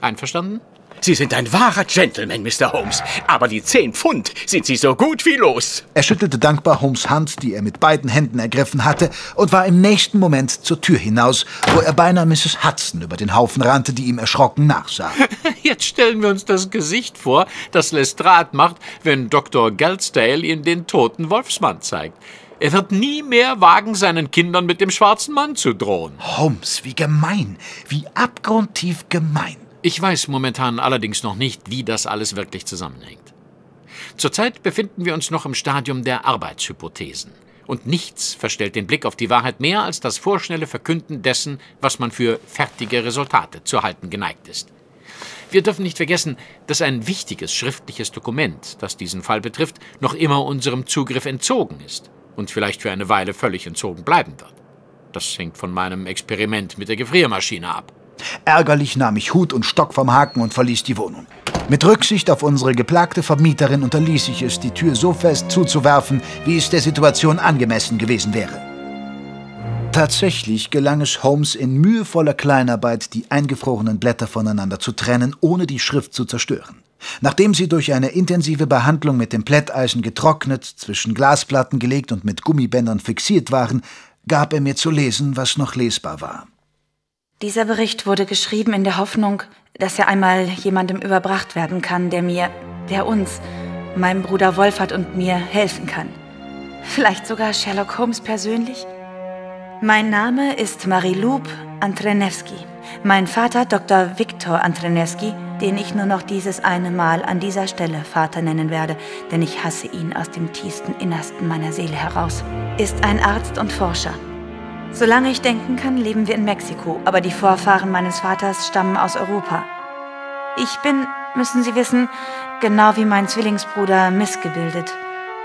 Einverstanden? Sie sind ein wahrer Gentleman, Mr. Holmes. Aber die zehn Pfund sind Sie so gut wie los. Er schüttelte dankbar Holmes Hand, die er mit beiden Händen ergriffen hatte, und war im nächsten Moment zur Tür hinaus, wo er beinahe Mrs. Hudson über den Haufen rannte, die ihm erschrocken nachsah. [LAUGHS] Jetzt stellen wir uns das Gesicht vor, das Lestrade macht, wenn Dr. Geldsdale ihm den toten Wolfsmann zeigt. Er wird nie mehr wagen, seinen Kindern mit dem schwarzen Mann zu drohen. Holmes, wie gemein, wie abgrundtief gemein. Ich weiß momentan allerdings noch nicht, wie das alles wirklich zusammenhängt. Zurzeit befinden wir uns noch im Stadium der Arbeitshypothesen. Und nichts verstellt den Blick auf die Wahrheit mehr als das vorschnelle Verkünden dessen, was man für fertige Resultate zu halten geneigt ist. Wir dürfen nicht vergessen, dass ein wichtiges schriftliches Dokument, das diesen Fall betrifft, noch immer unserem Zugriff entzogen ist und vielleicht für eine Weile völlig entzogen bleiben wird. Das hängt von meinem Experiment mit der Gefriermaschine ab. Ärgerlich nahm ich Hut und Stock vom Haken und verließ die Wohnung. Mit Rücksicht auf unsere geplagte Vermieterin unterließ ich es, die Tür so fest zuzuwerfen, wie es der Situation angemessen gewesen wäre. Tatsächlich gelang es Holmes in mühevoller Kleinarbeit, die eingefrorenen Blätter voneinander zu trennen, ohne die Schrift zu zerstören. Nachdem sie durch eine intensive Behandlung mit dem Plätteisen getrocknet, zwischen Glasplatten gelegt und mit Gummibändern fixiert waren, gab er mir zu lesen, was noch lesbar war. Dieser Bericht wurde geschrieben in der Hoffnung, dass er einmal jemandem überbracht werden kann, der mir, der uns, meinem Bruder Wolfert und mir helfen kann. Vielleicht sogar Sherlock Holmes persönlich? Mein Name ist Marie-Loup Antrenewski. Mein Vater Dr. Viktor Antrenewski, den ich nur noch dieses eine Mal an dieser Stelle Vater nennen werde, denn ich hasse ihn aus dem tiefsten Innersten meiner Seele heraus, ist ein Arzt und Forscher. Solange ich denken kann, leben wir in Mexiko, aber die Vorfahren meines Vaters stammen aus Europa. Ich bin, müssen Sie wissen, genau wie mein Zwillingsbruder missgebildet.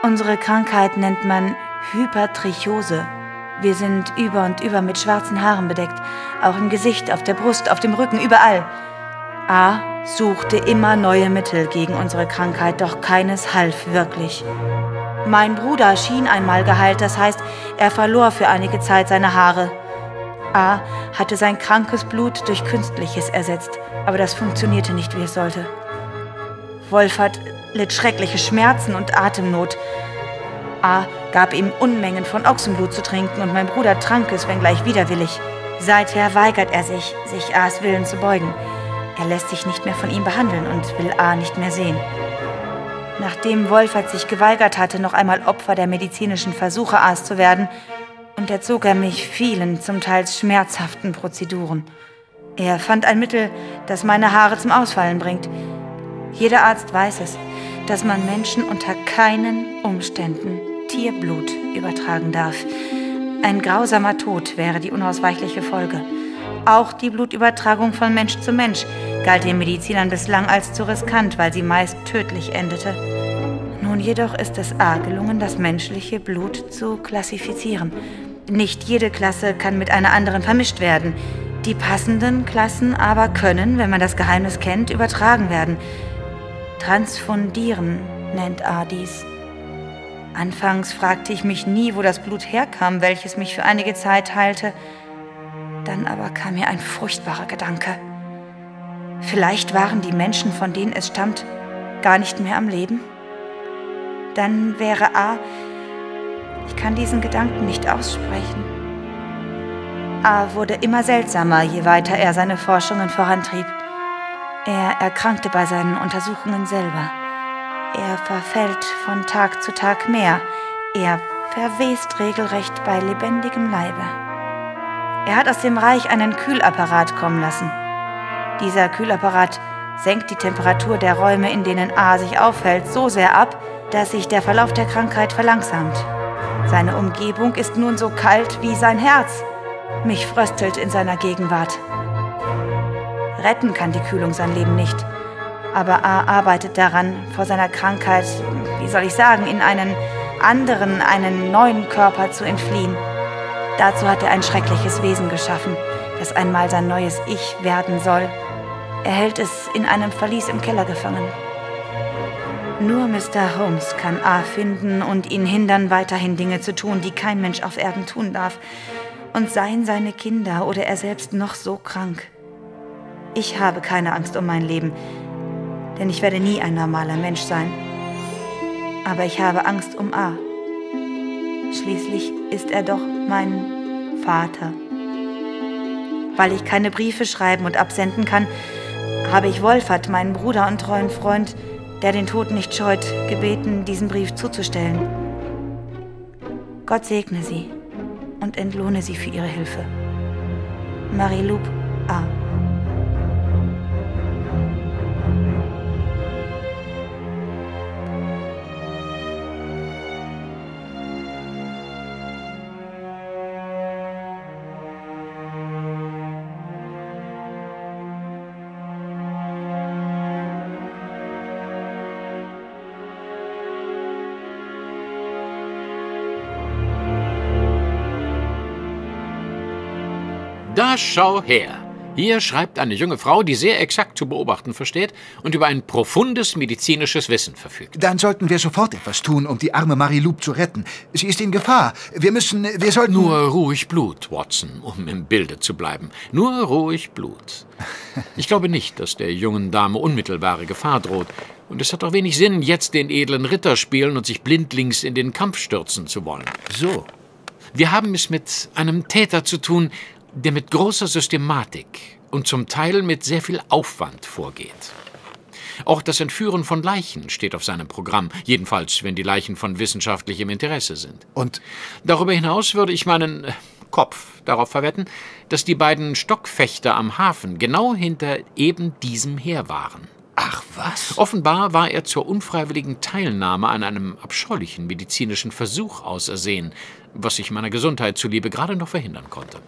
Unsere Krankheit nennt man Hypertrichose. Wir sind über und über mit schwarzen Haaren bedeckt, auch im Gesicht, auf der Brust, auf dem Rücken, überall. A suchte immer neue Mittel gegen unsere Krankheit, doch keines half wirklich. Mein Bruder schien einmal geheilt, das heißt, er verlor für einige Zeit seine Haare. A hatte sein krankes Blut durch künstliches ersetzt, aber das funktionierte nicht, wie es sollte. Wolfert litt schreckliche Schmerzen und Atemnot. A gab ihm Unmengen von Ochsenblut zu trinken und mein Bruder trank es, wenngleich widerwillig. Seither weigert er sich, sich A's Willen zu beugen. Er lässt sich nicht mehr von ihm behandeln und will A nicht mehr sehen. Nachdem Wolfert sich geweigert hatte, noch einmal Opfer der medizinischen Versuche A's zu werden, unterzog er mich vielen, zum Teil schmerzhaften Prozeduren. Er fand ein Mittel, das meine Haare zum Ausfallen bringt. Jeder Arzt weiß es, dass man Menschen unter keinen Umständen Tierblut übertragen darf. Ein grausamer Tod wäre die unausweichliche Folge. Auch die Blutübertragung von Mensch zu Mensch galt den Medizinern bislang als zu riskant, weil sie meist tödlich endete. Nun jedoch ist es A gelungen, das menschliche Blut zu klassifizieren. Nicht jede Klasse kann mit einer anderen vermischt werden. Die passenden Klassen aber können, wenn man das Geheimnis kennt, übertragen werden. Transfundieren nennt A dies. Anfangs fragte ich mich nie, wo das Blut herkam, welches mich für einige Zeit heilte. Dann aber kam mir ein furchtbarer Gedanke. Vielleicht waren die Menschen, von denen es stammt, gar nicht mehr am Leben. Dann wäre A. Ich kann diesen Gedanken nicht aussprechen. A wurde immer seltsamer, je weiter er seine Forschungen vorantrieb. Er erkrankte bei seinen Untersuchungen selber. Er verfällt von Tag zu Tag mehr. Er verwest regelrecht bei lebendigem Leibe. Er hat aus dem Reich einen Kühlapparat kommen lassen. Dieser Kühlapparat senkt die Temperatur der Räume, in denen A sich aufhält, so sehr ab, dass sich der Verlauf der Krankheit verlangsamt. Seine Umgebung ist nun so kalt wie sein Herz. Mich fröstelt in seiner Gegenwart. Retten kann die Kühlung sein Leben nicht. Aber A arbeitet daran, vor seiner Krankheit, wie soll ich sagen, in einen anderen, einen neuen Körper zu entfliehen. Dazu hat er ein schreckliches Wesen geschaffen, das einmal sein neues Ich werden soll. Er hält es in einem Verlies im Keller gefangen. Nur Mr. Holmes kann A finden und ihn hindern, weiterhin Dinge zu tun, die kein Mensch auf Erden tun darf. Und seien seine Kinder oder er selbst noch so krank. Ich habe keine Angst um mein Leben, denn ich werde nie ein normaler Mensch sein. Aber ich habe Angst um A. Schließlich ist er doch mein Vater. Weil ich keine Briefe schreiben und absenden kann, habe ich Wolfert, meinen Bruder und treuen Freund, der den Tod nicht scheut, gebeten, diesen Brief zuzustellen. Gott segne sie und entlohne sie für ihre Hilfe. Marie-Loup A. Schau her. Hier schreibt eine junge Frau, die sehr exakt zu beobachten versteht und über ein profundes medizinisches Wissen verfügt. Dann sollten wir sofort etwas tun, um die arme Marie Loup zu retten. Sie ist in Gefahr. Wir müssen, wir sollten... Nur ruhig Blut, Watson, um im Bilde zu bleiben. Nur ruhig Blut. Ich glaube nicht, dass der jungen Dame unmittelbare Gefahr droht. Und es hat auch wenig Sinn, jetzt den edlen Ritter spielen und sich blindlings in den Kampf stürzen zu wollen. So. Wir haben es mit einem Täter zu tun, der mit großer Systematik und zum Teil mit sehr viel Aufwand vorgeht. Auch das Entführen von Leichen steht auf seinem Programm, jedenfalls wenn die Leichen von wissenschaftlichem Interesse sind. Und darüber hinaus würde ich meinen äh, Kopf darauf verwetten, dass die beiden Stockfechter am Hafen genau hinter eben diesem her waren. Ach was? Offenbar war er zur unfreiwilligen Teilnahme an einem abscheulichen medizinischen Versuch ausersehen, was ich meiner Gesundheit zuliebe gerade noch verhindern konnte.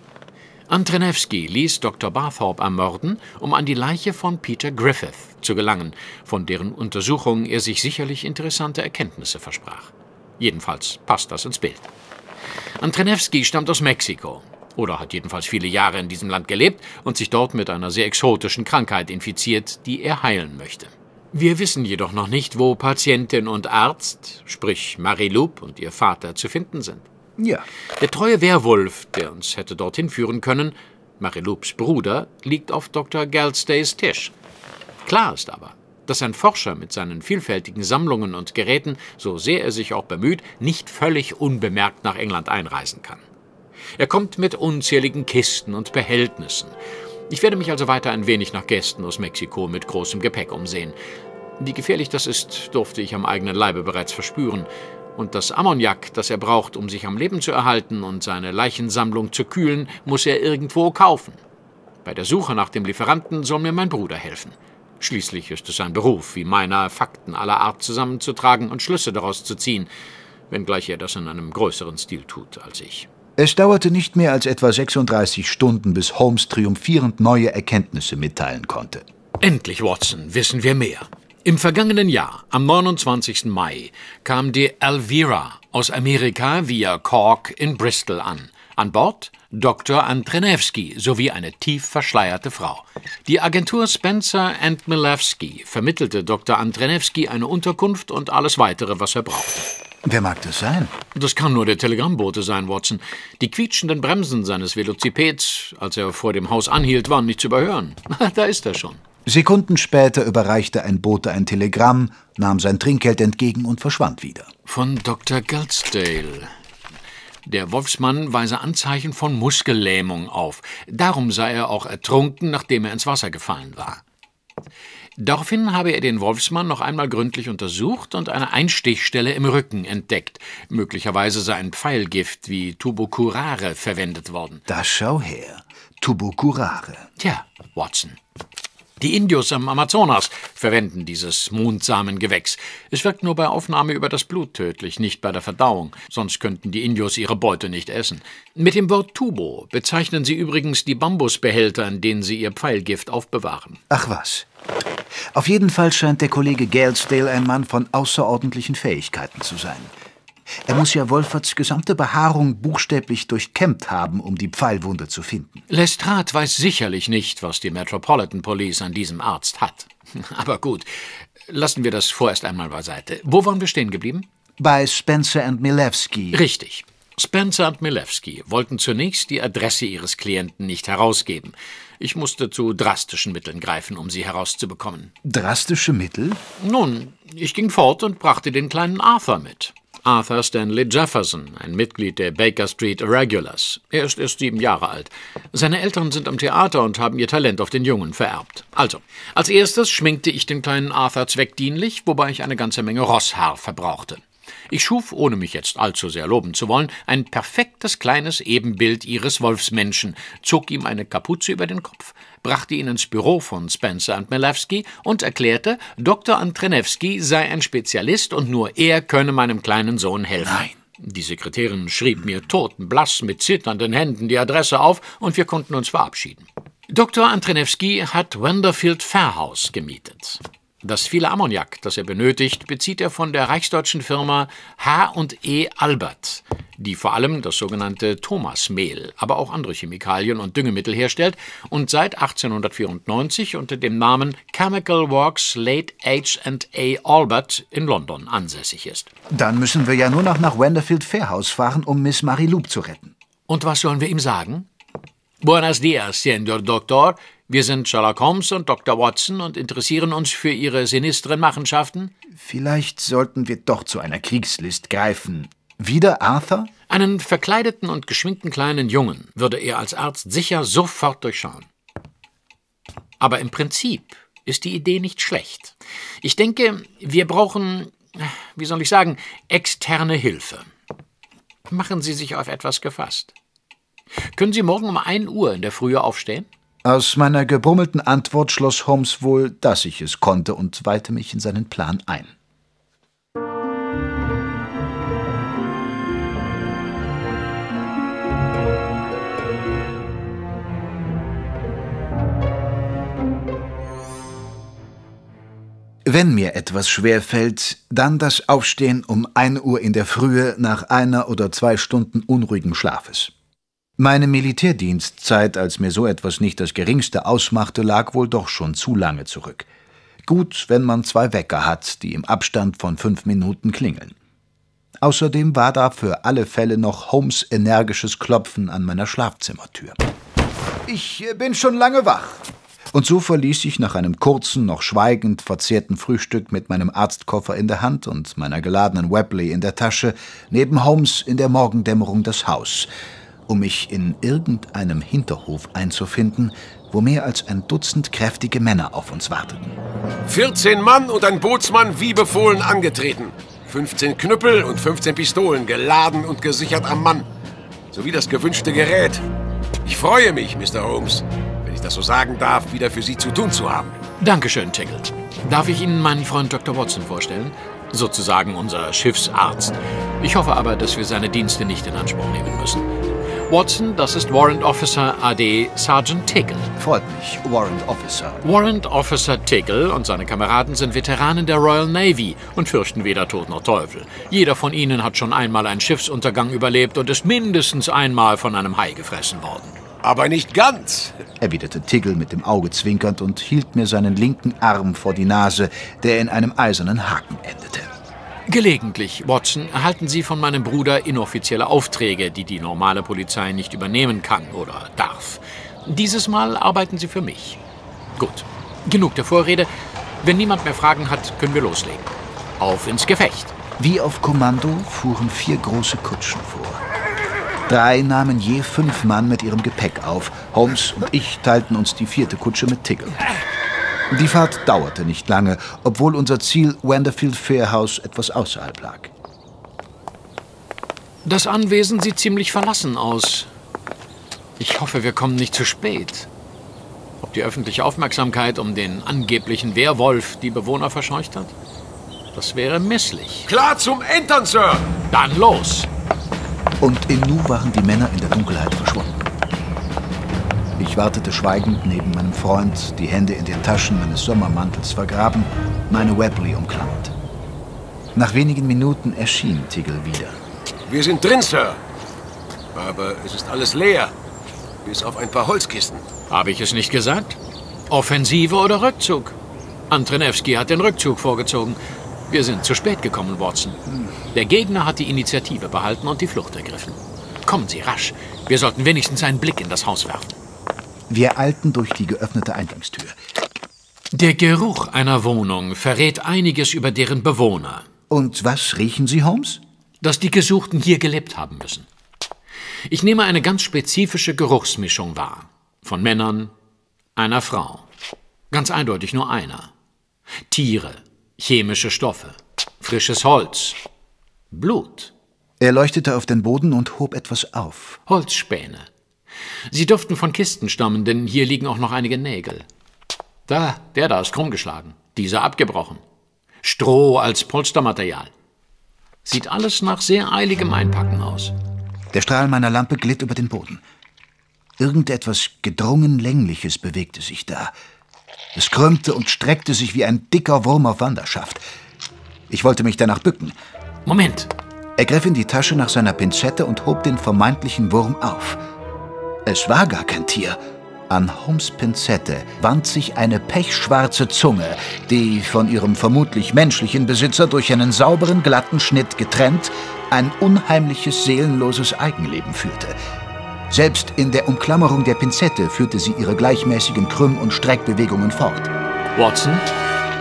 Antrenewski ließ Dr. Barthorpe ermorden, um an die Leiche von Peter Griffith zu gelangen, von deren Untersuchung er sich sicherlich interessante Erkenntnisse versprach. Jedenfalls passt das ins Bild. Antrenewski stammt aus Mexiko oder hat jedenfalls viele Jahre in diesem Land gelebt und sich dort mit einer sehr exotischen Krankheit infiziert, die er heilen möchte. Wir wissen jedoch noch nicht, wo Patientin und Arzt, sprich Marie Loup und ihr Vater, zu finden sind. Ja. Der treue Werwolf, der uns hätte dorthin führen können, Mariloups Bruder, liegt auf Dr. Galstays Tisch. Klar ist aber, dass ein Forscher mit seinen vielfältigen Sammlungen und Geräten, so sehr er sich auch bemüht, nicht völlig unbemerkt nach England einreisen kann. Er kommt mit unzähligen Kisten und Behältnissen. Ich werde mich also weiter ein wenig nach Gästen aus Mexiko mit großem Gepäck umsehen. Wie gefährlich das ist, durfte ich am eigenen Leibe bereits verspüren. Und das Ammoniak, das er braucht, um sich am Leben zu erhalten und seine Leichensammlung zu kühlen, muss er irgendwo kaufen. Bei der Suche nach dem Lieferanten soll mir mein Bruder helfen. Schließlich ist es sein Beruf, wie meiner, Fakten aller Art zusammenzutragen und Schlüsse daraus zu ziehen, wenngleich er das in einem größeren Stil tut als ich. Es dauerte nicht mehr als etwa 36 Stunden, bis Holmes triumphierend neue Erkenntnisse mitteilen konnte. Endlich, Watson, wissen wir mehr. Im vergangenen Jahr, am 29. Mai, kam die Elvira aus Amerika via Cork in Bristol an. An Bord Dr. Antrenewski sowie eine tief verschleierte Frau. Die Agentur Spencer and Milewski vermittelte Dr. Antrenewski eine Unterkunft und alles weitere, was er brauchte. Wer mag das sein? Das kann nur der Telegrammbote sein, Watson. Die quietschenden Bremsen seines Velocipeds, als er vor dem Haus anhielt, waren nicht zu überhören. [LAUGHS] da ist er schon. Sekunden später überreichte ein Bote ein Telegramm, nahm sein Trinkgeld entgegen und verschwand wieder. Von Dr. Gulsdale. Der Wolfsmann weise Anzeichen von Muskellähmung auf. Darum sei er auch ertrunken, nachdem er ins Wasser gefallen war. Daraufhin habe er den Wolfsmann noch einmal gründlich untersucht und eine Einstichstelle im Rücken entdeckt. Möglicherweise sei ein Pfeilgift wie Tubucurare verwendet worden. Da schau her. Tubucurare. Tja, Watson. Die Indios am Amazonas verwenden dieses Mondsamengewächs. Es wirkt nur bei Aufnahme über das Blut tödlich, nicht bei der Verdauung. Sonst könnten die Indios ihre Beute nicht essen. Mit dem Wort Tubo bezeichnen sie übrigens die Bambusbehälter, in denen sie ihr Pfeilgift aufbewahren. Ach was. Auf jeden Fall scheint der Kollege Galesdale ein Mann von außerordentlichen Fähigkeiten zu sein. Er muss ja Wolferts gesamte Behaarung buchstäblich durchkämmt haben, um die Pfeilwunde zu finden. Lestrade weiß sicherlich nicht, was die Metropolitan Police an diesem Arzt hat. [LAUGHS] Aber gut, lassen wir das vorerst einmal beiseite. Wo waren wir stehen geblieben? Bei Spencer and Milewski. Richtig. Spencer und Milewski wollten zunächst die Adresse ihres Klienten nicht herausgeben. Ich musste zu drastischen Mitteln greifen, um sie herauszubekommen. Drastische Mittel? Nun, ich ging fort und brachte den kleinen Arthur mit. Arthur Stanley Jefferson, ein Mitglied der Baker Street Irregulars. Er ist erst sieben Jahre alt. Seine Eltern sind am Theater und haben ihr Talent auf den Jungen vererbt. Also, als erstes schminkte ich den kleinen Arthur zweckdienlich, wobei ich eine ganze Menge Rosshaar verbrauchte. Ich schuf, ohne mich jetzt allzu sehr loben zu wollen, ein perfektes kleines Ebenbild ihres Wolfsmenschen, zog ihm eine Kapuze über den Kopf, brachte ihn ins Büro von Spencer und Melewski und erklärte, Dr. Antrenewski sei ein Spezialist und nur er könne meinem kleinen Sohn helfen. Nein. Die Sekretärin schrieb mir totenblass mit zitternden Händen die Adresse auf und wir konnten uns verabschieden. Dr. Antrenewski hat Wenderfield Fairhouse gemietet. Das viele Ammoniak, das er benötigt, bezieht er von der reichsdeutschen Firma H&E Albert, die vor allem das sogenannte Thomasmehl, aber auch andere Chemikalien und Düngemittel herstellt und seit 1894 unter dem Namen Chemical Works Late H&A Albert in London ansässig ist. Dann müssen wir ja nur noch nach Wenderfield Fairhouse fahren, um Miss Mariloup zu retten. Und was sollen wir ihm sagen? Buenos dias, Senor Doctor. Wir sind Sherlock Holmes und Dr. Watson und interessieren uns für Ihre sinistren Machenschaften. Vielleicht sollten wir doch zu einer Kriegslist greifen. Wieder Arthur? Einen verkleideten und geschminkten kleinen Jungen würde er als Arzt sicher sofort durchschauen. Aber im Prinzip ist die Idee nicht schlecht. Ich denke, wir brauchen, wie soll ich sagen, externe Hilfe. Machen Sie sich auf etwas gefasst. Können Sie morgen um 1 Uhr in der Frühe aufstehen? Aus meiner gebrummelten Antwort schloss Holmes wohl, dass ich es konnte und weihte mich in seinen Plan ein. Wenn mir etwas schwerfällt, dann das Aufstehen um 1 Uhr in der Frühe nach einer oder zwei Stunden unruhigem Schlafes. Meine Militärdienstzeit, als mir so etwas nicht das geringste ausmachte, lag wohl doch schon zu lange zurück. Gut, wenn man zwei Wecker hat, die im Abstand von fünf Minuten klingeln. Außerdem war da für alle Fälle noch Holmes energisches Klopfen an meiner Schlafzimmertür. Ich bin schon lange wach. Und so verließ ich nach einem kurzen, noch schweigend verzehrten Frühstück mit meinem Arztkoffer in der Hand und meiner geladenen Webley in der Tasche neben Holmes in der Morgendämmerung das Haus, um mich in irgendeinem Hinterhof einzufinden, wo mehr als ein Dutzend kräftige Männer auf uns warteten. 14 Mann und ein Bootsmann wie befohlen angetreten. 15 Knüppel und 15 Pistolen, geladen und gesichert am Mann. Sowie das gewünschte Gerät. Ich freue mich, Mr. Holmes, wenn ich das so sagen darf, wieder für Sie zu tun zu haben. Dankeschön, Tingle. Darf ich Ihnen meinen Freund Dr. Watson vorstellen? Sozusagen unser Schiffsarzt. Ich hoffe aber, dass wir seine Dienste nicht in Anspruch nehmen müssen. Watson, das ist Warrant Officer AD Sergeant Tickle. Freut mich, Warrant Officer. Warrant Officer Tickle und seine Kameraden sind Veteranen der Royal Navy und fürchten weder Tod noch Teufel. Jeder von ihnen hat schon einmal einen Schiffsuntergang überlebt und ist mindestens einmal von einem Hai gefressen worden. Aber nicht ganz, erwiderte Tiggle mit dem Auge zwinkernd und hielt mir seinen linken Arm vor die Nase, der in einem eisernen Haken endete. Gelegentlich, Watson, erhalten Sie von meinem Bruder inoffizielle Aufträge, die die normale Polizei nicht übernehmen kann oder darf. Dieses Mal arbeiten Sie für mich. Gut, genug der Vorrede. Wenn niemand mehr Fragen hat, können wir loslegen. Auf ins Gefecht. Wie auf Kommando fuhren vier große Kutschen vor. Drei nahmen je fünf Mann mit ihrem Gepäck auf. Holmes und ich teilten uns die vierte Kutsche mit Tiggle. Die Fahrt dauerte nicht lange, obwohl unser Ziel Wenderfield Fairhouse etwas außerhalb lag. Das Anwesen sieht ziemlich verlassen aus. Ich hoffe, wir kommen nicht zu spät. Ob die öffentliche Aufmerksamkeit um den angeblichen Werwolf die Bewohner verscheucht hat? Das wäre misslich. Klar zum Entern, Sir! Dann los! Und im Nu waren die Männer in der Dunkelheit verschwunden. Ich wartete schweigend neben meinem Freund, die Hände in den Taschen meines Sommermantels vergraben, meine Webley umklammert. Nach wenigen Minuten erschien Tiggle wieder. Wir sind drin, Sir. Aber es ist alles leer. Bis auf ein paar Holzkisten. Habe ich es nicht gesagt? Offensive oder Rückzug? Antrenewski hat den Rückzug vorgezogen. Wir sind zu spät gekommen, Watson. Der Gegner hat die Initiative behalten und die Flucht ergriffen. Kommen Sie rasch. Wir sollten wenigstens einen Blick in das Haus werfen. Wir eilten durch die geöffnete Eingangstür. Der Geruch einer Wohnung verrät einiges über deren Bewohner. Und was riechen Sie, Holmes? Dass die Gesuchten hier gelebt haben müssen. Ich nehme eine ganz spezifische Geruchsmischung wahr. Von Männern, einer Frau. Ganz eindeutig nur einer. Tiere, chemische Stoffe, frisches Holz, Blut. Er leuchtete auf den Boden und hob etwas auf. Holzspäne. Sie dürften von Kisten stammen, denn hier liegen auch noch einige Nägel. Da, der da ist krumm geschlagen, dieser abgebrochen. Stroh als Polstermaterial. Sieht alles nach sehr eiligem Einpacken aus. Der Strahl meiner Lampe glitt über den Boden. Irgendetwas gedrungen Längliches bewegte sich da. Es krümmte und streckte sich wie ein dicker Wurm auf Wanderschaft. Ich wollte mich danach bücken. Moment! Er griff in die Tasche nach seiner Pinzette und hob den vermeintlichen Wurm auf. Es war gar kein Tier. An Holmes Pinzette wand sich eine pechschwarze Zunge, die von ihrem vermutlich menschlichen Besitzer durch einen sauberen, glatten Schnitt getrennt ein unheimliches, seelenloses Eigenleben führte. Selbst in der Umklammerung der Pinzette führte sie ihre gleichmäßigen Krümm- und Streckbewegungen fort. Watson,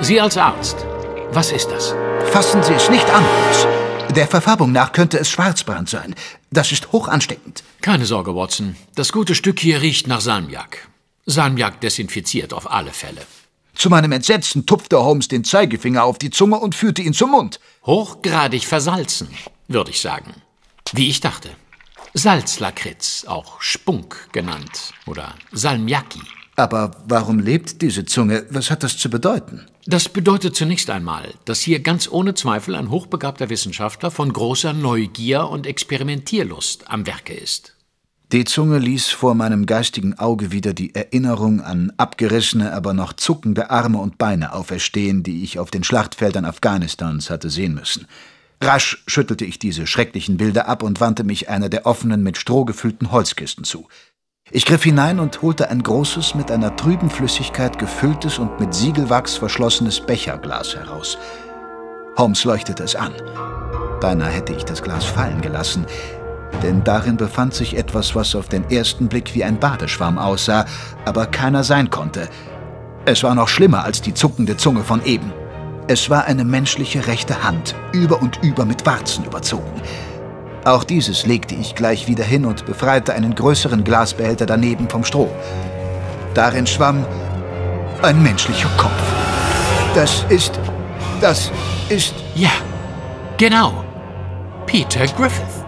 Sie als Arzt, was ist das? Fassen Sie es nicht an, Holmes. Der Verfärbung nach könnte es Schwarzbrand sein. Das ist hoch ansteckend. Keine Sorge, Watson. Das gute Stück hier riecht nach Salmiak. Salmiak desinfiziert auf alle Fälle. Zu meinem Entsetzen tupfte Holmes den Zeigefinger auf die Zunge und führte ihn zum Mund. Hochgradig versalzen, würde ich sagen. Wie ich dachte. Salzlakritz, auch Spunk genannt. Oder Salmiaki. Aber warum lebt diese Zunge? Was hat das zu bedeuten? Das bedeutet zunächst einmal, dass hier ganz ohne Zweifel ein hochbegabter Wissenschaftler von großer Neugier und Experimentierlust am Werke ist. Die Zunge ließ vor meinem geistigen Auge wieder die Erinnerung an abgerissene, aber noch zuckende Arme und Beine auferstehen, die ich auf den Schlachtfeldern Afghanistans hatte sehen müssen. Rasch schüttelte ich diese schrecklichen Bilder ab und wandte mich einer der offenen, mit Stroh gefüllten Holzkisten zu. Ich griff hinein und holte ein großes, mit einer trüben Flüssigkeit gefülltes und mit Siegelwachs verschlossenes Becherglas heraus. Holmes leuchtete es an. Beinahe hätte ich das Glas fallen gelassen, denn darin befand sich etwas, was auf den ersten Blick wie ein Badeschwamm aussah, aber keiner sein konnte. Es war noch schlimmer als die zuckende Zunge von eben. Es war eine menschliche rechte Hand, über und über mit Warzen überzogen. Auch dieses legte ich gleich wieder hin und befreite einen größeren Glasbehälter daneben vom Stroh. Darin schwamm ein menschlicher Kopf. Das ist. Das ist. Ja, genau. Peter Griffith.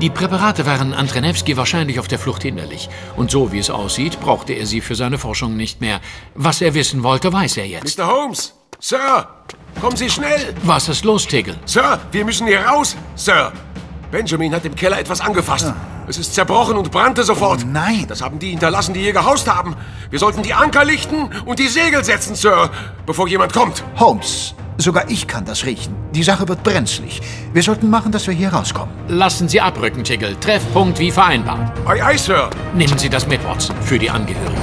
Die Präparate waren Antrenewski wahrscheinlich auf der Flucht hinderlich. Und so wie es aussieht, brauchte er sie für seine Forschung nicht mehr. Was er wissen wollte, weiß er jetzt. Mr. Holmes! Sir! Kommen Sie schnell! Was ist los, Tegel? Sir, wir müssen hier raus! Sir! Benjamin hat im Keller etwas angefasst. Es ist zerbrochen und brannte sofort. Oh nein! Das haben die hinterlassen, die hier gehaust haben. Wir sollten die Anker lichten und die Segel setzen, Sir, bevor jemand kommt. Holmes, sogar ich kann das riechen. Die Sache wird brenzlig. Wir sollten machen, dass wir hier rauskommen. Lassen Sie abrücken, Tiggle. Treffpunkt wie vereinbart. Ei, ei, Sir! Nehmen Sie das mit, Watson, für die Angehörigen.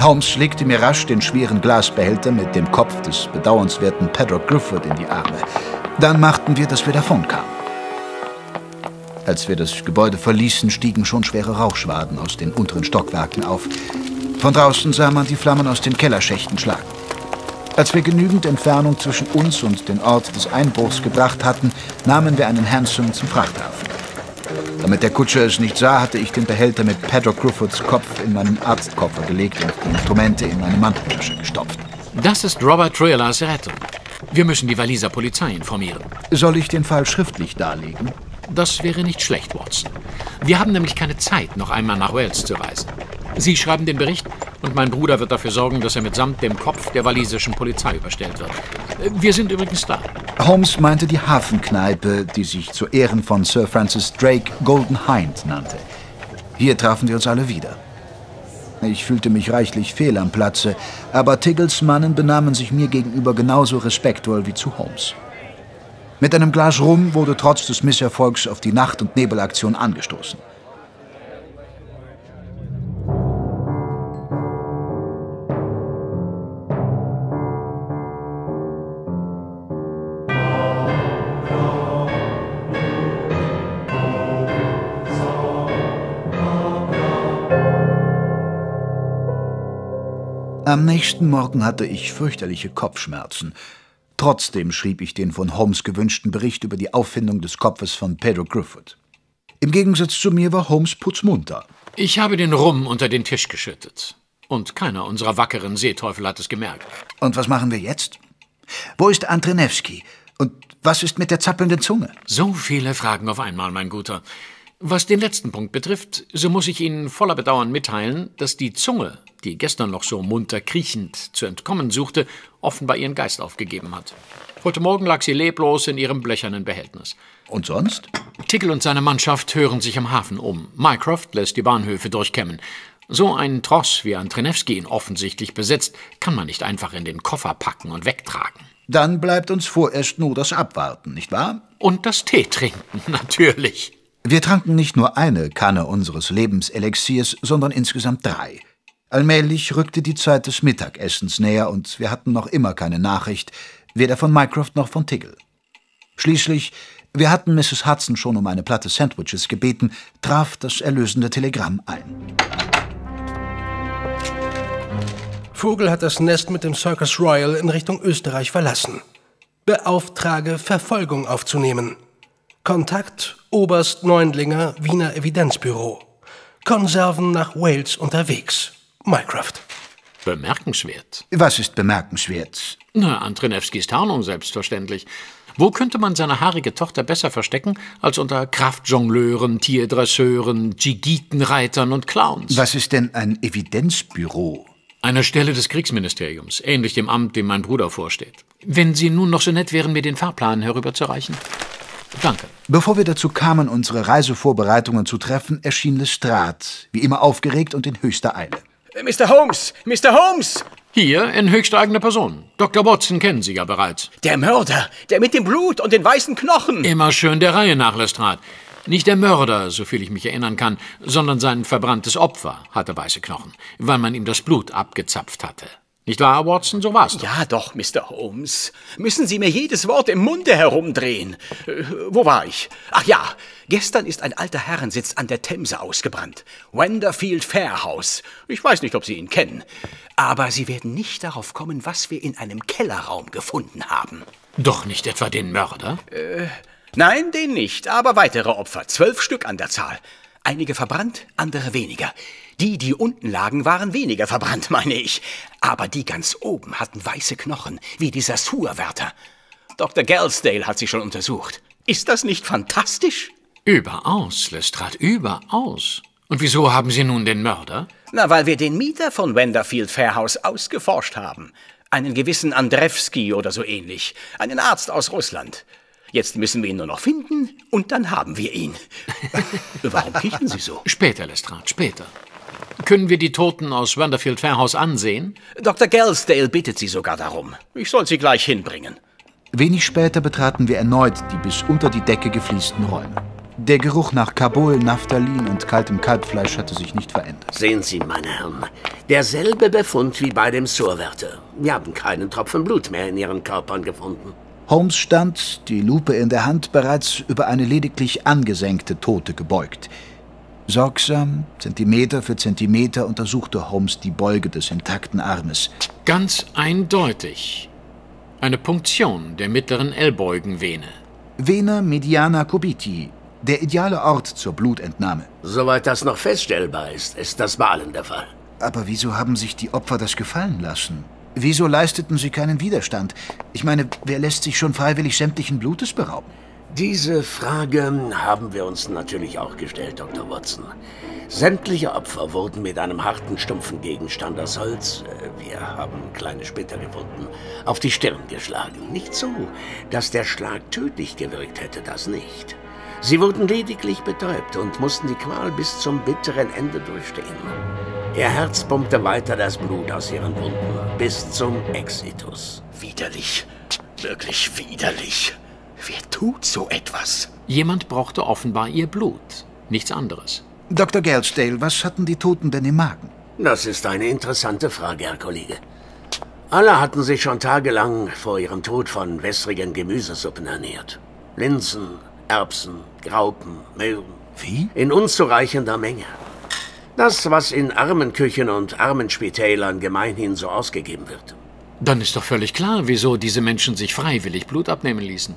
Holmes legte mir rasch den schweren Glasbehälter mit dem Kopf des bedauernswerten Pedro Griffith in die Arme. Dann machten wir, dass wir davonkamen. Als wir das Gebäude verließen, stiegen schon schwere Rauchschwaden aus den unteren Stockwerken auf. Von draußen sah man die Flammen aus den Kellerschächten schlagen. Als wir genügend Entfernung zwischen uns und den Ort des Einbruchs gebracht hatten, nahmen wir einen Hansom zum Frachthafen. Damit der Kutscher es nicht sah, hatte ich den Behälter mit Pedro Griffiths Kopf in meinen Arztkoffer gelegt und die Instrumente in meine Manteltasche gestopft. Das ist Robert Trillers Rettung. Wir müssen die Waliser Polizei informieren. Soll ich den Fall schriftlich darlegen? Das wäre nicht schlecht, Watson. Wir haben nämlich keine Zeit, noch einmal nach Wales zu reisen. Sie schreiben den Bericht und mein Bruder wird dafür sorgen, dass er mitsamt dem Kopf der walisischen Polizei überstellt wird. Wir sind übrigens da. Holmes meinte die Hafenkneipe, die sich zu Ehren von Sir Francis Drake Golden Hind nannte. Hier trafen wir uns alle wieder. Ich fühlte mich reichlich fehl am Platze, aber Tiggles Mannen benahmen sich mir gegenüber genauso respektvoll wie zu Holmes. Mit einem Glas Rum wurde trotz des Misserfolgs auf die Nacht- und Nebelaktion angestoßen. Am nächsten Morgen hatte ich fürchterliche Kopfschmerzen. Trotzdem schrieb ich den von Holmes gewünschten Bericht über die Auffindung des Kopfes von Pedro Griffith. Im Gegensatz zu mir war Holmes putzmunter. Ich habe den Rum unter den Tisch geschüttet. Und keiner unserer wackeren Seeteufel hat es gemerkt. Und was machen wir jetzt? Wo ist Antrenewski? Und was ist mit der zappelnden Zunge? So viele Fragen auf einmal, mein Guter. Was den letzten Punkt betrifft, so muss ich Ihnen voller Bedauern mitteilen, dass die Zunge, die gestern noch so munter kriechend zu entkommen suchte, offenbar ihren Geist aufgegeben hat. Heute Morgen lag sie leblos in ihrem blechernen Behältnis. Und sonst? Tickel und seine Mannschaft hören sich am Hafen um. Mycroft lässt die Bahnhöfe durchkämmen. So einen Tross, wie Antrenewski ihn offensichtlich besitzt, kann man nicht einfach in den Koffer packen und wegtragen. Dann bleibt uns vorerst nur das Abwarten, nicht wahr? Und das Tee trinken, [LAUGHS] natürlich. Wir tranken nicht nur eine Kanne unseres Lebenselixiers, sondern insgesamt drei. Allmählich rückte die Zeit des Mittagessens näher und wir hatten noch immer keine Nachricht, weder von Mycroft noch von Tiggle. Schließlich, wir hatten Mrs. Hudson schon um eine Platte Sandwiches gebeten, traf das erlösende Telegramm ein. Vogel hat das Nest mit dem Circus Royal in Richtung Österreich verlassen. Beauftrage, Verfolgung aufzunehmen. Kontakt Oberst Neundlinger, Wiener Evidenzbüro. Konserven nach Wales unterwegs. Mycroft. Bemerkenswert. Was ist bemerkenswert? Na, Antrenewskis Tarnung selbstverständlich. Wo könnte man seine haarige Tochter besser verstecken als unter Kraftjongleuren, Tierdresseuren, Jigitenreitern und Clowns? Was ist denn ein Evidenzbüro? Eine Stelle des Kriegsministeriums, ähnlich dem Amt, dem mein Bruder vorsteht. Wenn Sie nun noch so nett wären, mir den Fahrplan herüberzureichen. Danke. Bevor wir dazu kamen, unsere Reisevorbereitungen zu treffen, erschien Lestrade, wie immer aufgeregt und in höchster Eile. Mr. Holmes! Mr. Holmes! Hier in höchster eigener Person. Dr. Watson kennen Sie ja bereits. Der Mörder, der mit dem Blut und den weißen Knochen. Immer schön der Reihe nach, Lestrade. Nicht der Mörder, soviel ich mich erinnern kann, sondern sein verbranntes Opfer hatte weiße Knochen, weil man ihm das Blut abgezapft hatte. Nicht wahr, Watson? So war's. Doch. Ja, doch, Mr. Holmes. Müssen Sie mir jedes Wort im Munde herumdrehen. Äh, wo war ich? Ach ja, gestern ist ein alter Herrensitz an der Themse ausgebrannt. Wenderfield Fairhouse. Ich weiß nicht, ob Sie ihn kennen. Aber Sie werden nicht darauf kommen, was wir in einem Kellerraum gefunden haben. Doch nicht etwa den Mörder? Äh, nein, den nicht, aber weitere Opfer. Zwölf Stück an der Zahl. Einige verbrannt, andere weniger. Die, die unten lagen, waren weniger verbrannt, meine ich. Aber die ganz oben hatten weiße Knochen, wie dieser Sewerwärter. Dr. Gelsdale hat sie schon untersucht. Ist das nicht fantastisch? Überaus, Lestrade, überaus. Und wieso haben Sie nun den Mörder? Na, weil wir den Mieter von Wenderfield Fairhouse ausgeforscht haben. Einen gewissen Andrewski oder so ähnlich. Einen Arzt aus Russland. Jetzt müssen wir ihn nur noch finden und dann haben wir ihn. [LAUGHS] Warum kichern Sie so? Später, Lestrade, später. Können wir die Toten aus Wenderfield Fairhouse ansehen? Dr. Gelsdale bittet Sie sogar darum. Ich soll sie gleich hinbringen. Wenig später betraten wir erneut die bis unter die Decke gefließten Räume. Der Geruch nach Kabul, Naphthalin und kaltem Kalbfleisch hatte sich nicht verändert. Sehen Sie, meine Herren, derselbe Befund wie bei dem Surwärter. Wir haben keinen Tropfen Blut mehr in Ihren Körpern gefunden. Holmes stand, die Lupe in der Hand, bereits über eine lediglich angesenkte Tote gebeugt. Sorgsam, Zentimeter für Zentimeter, untersuchte Holmes die Beuge des intakten Armes. Ganz eindeutig. Eine Punktion der mittleren Ellbeugenvene. Vena mediana cubiti, der ideale Ort zur Blutentnahme. Soweit das noch feststellbar ist, ist das bei allen der Fall. Aber wieso haben sich die Opfer das gefallen lassen? Wieso leisteten sie keinen Widerstand? Ich meine, wer lässt sich schon freiwillig sämtlichen Blutes berauben? Diese Frage haben wir uns natürlich auch gestellt, Dr. Watson. Sämtliche Opfer wurden mit einem harten, stumpfen Gegenstand aus Holz, äh, wir haben kleine Splitter gefunden, auf die Stirn geschlagen. Nicht so, dass der Schlag tödlich gewirkt hätte, das nicht. Sie wurden lediglich betäubt und mussten die Qual bis zum bitteren Ende durchstehen. Ihr Herz pumpte weiter das Blut aus ihren Wunden bis zum Exitus. Widerlich. Wirklich widerlich. Wer tut so etwas? Jemand brauchte offenbar ihr Blut. Nichts anderes. Dr. Gelsdale, was hatten die Toten denn im Magen? Das ist eine interessante Frage, Herr Kollege. Alle hatten sich schon tagelang vor ihrem Tod von wässrigen Gemüsesuppen ernährt. Linsen, Erbsen, Graupen, Möhren. Wie? In unzureichender Menge. Das, was in armen Küchen und armen Spitälern gemeinhin so ausgegeben wird. Dann ist doch völlig klar, wieso diese Menschen sich freiwillig Blut abnehmen ließen.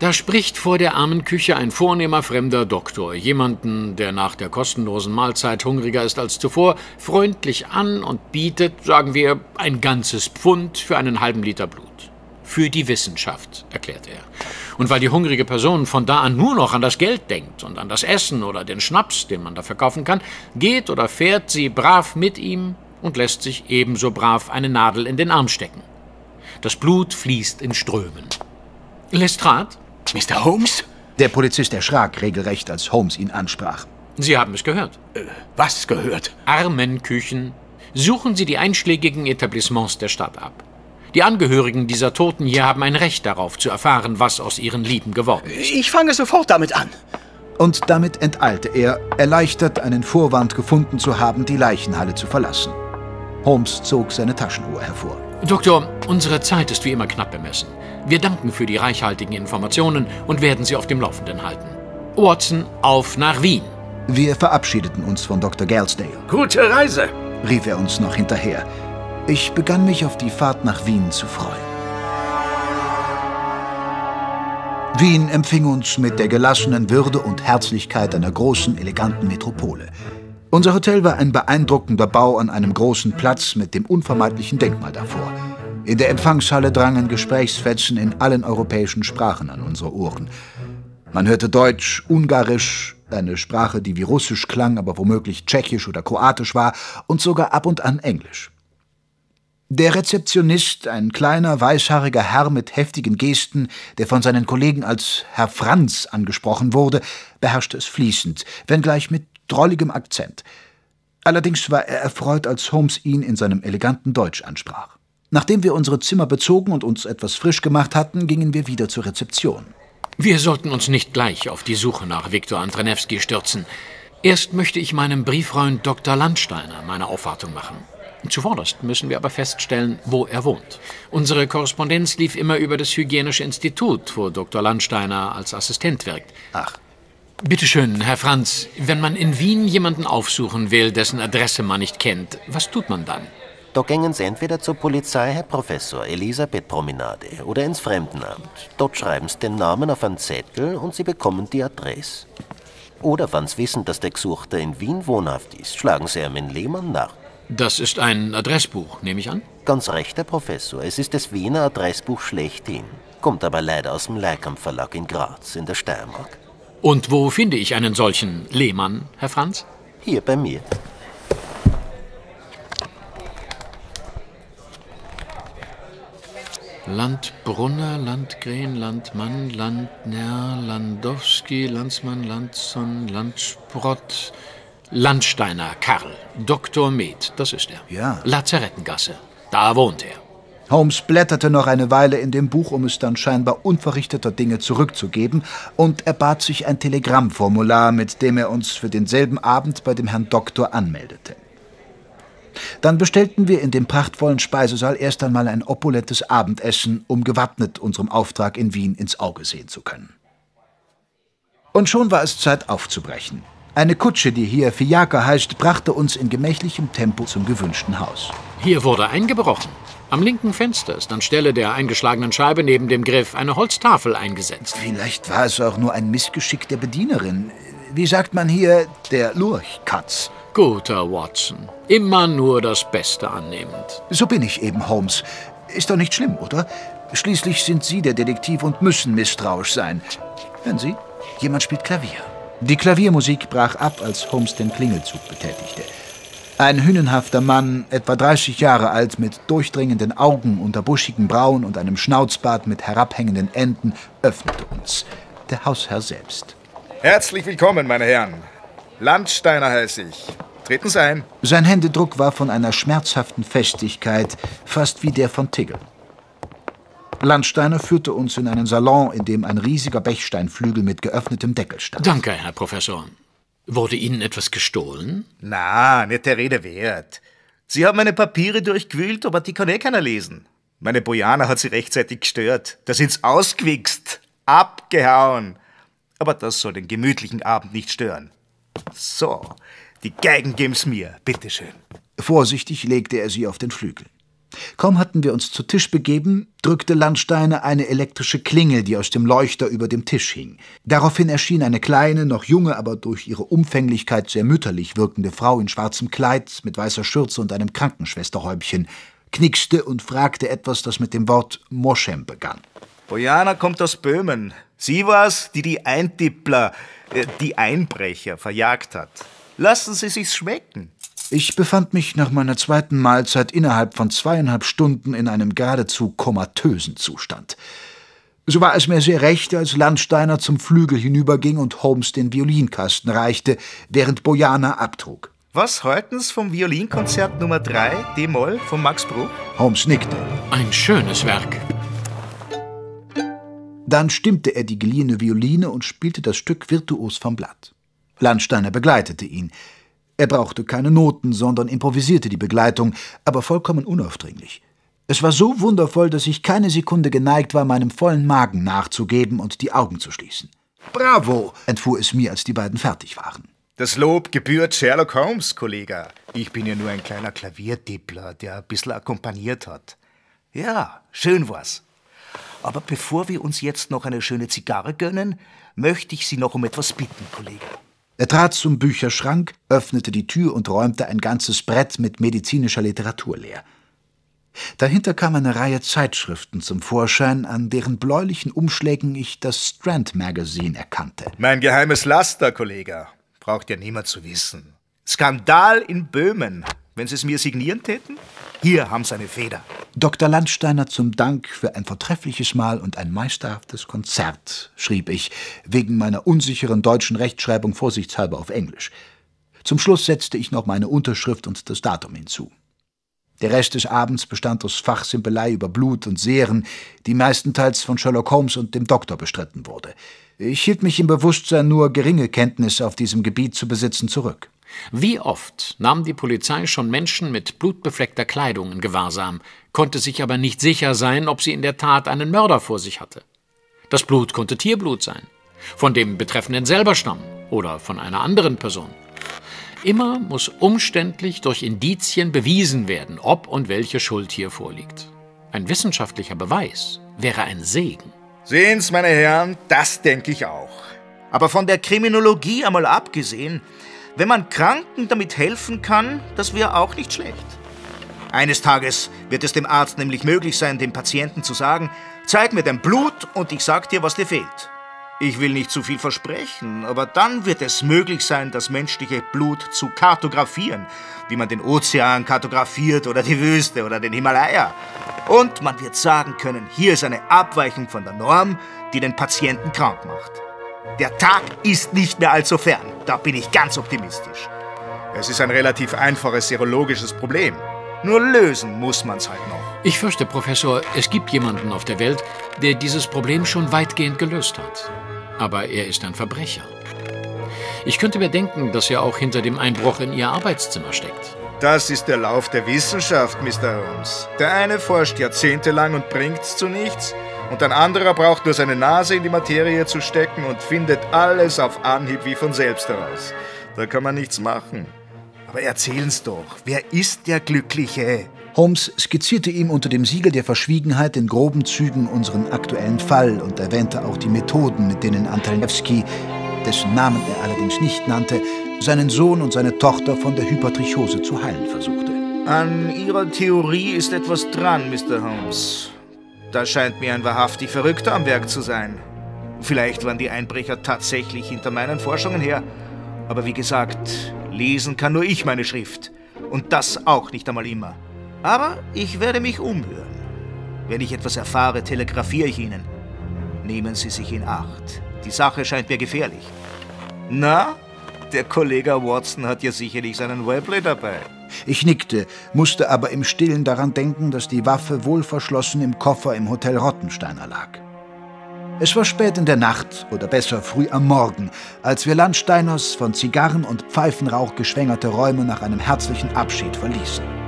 Da spricht vor der armen Küche ein vornehmer fremder Doktor, jemanden, der nach der kostenlosen Mahlzeit hungriger ist als zuvor, freundlich an und bietet, sagen wir, ein ganzes Pfund für einen halben Liter Blut. Für die Wissenschaft, erklärt er. Und weil die hungrige Person von da an nur noch an das Geld denkt und an das Essen oder den Schnaps, den man da verkaufen kann, geht oder fährt sie brav mit ihm und lässt sich ebenso brav eine Nadel in den Arm stecken. Das Blut fließt in Strömen. Lestrade? Mr. Holmes? Der Polizist erschrak regelrecht, als Holmes ihn ansprach. Sie haben es gehört. Äh, was gehört? Armenküchen. Suchen Sie die einschlägigen Etablissements der Stadt ab. Die Angehörigen dieser Toten hier haben ein Recht darauf zu erfahren, was aus ihren Lieben geworden ist. Ich fange sofort damit an. Und damit enteilte er, erleichtert, einen Vorwand gefunden zu haben, die Leichenhalle zu verlassen. Holmes zog seine Taschenuhr hervor. Doktor, unsere Zeit ist wie immer knapp bemessen. Wir danken für die reichhaltigen Informationen und werden Sie auf dem Laufenden halten. Watson, auf nach Wien. Wir verabschiedeten uns von Dr. Gelsdale. Gute Reise, rief er uns noch hinterher. Ich begann mich auf die Fahrt nach Wien zu freuen. Wien empfing uns mit der gelassenen Würde und Herzlichkeit einer großen, eleganten Metropole. Unser Hotel war ein beeindruckender Bau an einem großen Platz mit dem unvermeidlichen Denkmal davor. In der Empfangshalle drangen Gesprächsfetzen in allen europäischen Sprachen an unsere Ohren. Man hörte Deutsch, Ungarisch, eine Sprache, die wie Russisch klang, aber womöglich Tschechisch oder Kroatisch war, und sogar ab und an Englisch. Der Rezeptionist, ein kleiner, weißhaariger Herr mit heftigen Gesten, der von seinen Kollegen als Herr Franz angesprochen wurde, beherrschte es fließend, wenngleich mit drolligem Akzent. Allerdings war er erfreut, als Holmes ihn in seinem eleganten Deutsch ansprach. Nachdem wir unsere Zimmer bezogen und uns etwas frisch gemacht hatten, gingen wir wieder zur Rezeption. Wir sollten uns nicht gleich auf die Suche nach Viktor Andranewski stürzen. Erst möchte ich meinem Brieffreund Dr. Landsteiner meine Aufwartung machen. Zuvorderst müssen wir aber feststellen, wo er wohnt. Unsere Korrespondenz lief immer über das Hygienische Institut, wo Dr. Landsteiner als Assistent wirkt. Ach. Bitte schön, Herr Franz, wenn man in Wien jemanden aufsuchen will, dessen Adresse man nicht kennt, was tut man dann? Da gängen Sie entweder zur Polizei, Herr Professor, Elisabeth Promenade, oder ins Fremdenamt. Dort schreiben Sie den Namen auf einen Zettel und Sie bekommen die Adresse. Oder wenn Sie wissen, dass der Gesuchte in Wien wohnhaft ist, schlagen Sie ihm in Lehmann nach. Das ist ein Adressbuch, nehme ich an? Ganz recht, Herr Professor. Es ist das Wiener Adressbuch schlechthin. Kommt aber leider aus dem Leikamp Verlag in Graz, in der Steiermark. Und wo finde ich einen solchen Lehmann, Herr Franz? Hier bei mir. Landbrunner, Landgren, Landmann, Landner, Landowski, Landsmann, Landson, Landsprott, Landsteiner, Karl, Dr. Med, das ist er. Ja. Lazarettengasse, da wohnt er. Holmes blätterte noch eine Weile in dem Buch, um es dann scheinbar unverrichteter Dinge zurückzugeben, und erbat sich ein Telegrammformular, mit dem er uns für denselben Abend bei dem Herrn Doktor anmeldete. Dann bestellten wir in dem prachtvollen Speisesaal erst einmal ein opulentes Abendessen, um gewappnet unserem Auftrag in Wien ins Auge sehen zu können. Und schon war es Zeit aufzubrechen. Eine Kutsche, die hier Fiaker heißt, brachte uns in gemächlichem Tempo zum gewünschten Haus. Hier wurde eingebrochen. Am linken Fenster ist anstelle der eingeschlagenen Scheibe neben dem Griff eine Holztafel eingesetzt. Vielleicht war es auch nur ein Missgeschick der Bedienerin. Wie sagt man hier, der Lurchkatz. Guter Watson. Immer nur das Beste annehmend. So bin ich eben, Holmes. Ist doch nicht schlimm, oder? Schließlich sind Sie der Detektiv und müssen misstrauisch sein. Hören Sie, jemand spielt Klavier. Die Klaviermusik brach ab, als Holmes den Klingelzug betätigte. Ein hünenhafter Mann, etwa 30 Jahre alt, mit durchdringenden Augen, unter buschigen Brauen und einem Schnauzbart mit herabhängenden Enden, öffnete uns. Der Hausherr selbst. Herzlich willkommen, meine Herren. Landsteiner heiße ich. Treten Sie ein. Sein Händedruck war von einer schmerzhaften Festigkeit, fast wie der von Tiggle. Landsteiner führte uns in einen Salon, in dem ein riesiger Bechsteinflügel mit geöffnetem Deckel stand. Danke, Herr Professor. Wurde Ihnen etwas gestohlen? Na, nicht der Rede wert. Sie haben meine Papiere durchgewühlt, aber die kann eh keiner lesen. Meine Bojana hat sie rechtzeitig gestört. Da sind's ausgewichst, abgehauen. Aber das soll den gemütlichen Abend nicht stören. So, die Geigen geben's mir, bitteschön. Vorsichtig legte er sie auf den Flügel. Kaum hatten wir uns zu Tisch begeben, drückte Landsteiner eine elektrische Klingel, die aus dem Leuchter über dem Tisch hing. Daraufhin erschien eine kleine, noch junge, aber durch ihre Umfänglichkeit sehr mütterlich wirkende Frau in schwarzem Kleid, mit weißer Schürze und einem Krankenschwesterhäubchen, knickste und fragte etwas, das mit dem Wort Moschem begann. Bojana kommt aus Böhmen. Sie war's, die die Eintippler, äh, die Einbrecher verjagt hat. Lassen Sie sich's schmecken. Ich befand mich nach meiner zweiten Mahlzeit innerhalb von zweieinhalb Stunden in einem geradezu komatösen Zustand. So war es mir sehr recht, als Landsteiner zum Flügel hinüberging und Holmes den Violinkasten reichte, während Bojana abtrug. Was halten's vom Violinkonzert Nummer 3, D-Moll, von Max Bruch? Holmes nickte. Ein schönes Werk. Dann stimmte er die geliehene Violine und spielte das Stück virtuos vom Blatt. Landsteiner begleitete ihn. Er brauchte keine Noten, sondern improvisierte die Begleitung, aber vollkommen unaufdringlich. Es war so wundervoll, dass ich keine Sekunde geneigt war, meinem vollen Magen nachzugeben und die Augen zu schließen. Bravo, entfuhr es mir, als die beiden fertig waren. Das Lob gebührt Sherlock Holmes, Kollege. Ich bin ja nur ein kleiner Klaviertippler, der ein bisschen akkompaniert hat. Ja, schön war's. Aber bevor wir uns jetzt noch eine schöne Zigarre gönnen, möchte ich Sie noch um etwas bitten, Kollege. Er trat zum Bücherschrank, öffnete die Tür und räumte ein ganzes Brett mit medizinischer Literatur leer. Dahinter kam eine Reihe Zeitschriften zum Vorschein, an deren bläulichen Umschlägen ich das Strand Magazine erkannte. Mein geheimes Laster, Kollege. Braucht ja niemand zu wissen. Skandal in Böhmen. Wenn Sie es mir signieren täten? Hier haben Sie eine Feder. Dr. Landsteiner zum Dank für ein vortreffliches Mahl und ein meisterhaftes Konzert, schrieb ich, wegen meiner unsicheren deutschen Rechtschreibung vorsichtshalber auf Englisch. Zum Schluss setzte ich noch meine Unterschrift und das Datum hinzu. Der Rest des Abends bestand aus Fachsimpelei über Blut und Seeren, die meistenteils von Sherlock Holmes und dem Doktor bestritten wurde. Ich hielt mich im Bewusstsein, nur geringe Kenntnisse auf diesem Gebiet zu besitzen, zurück. Wie oft nahm die Polizei schon Menschen mit blutbefleckter Kleidung in Gewahrsam, konnte sich aber nicht sicher sein, ob sie in der Tat einen Mörder vor sich hatte. Das Blut konnte Tierblut sein, von dem Betreffenden selber stammen oder von einer anderen Person. Immer muss umständlich durch Indizien bewiesen werden, ob und welche Schuld hier vorliegt. Ein wissenschaftlicher Beweis wäre ein Segen. Sehen's, meine Herren, das denke ich auch. Aber von der Kriminologie einmal abgesehen, wenn man Kranken damit helfen kann, das wäre auch nicht schlecht. Eines Tages wird es dem Arzt nämlich möglich sein, dem Patienten zu sagen, zeig mir dein Blut und ich sag dir, was dir fehlt. Ich will nicht zu viel versprechen, aber dann wird es möglich sein, das menschliche Blut zu kartografieren, wie man den Ozean kartografiert oder die Wüste oder den Himalaya. Und man wird sagen können, hier ist eine Abweichung von der Norm, die den Patienten krank macht. Der Tag ist nicht mehr allzu fern, da bin ich ganz optimistisch. Es ist ein relativ einfaches serologisches Problem. Nur lösen muss man's halt noch. Ich fürchte, Professor, es gibt jemanden auf der Welt, der dieses Problem schon weitgehend gelöst hat. Aber er ist ein Verbrecher. Ich könnte mir denken, dass er auch hinter dem Einbruch in Ihr Arbeitszimmer steckt. Das ist der Lauf der Wissenschaft, Mr. Holmes. Der eine forscht jahrzehntelang und bringt's zu nichts, und ein anderer braucht nur seine Nase in die Materie zu stecken und findet alles auf Anhieb wie von selbst heraus. Da kann man nichts machen. Aber erzählen's doch, wer ist der Glückliche? Holmes skizzierte ihm unter dem Siegel der Verschwiegenheit in groben Zügen unseren aktuellen Fall und erwähnte auch die Methoden, mit denen Antelnewski, dessen Namen er allerdings nicht nannte, seinen Sohn und seine Tochter von der Hypertrichose zu heilen versuchte. An Ihrer Theorie ist etwas dran, Mr. Holmes. Da scheint mir ein wahrhaftig Verrückter am Werk zu sein. Vielleicht waren die Einbrecher tatsächlich hinter meinen Forschungen her. Aber wie gesagt, lesen kann nur ich meine Schrift. Und das auch nicht einmal immer. Aber ich werde mich umhören. Wenn ich etwas erfahre, telegrafiere ich Ihnen. Nehmen Sie sich in Acht. Die Sache scheint mir gefährlich. Na, Der Kollege Watson hat ja sicherlich seinen Webley dabei. Ich nickte, musste aber im Stillen daran denken, dass die Waffe wohlverschlossen im Koffer im Hotel Rottensteiner lag. Es war spät in der Nacht, oder besser früh am Morgen, als wir Landsteiners von Zigarren und Pfeifenrauch geschwängerte Räume nach einem herzlichen Abschied verließen.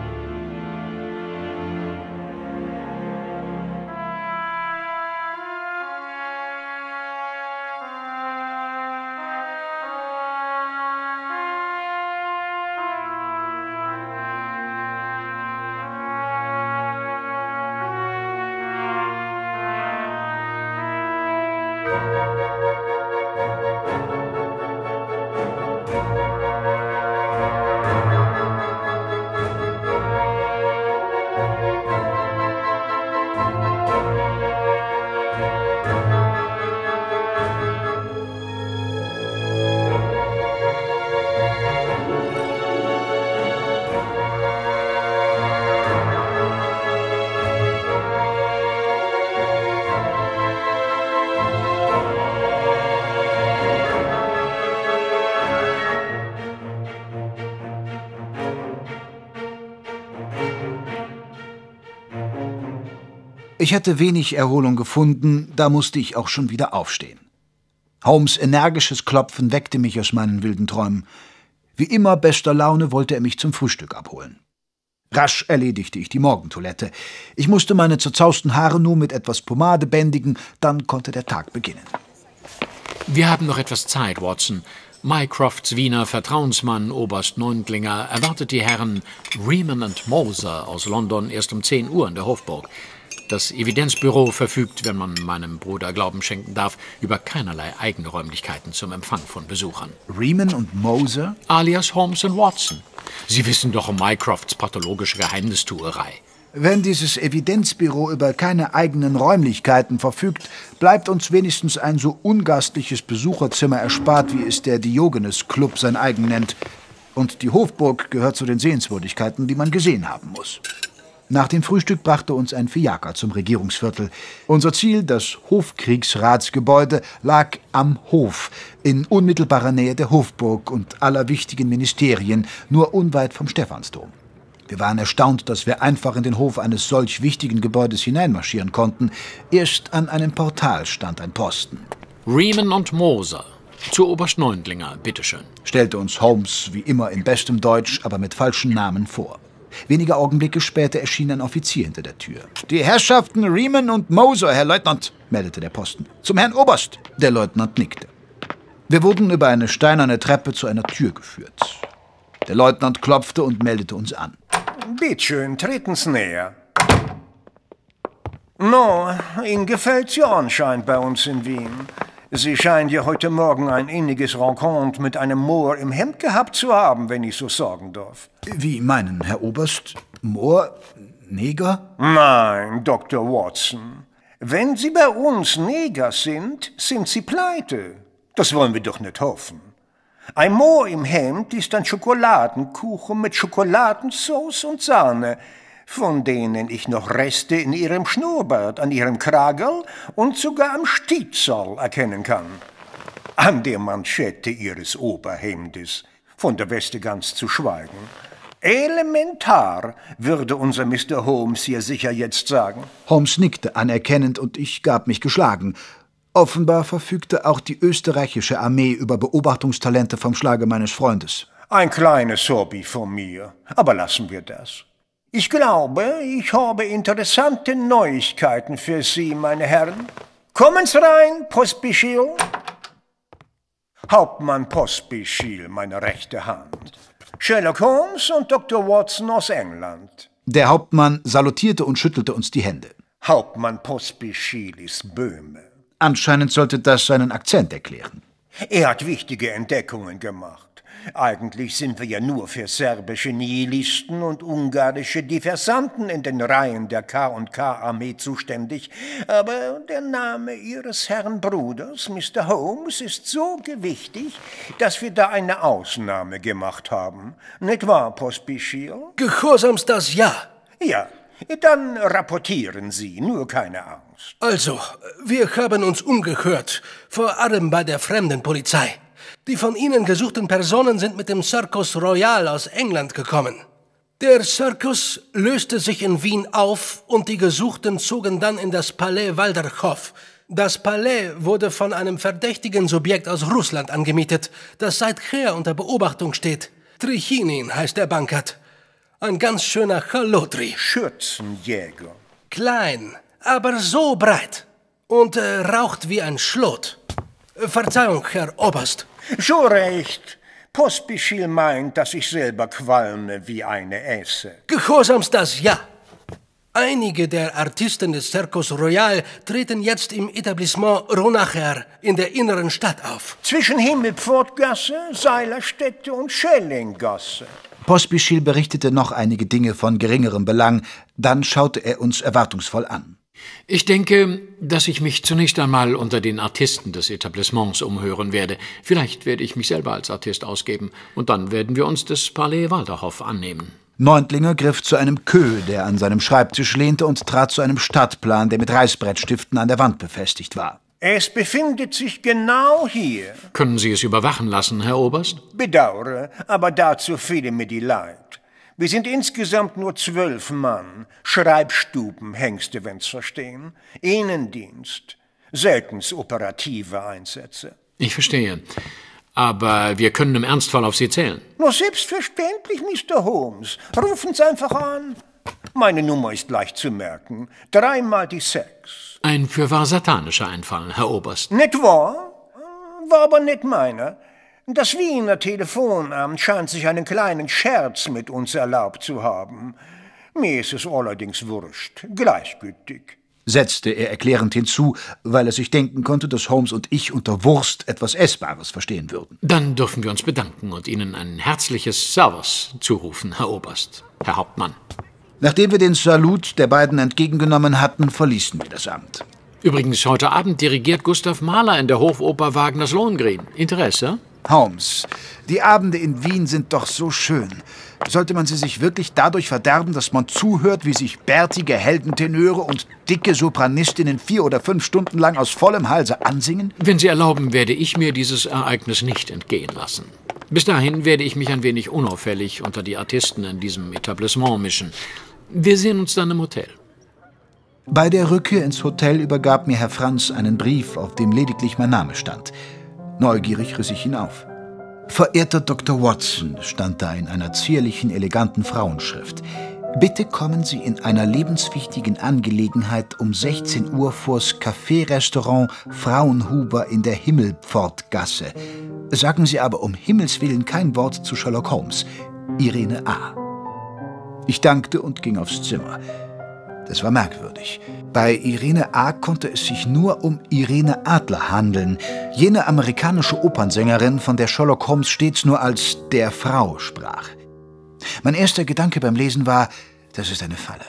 Ich hatte wenig Erholung gefunden, da musste ich auch schon wieder aufstehen. Holmes' energisches Klopfen weckte mich aus meinen wilden Träumen. Wie immer bester Laune wollte er mich zum Frühstück abholen. Rasch erledigte ich die Morgentoilette. Ich musste meine zerzausten Haare nur mit etwas Pomade bändigen, dann konnte der Tag beginnen. Wir haben noch etwas Zeit, Watson. Mycrofts Wiener Vertrauensmann, Oberst Neundlinger, erwartet die Herren Riemann und Moser aus London erst um 10 Uhr in der Hofburg. Das Evidenzbüro verfügt, wenn man meinem Bruder Glauben schenken darf, über keinerlei eigene Räumlichkeiten zum Empfang von Besuchern. Riemann und Moser? Alias Holmes und Watson. Sie wissen doch um Mycrofts pathologische Geheimnistuerei. Wenn dieses Evidenzbüro über keine eigenen Räumlichkeiten verfügt, bleibt uns wenigstens ein so ungastliches Besucherzimmer erspart, wie es der Diogenes Club sein eigen nennt. Und die Hofburg gehört zu den Sehenswürdigkeiten, die man gesehen haben muss. Nach dem Frühstück brachte uns ein Fiaker zum Regierungsviertel. Unser Ziel, das Hofkriegsratsgebäude, lag am Hof, in unmittelbarer Nähe der Hofburg und aller wichtigen Ministerien, nur unweit vom Stephansdom. Wir waren erstaunt, dass wir einfach in den Hof eines solch wichtigen Gebäudes hineinmarschieren konnten. Erst an einem Portal stand ein Posten. Riemann und Moser. Zu Oberst Neundlinger, bitteschön. Stellte uns Holmes wie immer in bestem Deutsch, aber mit falschen Namen vor. Wenige Augenblicke später erschien ein Offizier hinter der Tür. Die Herrschaften Riemann und Moser, Herr Leutnant, meldete der Posten. Zum Herrn Oberst. Der Leutnant nickte. Wir wurden über eine steinerne Treppe zu einer Tür geführt. Der Leutnant klopfte und meldete uns an. Bittschön, treten's näher. No, Ihnen gefällt's ja anscheinend bei uns in Wien. Sie scheinen ja heute Morgen ein inniges Rencontre mit einem Moor im Hemd gehabt zu haben, wenn ich so sagen darf. Wie meinen, Herr Oberst? Moor? Neger? Nein, Dr. Watson. Wenn Sie bei uns Neger sind, sind Sie pleite. Das wollen wir doch nicht hoffen. Ein Moor im Hemd ist ein Schokoladenkuchen mit Schokoladensauce und Sahne, von denen ich noch Reste in ihrem Schnurrbart, an ihrem Kragel und sogar am Stietzall erkennen kann. An der Manschette ihres Oberhemdes, von der Weste ganz zu schweigen. Elementar, würde unser Mr. Holmes hier sicher jetzt sagen. Holmes nickte anerkennend und ich gab mich geschlagen. Offenbar verfügte auch die österreichische Armee über Beobachtungstalente vom Schlage meines Freundes. Ein kleines Hobby von mir, aber lassen wir das. Ich glaube, ich habe interessante Neuigkeiten für Sie, meine Herren. Kommen Sie rein, Pospischil. Hauptmann Pospischil, meine rechte Hand. Sherlock Holmes und Dr. Watson aus England. Der Hauptmann salutierte und schüttelte uns die Hände. Hauptmann Pospischil ist Böhme. Anscheinend sollte das seinen Akzent erklären. Er hat wichtige Entdeckungen gemacht. Eigentlich sind wir ja nur für serbische Nihilisten und ungarische Diversanten in den Reihen der K&K-Armee zuständig, aber der Name Ihres Herrn Bruders, Mr. Holmes, ist so gewichtig, dass wir da eine Ausnahme gemacht haben. Nicht wahr, Pospischil? Gehorsamst das Ja. Ja, dann rapportieren Sie, nur keine Angst. Also, wir haben uns umgehört, vor allem bei der Fremdenpolizei. Die von Ihnen gesuchten Personen sind mit dem Circus Royal aus England gekommen. Der Circus löste sich in Wien auf und die Gesuchten zogen dann in das Palais Walderhof. Das Palais wurde von einem verdächtigen Subjekt aus Russland angemietet, das seither unter Beobachtung steht. Trichinin heißt der Bankert. Ein ganz schöner Chalotri. Schürzenjäger. Klein, aber so breit. Und äh, raucht wie ein Schlot. Verzeihung, Herr Oberst. Schon recht. Pospischil meint, dass ich selber qualme wie eine Esse. Gehorsamst das, ja. Einige der Artisten des Circus Royal treten jetzt im Etablissement Ronacher in der inneren Stadt auf. Zwischen Himmelpfortgasse, Seilerstätte und Schellinggasse. Pospischil berichtete noch einige Dinge von geringerem Belang, dann schaute er uns erwartungsvoll an. Ich denke, dass ich mich zunächst einmal unter den Artisten des Etablissements umhören werde. Vielleicht werde ich mich selber als Artist ausgeben, und dann werden wir uns des Palais Walderhof annehmen. Neuntlinger griff zu einem Kö, der an seinem Schreibtisch lehnte, und trat zu einem Stadtplan, der mit Reißbrettstiften an der Wand befestigt war. Es befindet sich genau hier. Können Sie es überwachen lassen, Herr Oberst? Bedauere, aber dazu fehle mir die Leid. Wir sind insgesamt nur zwölf Mann. Schreibstuben, Hengste, wenn's verstehen. Innendienst. Seltens operative Einsätze. Ich verstehe. Aber wir können im Ernstfall auf Sie zählen. Nur selbstverständlich, Mr. Holmes. Rufen Sie einfach an. Meine Nummer ist leicht zu merken. Dreimal die Sechs. Ein fürwahr satanischer Einfall, Herr Oberst. Nicht wahr? War aber nicht meiner. Das Wiener Telefonamt scheint sich einen kleinen Scherz mit uns erlaubt zu haben. Mir ist es allerdings wurscht, gleichgültig, setzte er erklärend hinzu, weil er sich denken konnte, dass Holmes und ich unter Wurst etwas Essbares verstehen würden. Dann dürfen wir uns bedanken und Ihnen ein herzliches Servus zurufen, Herr Oberst, Herr Hauptmann. Nachdem wir den Salut der beiden entgegengenommen hatten, verließen wir das Amt. Übrigens, heute Abend dirigiert Gustav Mahler in der Hofoper Wagners Lohengrin. Interesse? Holmes, die Abende in Wien sind doch so schön. Sollte man sie sich wirklich dadurch verderben, dass man zuhört, wie sich bärtige Heldentenöre und dicke Sopranistinnen vier oder fünf Stunden lang aus vollem Halse ansingen? Wenn Sie erlauben, werde ich mir dieses Ereignis nicht entgehen lassen. Bis dahin werde ich mich ein wenig unauffällig unter die Artisten in diesem Etablissement mischen. Wir sehen uns dann im Hotel. Bei der Rückkehr ins Hotel übergab mir Herr Franz einen Brief, auf dem lediglich mein Name stand. Neugierig riss ich ihn auf. Verehrter Dr. Watson, stand da in einer zierlichen, eleganten Frauenschrift. Bitte kommen Sie in einer lebenswichtigen Angelegenheit um 16 Uhr vors Café-Restaurant Frauenhuber in der Himmelpfortgasse. Sagen Sie aber um Himmels Willen kein Wort zu Sherlock Holmes. Irene A. Ich dankte und ging aufs Zimmer. Das war merkwürdig. Bei Irene A. konnte es sich nur um Irene Adler handeln, jene amerikanische Opernsängerin, von der Sherlock Holmes stets nur als der Frau sprach. Mein erster Gedanke beim Lesen war, das ist eine Falle.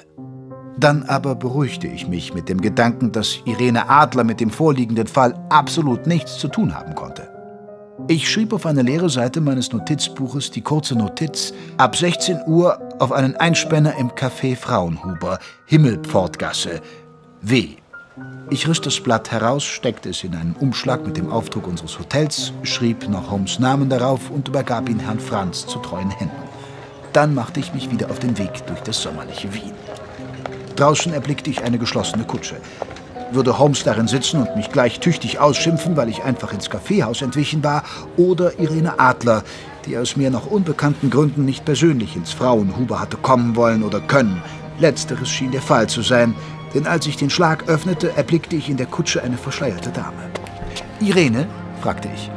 Dann aber beruhigte ich mich mit dem Gedanken, dass Irene Adler mit dem vorliegenden Fall absolut nichts zu tun haben konnte. Ich schrieb auf eine leere Seite meines Notizbuches die kurze Notiz ab 16 Uhr auf einen Einspänner im Café Frauenhuber, Himmelpfortgasse, W. Ich riss das Blatt heraus, steckte es in einen Umschlag mit dem Aufdruck unseres Hotels, schrieb noch Holmes Namen darauf und übergab ihn Herrn Franz zu treuen Händen. Dann machte ich mich wieder auf den Weg durch das sommerliche Wien. Draußen erblickte ich eine geschlossene Kutsche. Würde Holmes darin sitzen und mich gleich tüchtig ausschimpfen, weil ich einfach ins Kaffeehaus entwichen war, oder Irene Adler, die aus mir noch unbekannten Gründen nicht persönlich ins Frauenhuber hatte kommen wollen oder können. Letzteres schien der Fall zu sein, denn als ich den Schlag öffnete, erblickte ich in der Kutsche eine verschleierte Dame. Irene? fragte ich.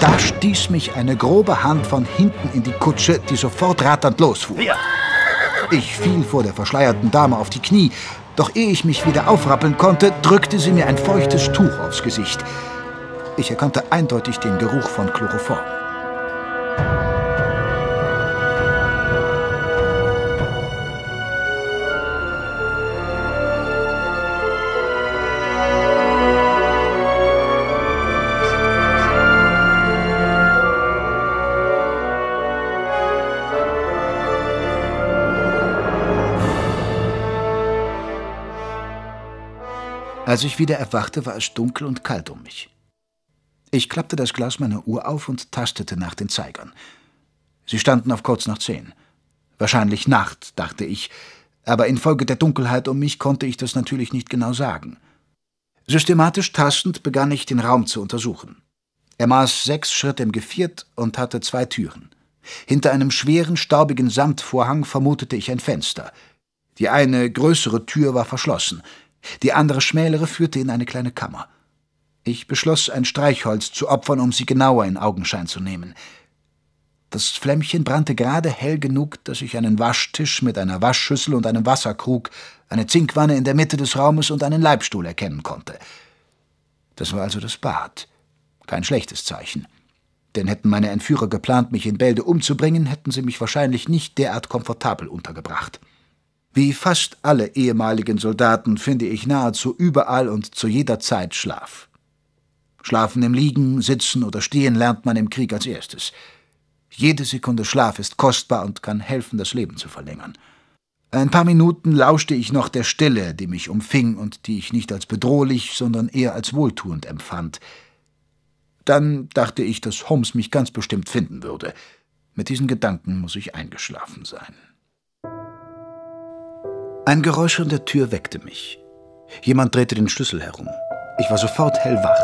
Da stieß mich eine grobe Hand von hinten in die Kutsche, die sofort ratternd losfuhr. Ich fiel vor der verschleierten Dame auf die Knie, doch ehe ich mich wieder aufrappeln konnte, drückte sie mir ein feuchtes Tuch aufs Gesicht. Ich erkannte eindeutig den Geruch von Chloroform. Als ich wieder erwachte, war es dunkel und kalt um mich. Ich klappte das Glas meiner Uhr auf und tastete nach den Zeigern. Sie standen auf kurz nach zehn. Wahrscheinlich Nacht, dachte ich, aber infolge der Dunkelheit um mich konnte ich das natürlich nicht genau sagen. Systematisch tastend begann ich, den Raum zu untersuchen. Er maß sechs Schritte im Geviert und hatte zwei Türen. Hinter einem schweren, staubigen Samtvorhang vermutete ich ein Fenster. Die eine größere Tür war verschlossen, die andere schmälere führte in eine kleine Kammer. Ich beschloss, ein Streichholz zu opfern, um sie genauer in Augenschein zu nehmen. Das Flämmchen brannte gerade hell genug, dass ich einen Waschtisch mit einer Waschschüssel und einem Wasserkrug, eine Zinkwanne in der Mitte des Raumes und einen Leibstuhl erkennen konnte. Das war also das Bad. Kein schlechtes Zeichen. Denn hätten meine Entführer geplant, mich in Bälde umzubringen, hätten sie mich wahrscheinlich nicht derart komfortabel untergebracht. Wie fast alle ehemaligen Soldaten finde ich nahezu überall und zu jeder Zeit Schlaf. Schlafen im Liegen, Sitzen oder Stehen lernt man im Krieg als erstes. Jede Sekunde Schlaf ist kostbar und kann helfen, das Leben zu verlängern. Ein paar Minuten lauschte ich noch der Stille, die mich umfing und die ich nicht als bedrohlich, sondern eher als wohltuend empfand. Dann dachte ich, dass Holmes mich ganz bestimmt finden würde. Mit diesen Gedanken muss ich eingeschlafen sein. Ein Geräusch an der Tür weckte mich. Jemand drehte den Schlüssel herum. Ich war sofort hellwach.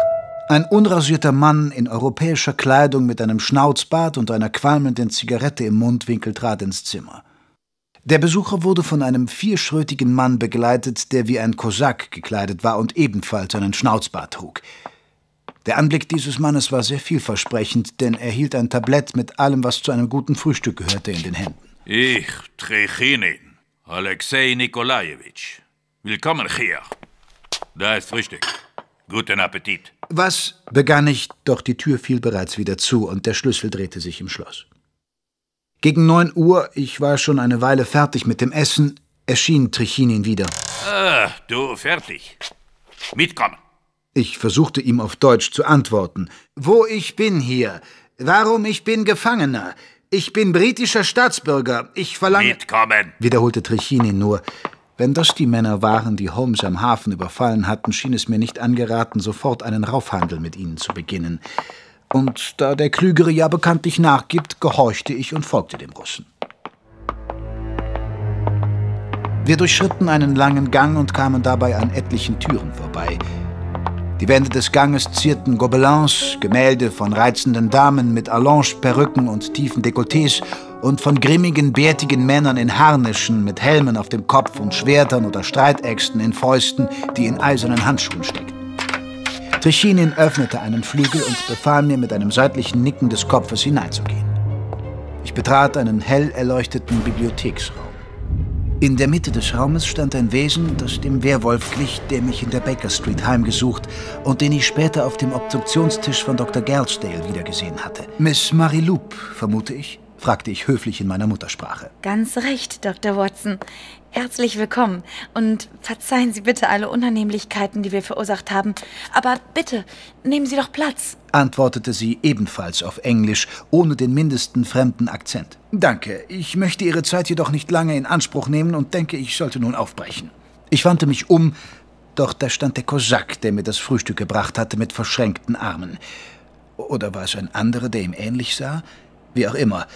Ein unrasierter Mann in europäischer Kleidung mit einem Schnauzbart und einer qualmenden Zigarette im Mundwinkel trat ins Zimmer. Der Besucher wurde von einem vierschrötigen Mann begleitet, der wie ein Kosak gekleidet war und ebenfalls einen Schnauzbart trug. Der Anblick dieses Mannes war sehr vielversprechend, denn er hielt ein Tablett mit allem, was zu einem guten Frühstück gehörte, in den Händen. Ich, Trechinin, Alexei Nikolajewitsch. Willkommen hier. Da ist Frühstück. Guten Appetit. Was? begann ich, doch die Tür fiel bereits wieder zu und der Schlüssel drehte sich im Schloss. Gegen neun Uhr, ich war schon eine Weile fertig mit dem Essen, erschien Trichinin wieder. Ah, du fertig. Mitkommen. Ich versuchte ihm auf Deutsch zu antworten. Wo ich bin hier. Warum ich bin Gefangener. Ich bin britischer Staatsbürger. Ich verlange. Mitkommen, wiederholte Trichinin nur. Wenn das die Männer waren, die Holmes am Hafen überfallen hatten, schien es mir nicht angeraten, sofort einen Raufhandel mit ihnen zu beginnen. Und da der Klügere ja bekanntlich nachgibt, gehorchte ich und folgte dem Russen. Wir durchschritten einen langen Gang und kamen dabei an etlichen Türen vorbei. Die Wände des Ganges zierten Gobelins, Gemälde von reizenden Damen mit Allonge-Perücken und tiefen Dekolletés und von grimmigen, bärtigen Männern in Harnischen mit Helmen auf dem Kopf und Schwertern oder Streitäxten in Fäusten, die in eisernen Handschuhen steckten. Trichinin öffnete einen Flügel und befahl mir mit einem seitlichen Nicken des Kopfes hineinzugehen. Ich betrat einen hell erleuchteten Bibliotheksraum. In der Mitte des Raumes stand ein Wesen, das dem Werwolf glich, der mich in der Baker Street heimgesucht und den ich später auf dem Obduktionstisch von Dr. Gelsdale wiedergesehen hatte. Miss Mariloup, vermute ich, fragte ich höflich in meiner Muttersprache. Ganz recht, Dr. Watson. Herzlich willkommen und verzeihen Sie bitte alle Unannehmlichkeiten, die wir verursacht haben. Aber bitte, nehmen Sie doch Platz, antwortete sie ebenfalls auf Englisch, ohne den mindesten fremden Akzent. Danke, ich möchte Ihre Zeit jedoch nicht lange in Anspruch nehmen und denke, ich sollte nun aufbrechen. Ich wandte mich um, doch da stand der Kosak, der mir das Frühstück gebracht hatte, mit verschränkten Armen. Oder war es ein anderer, der ihm ähnlich sah? Wie auch immer.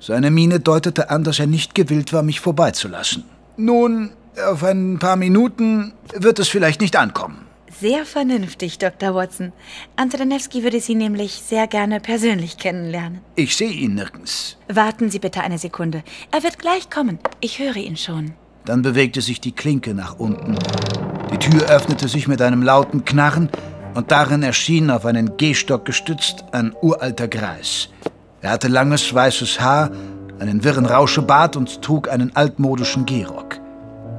Seine Miene deutete an, dass er nicht gewillt war, mich vorbeizulassen. Nun, auf ein paar Minuten wird es vielleicht nicht ankommen. Sehr vernünftig, Dr. Watson. Antonewski würde Sie nämlich sehr gerne persönlich kennenlernen. Ich sehe ihn nirgends. Warten Sie bitte eine Sekunde. Er wird gleich kommen. Ich höre ihn schon. Dann bewegte sich die Klinke nach unten. Die Tür öffnete sich mit einem lauten Knarren und darin erschien, auf einen Gehstock gestützt, ein uralter Greis. Er hatte langes weißes Haar, einen wirren Rauschebart und trug einen altmodischen Gehrock.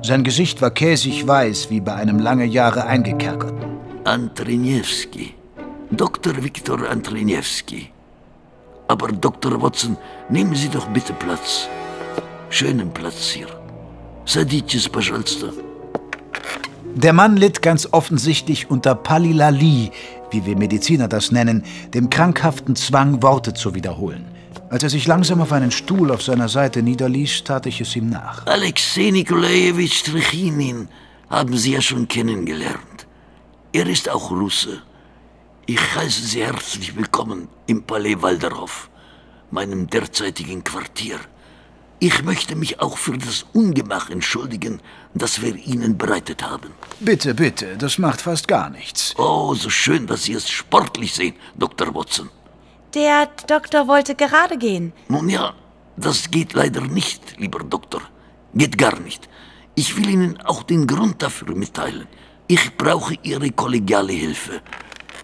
Sein Gesicht war käsig weiß, wie bei einem lange Jahre eingekerkerten. Antrinewski. Dr. Viktor Antrinewski. Aber Dr. Watson, nehmen Sie doch bitte Platz. Schönen Platz hier. Садитесь, пожалуйста. Der Mann litt ganz offensichtlich unter Palilali, wie wir Mediziner das nennen, dem krankhaften Zwang, Worte zu wiederholen. Als er sich langsam auf einen Stuhl auf seiner Seite niederließ, tat ich es ihm nach. Alexei Nikolajewitsch Trichinin haben Sie ja schon kennengelernt. Er ist auch Russe. Ich heiße Sie herzlich willkommen im Palais Walderhof, meinem derzeitigen Quartier. Ich möchte mich auch für das Ungemach entschuldigen, das wir Ihnen bereitet haben. Bitte, bitte, das macht fast gar nichts. Oh, so schön, dass Sie es sportlich sehen, Dr. Watson. Der Doktor wollte gerade gehen. Nun ja, das geht leider nicht, lieber Doktor. Geht gar nicht. Ich will Ihnen auch den Grund dafür mitteilen. Ich brauche Ihre kollegiale Hilfe.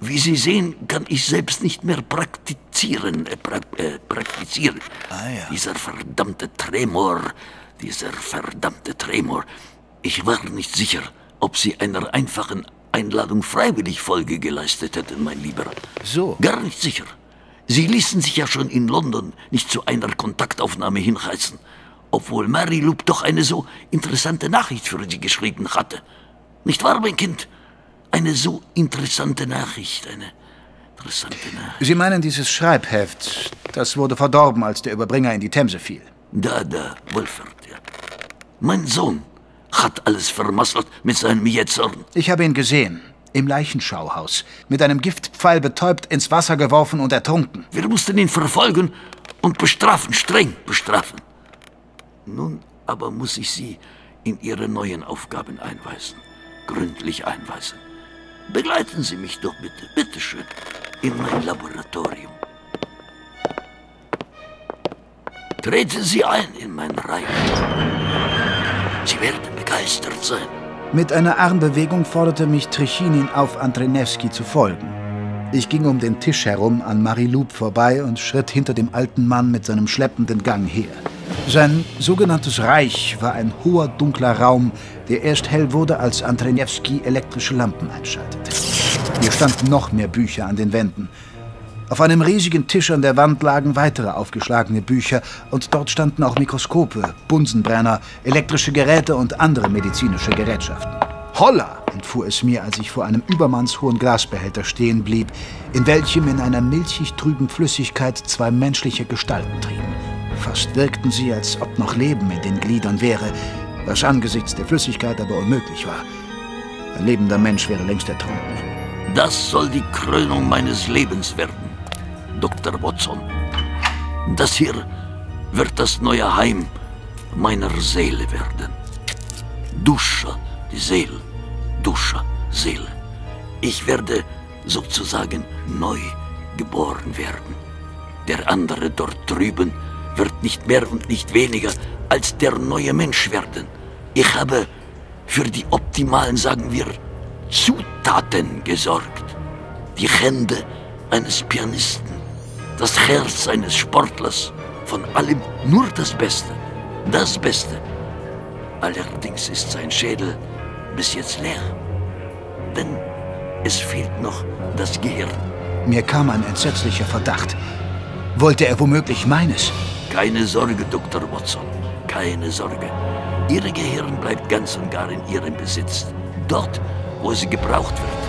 Wie Sie sehen, kann ich selbst nicht mehr praktizieren. Äh, pra äh, praktizieren. Ah, ja. Dieser verdammte Tremor, dieser verdammte Tremor. Ich war nicht sicher, ob Sie einer einfachen Einladung freiwillig Folge geleistet hätten, mein Lieber. So. Gar nicht sicher. Sie ließen sich ja schon in London nicht zu einer Kontaktaufnahme hinreißen, obwohl Mary Loop doch eine so interessante Nachricht für Sie geschrieben hatte. Nicht wahr, mein Kind? Eine so interessante Nachricht, eine interessante Nachricht. Sie meinen dieses Schreibheft, das wurde verdorben, als der Überbringer in die Themse fiel. Da, da, Wolfert, ja. Mein Sohn hat alles vermasselt mit seinem Jetzorn. Ich habe ihn gesehen. Im Leichenschauhaus. Mit einem Giftpfeil betäubt, ins Wasser geworfen und ertrunken. Wir mussten ihn verfolgen und bestrafen, streng bestrafen. Nun aber muss ich Sie in Ihre neuen Aufgaben einweisen. Gründlich einweisen. Begleiten Sie mich doch bitte, bitteschön, in mein Laboratorium. Treten Sie ein in mein Reich. Sie werden begeistert sein. Mit einer Armbewegung forderte mich Trichinin auf, Andrenewski zu folgen. Ich ging um den Tisch herum an Mariloup vorbei und schritt hinter dem alten Mann mit seinem schleppenden Gang her. Sein sogenanntes Reich war ein hoher, dunkler Raum, der erst hell wurde, als Andrenewski elektrische Lampen einschaltete. Hier standen noch mehr Bücher an den Wänden. Auf einem riesigen Tisch an der Wand lagen weitere aufgeschlagene Bücher und dort standen auch Mikroskope, Bunsenbrenner, elektrische Geräte und andere medizinische Gerätschaften. Holla! entfuhr es mir, als ich vor einem übermannshohen Glasbehälter stehen blieb, in welchem in einer milchig trüben Flüssigkeit zwei menschliche Gestalten trieben. Fast wirkten sie, als ob noch Leben in den Gliedern wäre, was angesichts der Flüssigkeit aber unmöglich war. Ein lebender Mensch wäre längst ertrunken. Das soll die Krönung meines Lebens werden, Dr. Watson. Das hier wird das neue Heim meiner Seele werden. Dusche, die Seele. Dusche, Seele. Ich werde sozusagen neu geboren werden. Der andere dort drüben wird nicht mehr und nicht weniger als der neue Mensch werden. Ich habe für die optimalen, sagen wir, Zutaten gesorgt. Die Hände eines Pianisten, das Herz eines Sportlers, von allem nur das Beste, das Beste. Allerdings ist sein Schädel bis jetzt leer, denn es fehlt noch das Gehirn. Mir kam ein entsetzlicher Verdacht. Wollte er womöglich meines? Keine Sorge, Dr. Watson, keine Sorge. Ihr Gehirn bleibt ganz und gar in Ihrem Besitz, dort, wo sie gebraucht wird.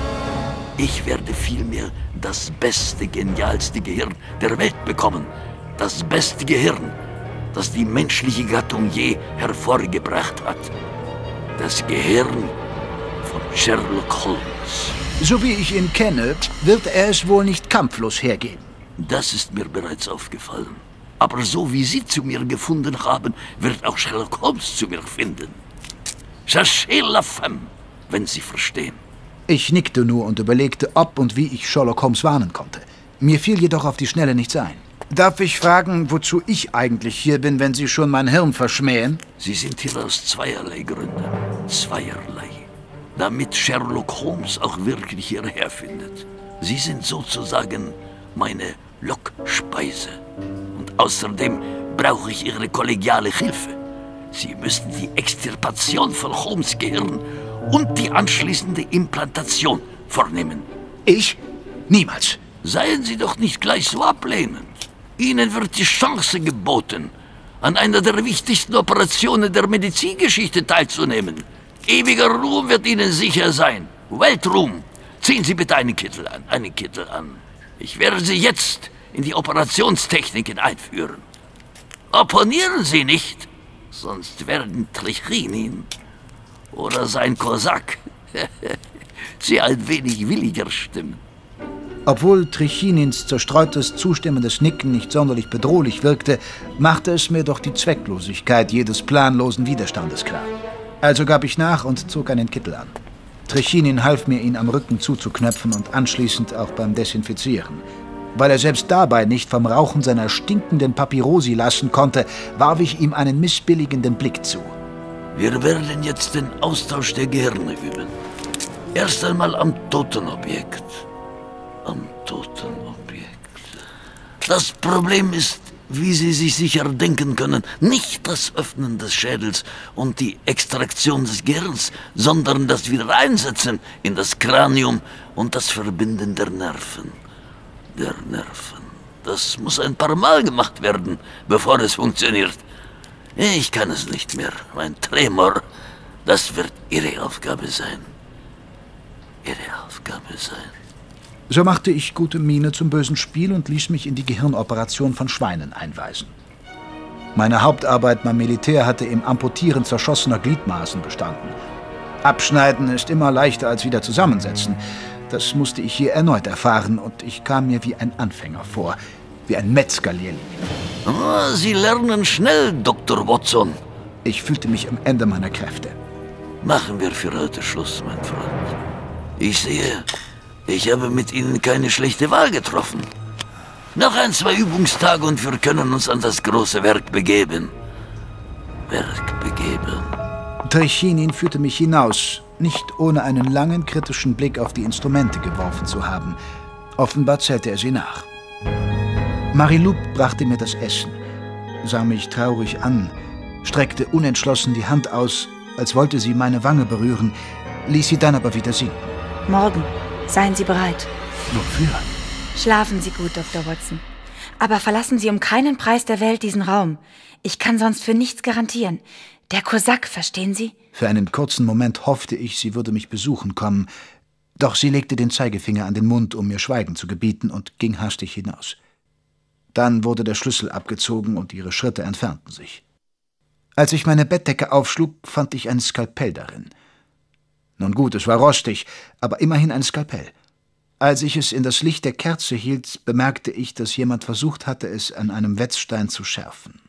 Ich werde vielmehr das beste, genialste Gehirn der Welt bekommen. Das beste Gehirn, das die menschliche Gattung je hervorgebracht hat. Das Gehirn von Sherlock Holmes. So wie ich ihn kenne, wird er es wohl nicht kampflos hergeben. Das ist mir bereits aufgefallen. Aber so wie Sie zu mir gefunden haben, wird auch Sherlock Holmes zu mir finden. Cherchez la femme, wenn Sie verstehen. Ich nickte nur und überlegte, ob und wie ich Sherlock Holmes warnen konnte. Mir fiel jedoch auf die Schnelle nichts ein. Darf ich fragen, wozu ich eigentlich hier bin, wenn Sie schon mein Hirn verschmähen? Sie sind hier aus zweierlei Gründen. Zweierlei. Damit Sherlock Holmes auch wirklich hierher findet. Sie sind sozusagen meine Lockspeise. Und außerdem brauche ich Ihre kollegiale Hilfe. Sie müssen die Extirpation von Holmes Gehirn und die anschließende Implantation vornehmen. Ich? Niemals. Seien Sie doch nicht gleich so ablehnend. Ihnen wird die Chance geboten, an einer der wichtigsten Operationen der Medizingeschichte teilzunehmen. Ewiger Ruhm wird Ihnen sicher sein. Weltruhm. Ziehen Sie bitte einen Kittel an, einen Kittel an. Ich werde Sie jetzt in die Operationstechniken einführen. Opponieren Sie nicht, sonst werden Trichinin oder sein Kosak [LAUGHS] Sie ein wenig williger stimmen. Obwohl Trichinins zerstreutes, zustimmendes Nicken nicht sonderlich bedrohlich wirkte, machte es mir doch die Zwecklosigkeit jedes planlosen Widerstandes klar. Also gab ich nach und zog einen Kittel an. Trichinin half mir, ihn am Rücken zuzuknöpfen und anschließend auch beim Desinfizieren. Weil er selbst dabei nicht vom Rauchen seiner stinkenden Papyrosi lassen konnte, warf ich ihm einen missbilligenden Blick zu. Wir werden jetzt den Austausch der Gehirne üben. Erst einmal am toten Objekt. Am toten Objekt. Das Problem ist, wie Sie sich sicher denken können, nicht das Öffnen des Schädels und die Extraktion des Gehirns, sondern das Wiedereinsetzen in das Kranium und das Verbinden der Nerven. Der Nerven. Das muss ein paar Mal gemacht werden, bevor es funktioniert. Ich kann es nicht mehr. Mein Tremor, das wird Ihre Aufgabe sein. Ihre Aufgabe sein. So machte ich gute Miene zum bösen Spiel und ließ mich in die Gehirnoperation von Schweinen einweisen. Meine Hauptarbeit beim Militär hatte im Amputieren zerschossener Gliedmaßen bestanden. Abschneiden ist immer leichter als wieder zusammensetzen. Das musste ich hier erneut erfahren und ich kam mir wie ein Anfänger vor, wie ein Metzgerlehrling. Oh, Sie lernen schnell, Dr. Watson. Ich fühlte mich am Ende meiner Kräfte. Machen wir für heute Schluss, mein Freund. Ich sehe, ich habe mit Ihnen keine schlechte Wahl getroffen. Noch ein, zwei Übungstage und wir können uns an das große Werk begeben. Werk begeben. Trichinin führte mich hinaus, nicht ohne einen langen kritischen Blick auf die Instrumente geworfen zu haben. Offenbar zählte er sie nach. Marilou brachte mir das Essen, sah mich traurig an, streckte unentschlossen die Hand aus, als wollte sie meine Wange berühren, ließ sie dann aber wieder sinken. Morgen, Seien Sie bereit. Wofür? Schlafen Sie gut, Dr. Watson. Aber verlassen Sie um keinen Preis der Welt diesen Raum. Ich kann sonst für nichts garantieren. Der Kosak, verstehen Sie? Für einen kurzen Moment hoffte ich, sie würde mich besuchen kommen. Doch sie legte den Zeigefinger an den Mund, um mir Schweigen zu gebieten, und ging hastig hinaus. Dann wurde der Schlüssel abgezogen und ihre Schritte entfernten sich. Als ich meine Bettdecke aufschlug, fand ich ein Skalpell darin. Nun gut, es war rostig, aber immerhin ein Skalpell. Als ich es in das Licht der Kerze hielt, bemerkte ich, dass jemand versucht hatte, es an einem Wetzstein zu schärfen.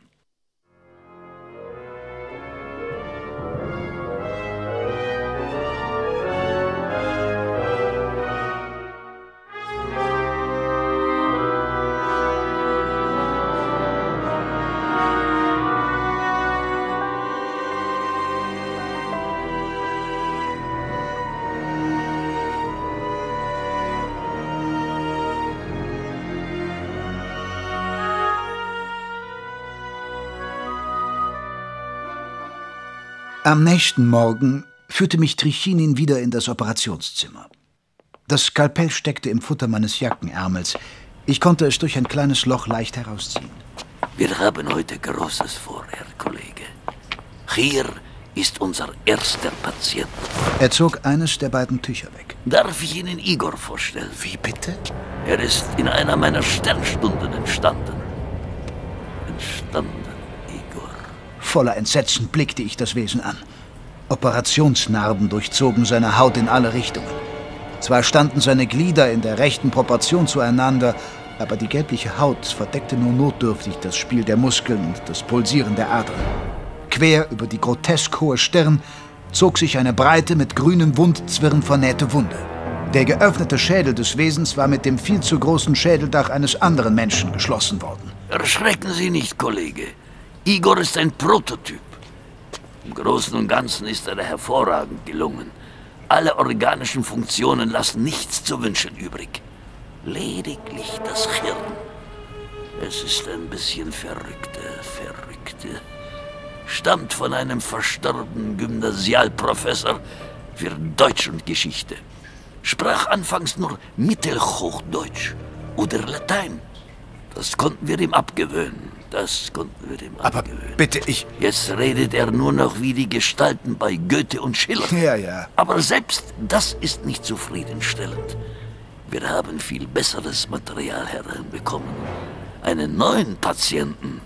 Am nächsten Morgen führte mich Trichinin wieder in das Operationszimmer. Das Skalpell steckte im Futter meines Jackenärmels. Ich konnte es durch ein kleines Loch leicht herausziehen. Wir haben heute Großes vor, Herr Kollege. Hier ist unser erster Patient. Er zog eines der beiden Tücher weg. Darf ich Ihnen Igor vorstellen? Wie bitte? Er ist in einer meiner Sternstunden entstanden. Entstanden. Voller Entsetzen blickte ich das Wesen an. Operationsnarben durchzogen seine Haut in alle Richtungen. Zwar standen seine Glieder in der rechten Proportion zueinander, aber die gelbliche Haut verdeckte nur notdürftig das Spiel der Muskeln und das Pulsieren der Adern. Quer über die grotesk hohe Stirn zog sich eine breite, mit grünem Wundzwirn vernähte Wunde. Der geöffnete Schädel des Wesens war mit dem viel zu großen Schädeldach eines anderen Menschen geschlossen worden. Erschrecken Sie nicht, Kollege. Igor ist ein Prototyp. Im Großen und Ganzen ist er hervorragend gelungen. Alle organischen Funktionen lassen nichts zu wünschen übrig. Lediglich das Hirn. Es ist ein bisschen verrückte, verrückte. Stammt von einem verstorbenen Gymnasialprofessor für Deutsch und Geschichte. Sprach anfangs nur Mittelhochdeutsch oder Latein. Das konnten wir ihm abgewöhnen. Das konnten wir ihm Aber abgewöhnen. bitte, ich... Jetzt redet er nur noch wie die Gestalten bei Goethe und Schiller. [LAUGHS] Ja, ja. Aber selbst das ist nicht zufriedenstellend. Wir haben viel besseres Material hereinbekommen. Einen neuen Patienten.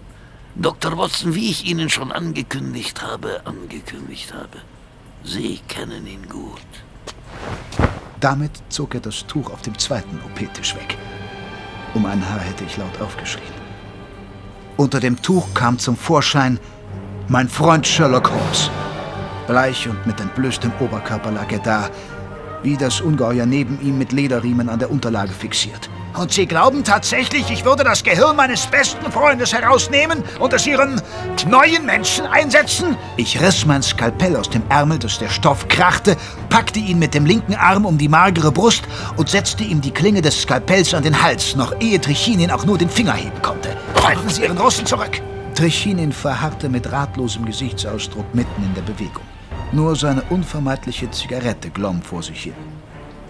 Dr. Watson, wie ich Ihnen schon angekündigt habe, angekündigt habe. Sie kennen ihn gut. Damit zog er das Tuch auf dem zweiten OP-Tisch weg. Um ein Haar hätte ich laut aufgeschrien. Unter dem Tuch kam zum Vorschein mein Freund Sherlock Holmes. Bleich und mit entblößtem Oberkörper lag er da, wie das Ungeheuer neben ihm mit Lederriemen an der Unterlage fixiert. Und Sie glauben tatsächlich, ich würde das Gehirn meines besten Freundes herausnehmen und es Ihren neuen Menschen einsetzen? Ich riss mein Skalpell aus dem Ärmel, dass der Stoff krachte, packte ihn mit dem linken Arm um die magere Brust und setzte ihm die Klinge des Skalpells an den Hals, noch ehe Trichinin auch nur den Finger heben konnte. Halten Sie Ihren Russen zurück! Trichinin verharrte mit ratlosem Gesichtsausdruck mitten in der Bewegung. Nur seine unvermeidliche Zigarette glomm vor sich hin.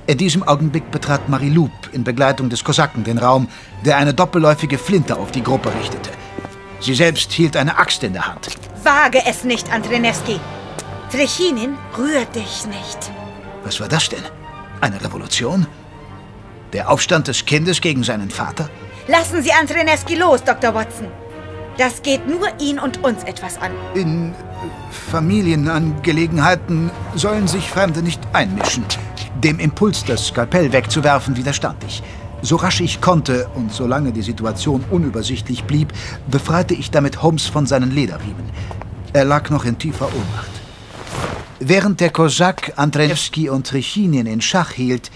In diesem Augenblick betrat Mariloup in Begleitung des Kosaken den Raum, der eine doppelläufige Flinte auf die Gruppe richtete. Sie selbst hielt eine Axt in der Hand. Wage es nicht, Andrenewski. Trichinin, rühr dich nicht. Was war das denn? Eine Revolution? Der Aufstand des Kindes gegen seinen Vater? Lassen Sie Andrenewski los, Dr. Watson. Das geht nur ihn und uns etwas an. In Familienangelegenheiten sollen sich Fremde nicht einmischen. Dem Impuls, das Skalpell wegzuwerfen, widerstand ich. So rasch ich konnte und solange die Situation unübersichtlich blieb, befreite ich damit Holmes von seinen Lederriemen. Er lag noch in tiefer Ohnmacht. Während der Kosak Andrejewski und Trichinin in Schach hielt,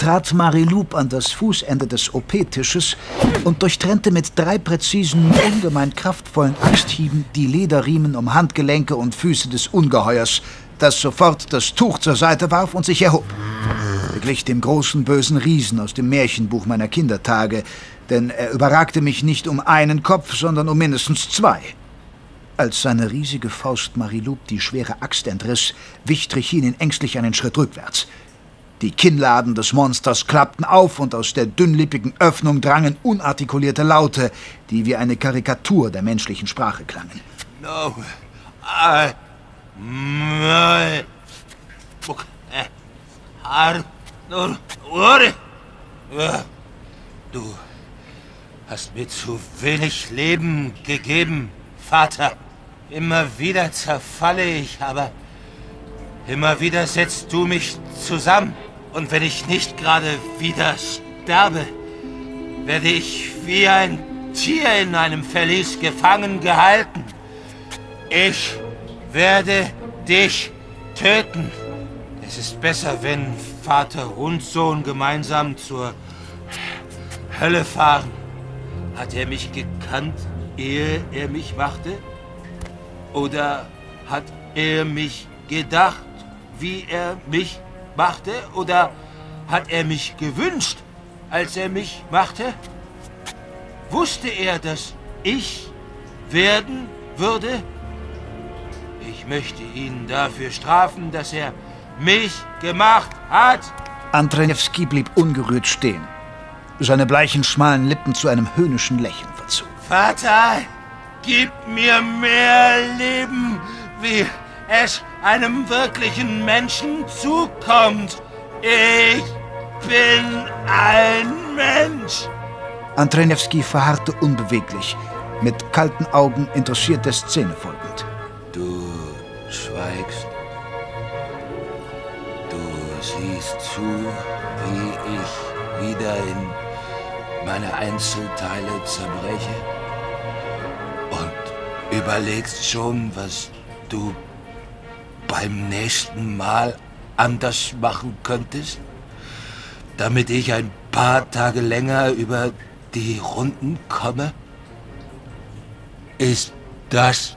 trat Mariloup an das Fußende des OP-Tisches und durchtrennte mit drei präzisen, ungemein kraftvollen Axthieben die Lederriemen um Handgelenke und Füße des Ungeheuers, das sofort das Tuch zur Seite warf und sich erhob. Er glich dem großen bösen Riesen aus dem Märchenbuch meiner Kindertage, denn er überragte mich nicht um einen Kopf, sondern um mindestens zwei. Als seine riesige Faust Mariloup die schwere Axt entriss, wich Trichinin ängstlich einen Schritt rückwärts. Die Kinnladen des Monsters klappten auf und aus der dünnlippigen Öffnung drangen unartikulierte Laute, die wie eine Karikatur der menschlichen Sprache klangen. No, I my. Du hast mir zu wenig Leben gegeben, Vater. Immer wieder zerfalle ich, aber immer wieder setzt du mich zusammen. Und wenn ich nicht gerade wieder sterbe, werde ich wie ein Tier in einem Verlies gefangen gehalten. Ich werde dich töten. Es ist besser, wenn Vater und Sohn gemeinsam zur Hölle fahren. Hat er mich gekannt, ehe er mich machte? Oder hat er mich gedacht, wie er mich machte? Oder hat er mich gewünscht, als er mich machte? Wusste er, dass ich werden würde? Ich möchte ihn dafür strafen, dass er mich gemacht hat. Andrzejewski blieb ungerührt stehen. Seine bleichen, schmalen Lippen zu einem höhnischen Lächeln verzogen. Vater, gib mir mehr Leben, wie es einem wirklichen Menschen zukommt. Ich bin ein Mensch. Andrzejewski verharrte unbeweglich, mit kalten Augen interessiert der Szene folgend. Du schweigst. Du siehst zu, wie ich wieder in meine Einzelteile zerbreche. Und überlegst schon, was du beim nächsten Mal anders machen könntest? Damit ich ein paar Tage länger über die Runden komme? Ist das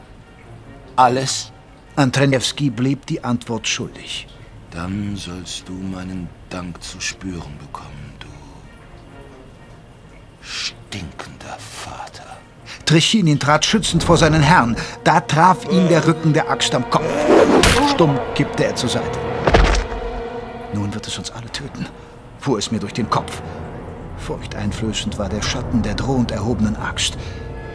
alles? Andrzejewski blieb die Antwort schuldig. Dann sollst du meinen Dank zu spüren bekommen, du stinkender Vater. Trichinin trat schützend vor seinen Herrn. Da traf ihn der Rücken der Axt am Kopf. Stumm kippte er zur Seite. Nun wird es uns alle töten, fuhr es mir durch den Kopf. Furchteinflößend war der Schatten der drohend erhobenen Axt.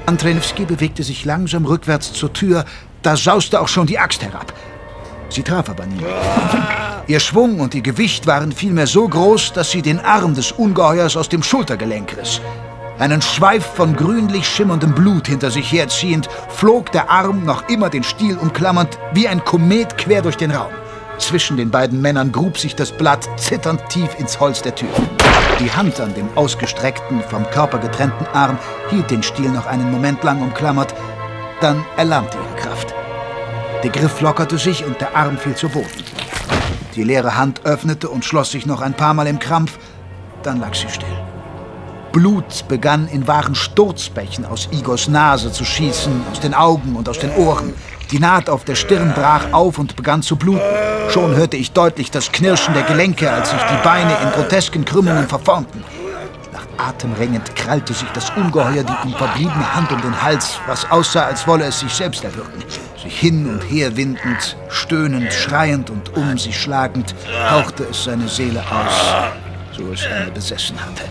Andrenewski bewegte sich langsam rückwärts zur Tür, da sauste auch schon die Axt herab. Sie traf aber nie. Ihr Schwung und ihr Gewicht waren vielmehr so groß, dass sie den Arm des Ungeheuers aus dem Schultergelenk riss. Einen Schweif von grünlich schimmerndem Blut hinter sich herziehend, flog der Arm noch immer den Stiel umklammernd wie ein Komet quer durch den Raum. Zwischen den beiden Männern grub sich das Blatt zitternd tief ins Holz der Tür. Die Hand an dem ausgestreckten, vom Körper getrennten Arm hielt den Stiel noch einen Moment lang umklammert, dann erlahmte ihre Kraft. Der Griff lockerte sich und der Arm fiel zu Boden. Die leere Hand öffnete und schloss sich noch ein paar Mal im Krampf, dann lag sie still. Blut begann in wahren Sturzbächen aus Igors Nase zu schießen, aus den Augen und aus den Ohren. Die Naht auf der Stirn brach auf und begann zu bluten. Schon hörte ich deutlich das Knirschen der Gelenke, als sich die Beine in grotesken Krümmungen verformten. Nach Atem ringend krallte sich das Ungeheuer die ihm verbliebene Hand um den Hals, was aussah, als wolle es sich selbst erwürgen. Sich hin und her windend, stöhnend, schreiend und um sich schlagend, hauchte es seine Seele aus, so es eine besessen hatte.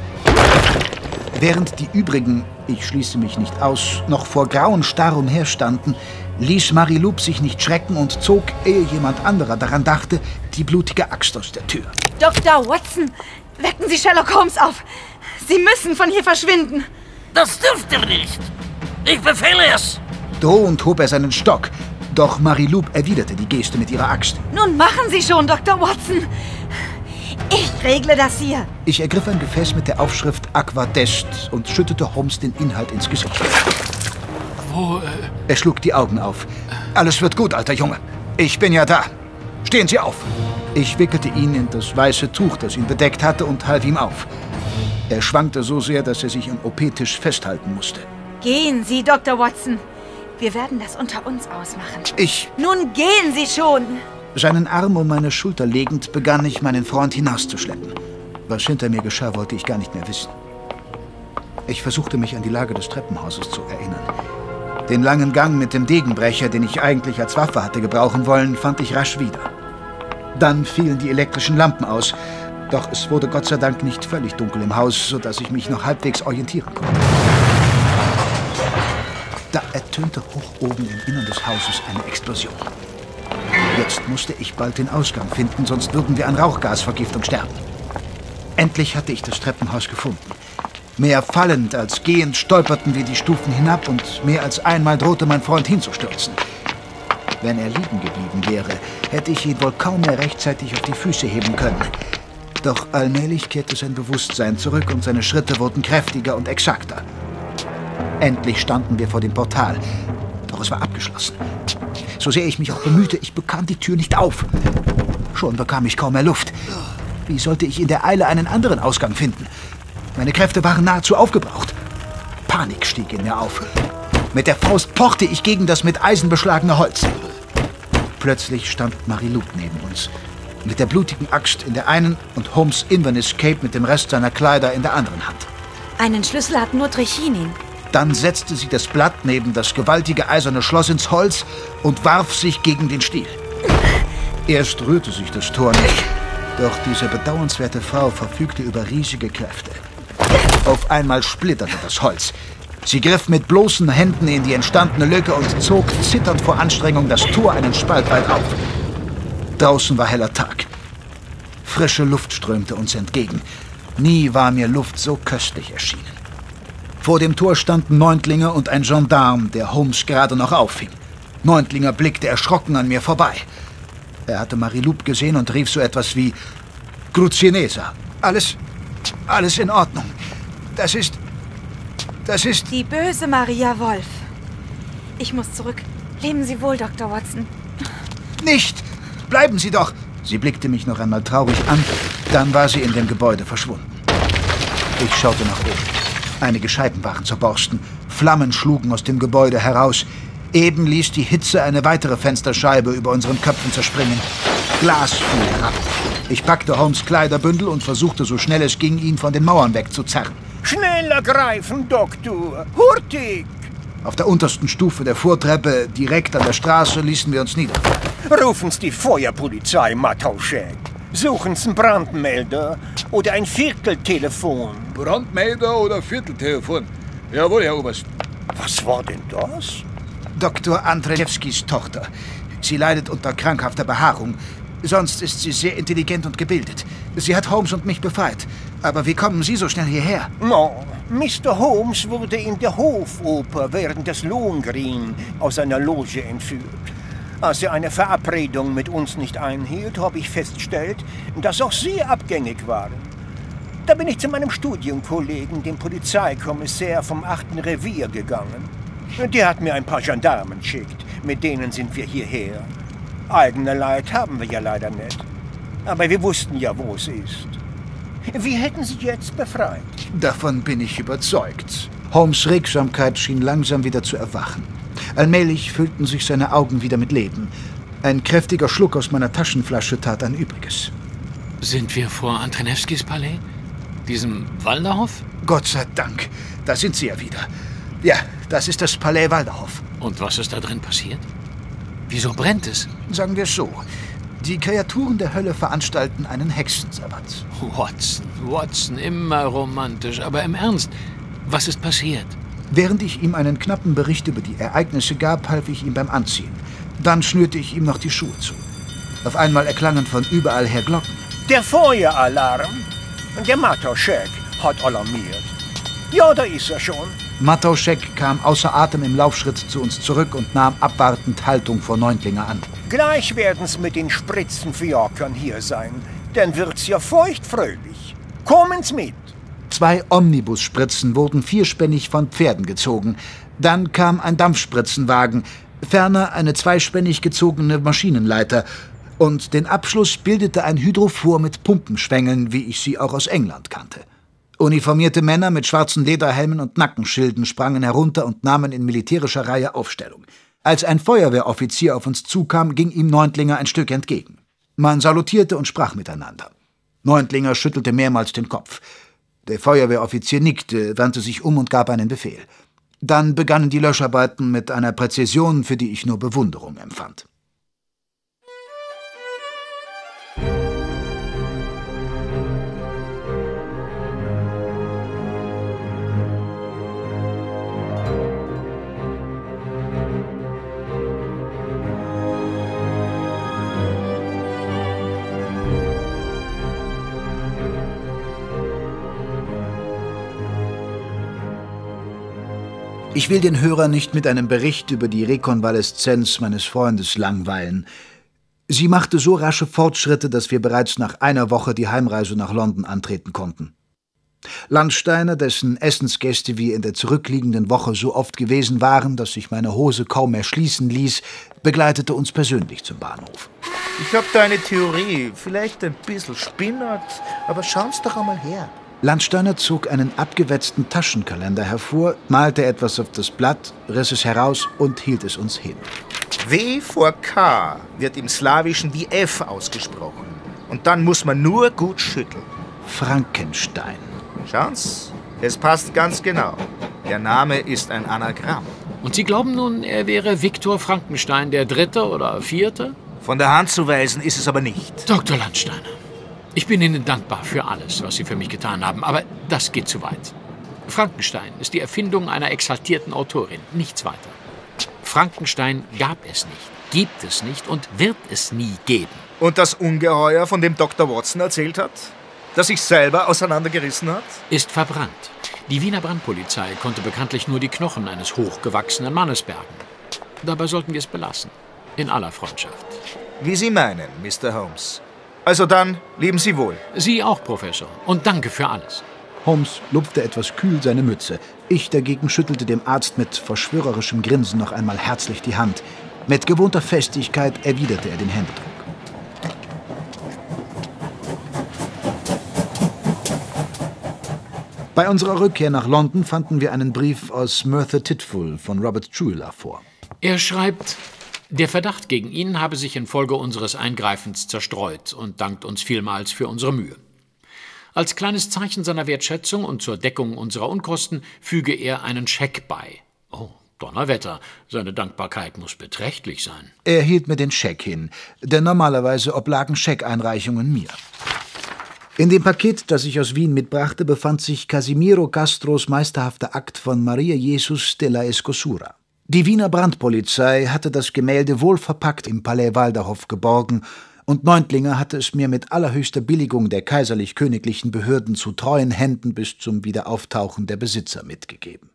Während die übrigen, ich schließe mich nicht aus, noch vor grauen Starr umherstanden, ließ Mariloup sich nicht schrecken und zog, ehe jemand anderer daran dachte, die blutige Axt aus der Tür. Dr. Watson, wecken Sie Sherlock Holmes auf. Sie müssen von hier verschwinden. Das dürft ihr nicht. Ich befehle es. Drohend hob er seinen Stock, doch Mariloup erwiderte die Geste mit ihrer Axt. Nun machen Sie schon, Dr. Watson. Ich regle das hier. Ich ergriff ein Gefäß mit der Aufschrift Aqua d'Est und schüttete Holmes den Inhalt ins Gesicht. Wo, äh, Er schlug die Augen auf. Alles wird gut, alter Junge. Ich bin ja da. Stehen Sie auf. Ich wickelte ihn in das weiße Tuch, das ihn bedeckt hatte, und half ihm auf. Er schwankte so sehr, dass er sich am OP-Tisch festhalten musste. Gehen Sie, Dr. Watson. Wir werden das unter uns ausmachen. Ich, Nun gehen Sie schon. Seinen Arm um meine Schulter legend, begann ich, meinen Freund hinauszuschleppen. Was hinter mir geschah, wollte ich gar nicht mehr wissen. Ich versuchte mich an die Lage des Treppenhauses zu erinnern. Den langen Gang mit dem Degenbrecher, den ich eigentlich als Waffe hatte gebrauchen wollen, fand ich rasch wieder. Dann fielen die elektrischen Lampen aus, doch es wurde Gott sei Dank nicht völlig dunkel im Haus, sodass ich mich noch halbwegs orientieren konnte. Da ertönte hoch oben im Innern des Hauses eine Explosion. Jetzt musste ich bald den Ausgang finden, sonst würden wir an Rauchgasvergiftung sterben. Endlich hatte ich das Treppenhaus gefunden. Mehr fallend als gehend stolperten wir die Stufen hinab und mehr als einmal drohte mein Freund hinzustürzen. Wenn er liegen geblieben wäre, hätte ich ihn wohl kaum mehr rechtzeitig auf die Füße heben können. Doch allmählich kehrte sein Bewusstsein zurück und seine Schritte wurden kräftiger und exakter. Endlich standen wir vor dem Portal, es war abgeschlossen. So sehr ich mich auch bemühte, ich bekam die Tür nicht auf. Schon bekam ich kaum mehr Luft. Wie sollte ich in der Eile einen anderen Ausgang finden? Meine Kräfte waren nahezu aufgebraucht. Panik stieg in mir auf. Mit der Faust pochte ich gegen das mit Eisen beschlagene Holz. Plötzlich stand Mariloup neben uns. Mit der blutigen Axt in der einen und Holmes Inverness Cape mit dem Rest seiner Kleider in der anderen Hand. Einen Schlüssel hat nur Trichinin. Dann setzte sie das Blatt neben das gewaltige eiserne Schloss ins Holz und warf sich gegen den Stiel. Erst rührte sich das Tor nicht, doch diese bedauernswerte Frau verfügte über riesige Kräfte. Auf einmal splitterte das Holz. Sie griff mit bloßen Händen in die entstandene Lücke und zog zitternd vor Anstrengung das Tor einen Spalt weit auf. Draußen war heller Tag. Frische Luft strömte uns entgegen. Nie war mir Luft so köstlich erschienen. Vor dem Tor standen Neuntlinger und ein Gendarm, der Holmes gerade noch auffing. Neuntlinger blickte erschrocken an mir vorbei. Er hatte Mariloup gesehen und rief so etwas wie Crucinesa. Alles, alles in Ordnung. Das ist, das ist... Die böse Maria Wolf. Ich muss zurück. Leben Sie wohl, Dr. Watson. Nicht! Bleiben Sie doch! Sie blickte mich noch einmal traurig an, dann war sie in dem Gebäude verschwunden. Ich schaute nach oben. Einige Scheiben waren zerborsten, Flammen schlugen aus dem Gebäude heraus. Eben ließ die Hitze eine weitere Fensterscheibe über unseren Köpfen zerspringen. Glas fiel herab. Ich packte Holmes Kleiderbündel und versuchte so schnell es ging, ihn von den Mauern wegzuzerren. Schneller greifen, Doktor! Hurtig! Auf der untersten Stufe der Vortreppe, direkt an der Straße, ließen wir uns nieder. Rufen Sie die Feuerpolizei, Matauschek. Suchen Sie einen Brandmelder oder ein Vierteltelefon. Brandmelder oder Vierteltelefon? Jawohl, Herr Oberst. Was war denn das? Dr. Andrzejewskis Tochter. Sie leidet unter krankhafter Behaarung. Sonst ist sie sehr intelligent und gebildet. Sie hat Holmes und mich befreit. Aber wie kommen Sie so schnell hierher? No, Mr. Holmes wurde in der Hofoper während des Lohengrin aus einer Loge entführt. Als er eine Verabredung mit uns nicht einhielt, habe ich festgestellt, dass auch Sie abgängig waren. Da bin ich zu meinem Studienkollegen, dem Polizeikommissär vom 8. Revier, gegangen. Der hat mir ein paar Gendarmen geschickt. Mit denen sind wir hierher. Eigene Leid haben wir ja leider nicht. Aber wir wussten ja, wo es ist. Wie hätten Sie jetzt befreit? Davon bin ich überzeugt. Holmes' Regsamkeit schien langsam wieder zu erwachen. Allmählich füllten sich seine Augen wieder mit Leben. Ein kräftiger Schluck aus meiner Taschenflasche tat ein Übriges. Sind wir vor Antrenewskis Palais? Diesem Walderhof? Gott sei Dank, da sind Sie ja wieder. Ja, das ist das Palais Walderhof. Und was ist da drin passiert? Wieso brennt es? Sagen wir es so. Die Kreaturen der Hölle veranstalten einen Hexensabbat. Watson, Watson, immer romantisch. Aber im Ernst, was ist passiert? Während ich ihm einen knappen Bericht über die Ereignisse gab, half ich ihm beim Anziehen. Dann schnürte ich ihm noch die Schuhe zu. Auf einmal erklangen von überall her Glocken. Der Feueralarm. Der Matoschek hat alarmiert. Ja, da ist er schon. Matoschek kam außer Atem im Laufschritt zu uns zurück und nahm abwartend Haltung vor Neuntlinger an. Gleich werden's mit den Spritzenfjorkern hier sein. Dann wird's ja feuchtfröhlich. Kommen's mit. Zwei Omnibusspritzen wurden vierspännig von Pferden gezogen. Dann kam ein Dampfspritzenwagen, ferner eine zweispännig gezogene Maschinenleiter. Und den Abschluss bildete ein Hydrophor mit Pumpenschwängeln, wie ich sie auch aus England kannte. Uniformierte Männer mit schwarzen Lederhelmen und Nackenschilden sprangen herunter und nahmen in militärischer Reihe Aufstellung. Als ein Feuerwehroffizier auf uns zukam, ging ihm Neuntlinger ein Stück entgegen. Man salutierte und sprach miteinander. Neuntlinger schüttelte mehrmals den Kopf. Der Feuerwehroffizier nickte, wandte sich um und gab einen Befehl. Dann begannen die Löscharbeiten mit einer Präzision, für die ich nur Bewunderung empfand. Ich will den Hörer nicht mit einem Bericht über die Rekonvaleszenz meines Freundes langweilen. Sie machte so rasche Fortschritte, dass wir bereits nach einer Woche die Heimreise nach London antreten konnten. Landsteiner, dessen Essensgäste wir in der zurückliegenden Woche so oft gewesen waren, dass sich meine Hose kaum mehr schließen ließ, begleitete uns persönlich zum Bahnhof. Ich habe da eine Theorie, vielleicht ein bisschen spinnert, aber schau's doch einmal her. Landsteiner zog einen abgewetzten Taschenkalender hervor, malte etwas auf das Blatt, riss es heraus und hielt es uns hin. W vor K wird im Slawischen wie F ausgesprochen. Und dann muss man nur gut schütteln. Frankenstein. Schauen's, es passt ganz genau. Der Name ist ein Anagramm. Und Sie glauben nun, er wäre Viktor Frankenstein der Dritte oder Vierte? Von der Hand zu weisen ist es aber nicht. Dr. Landsteiner, ich bin Ihnen dankbar für alles, was Sie für mich getan haben, aber das geht zu weit. Frankenstein ist die Erfindung einer exaltierten Autorin, nichts weiter. Frankenstein gab es nicht, gibt es nicht und wird es nie geben. Und das Ungeheuer, von dem Dr. Watson erzählt hat? Das sich selber auseinandergerissen hat? Ist verbrannt. Die Wiener Brandpolizei konnte bekanntlich nur die Knochen eines hochgewachsenen Mannes bergen. Dabei sollten wir es belassen. In aller Freundschaft. Wie Sie meinen, Mr. Holmes. Also dann, leben Sie wohl. Sie auch, Professor. Und danke für alles. Holmes lupfte etwas kühl seine Mütze. Ich dagegen schüttelte dem Arzt mit verschwörerischem Grinsen noch einmal herzlich die Hand. Mit gewohnter Festigkeit erwiderte er den Händedruck. Bei unserer Rückkehr nach London fanden wir einen Brief aus Merthyr Titful von Robert Trueller vor. Er schreibt, der Verdacht gegen ihn habe sich infolge unseres Eingreifens zerstreut und dankt uns vielmals für unsere Mühe. Als kleines Zeichen seiner Wertschätzung und zur Deckung unserer Unkosten füge er einen Scheck bei. Oh, Donnerwetter, seine Dankbarkeit muss beträchtlich sein. Er hielt mir den Scheck hin, denn normalerweise oblagen Scheckeinreichungen mir. In dem Paket, das ich aus Wien mitbrachte, befand sich Casimiro Castros meisterhafter Akt von Maria Jesus de la Escosura. Die Wiener Brandpolizei hatte das Gemälde wohlverpackt im Palais Walderhof geborgen, und Neuntlinger hatte es mir mit allerhöchster Billigung der kaiserlich-königlichen Behörden zu treuen Händen bis zum Wiederauftauchen der Besitzer mitgegeben.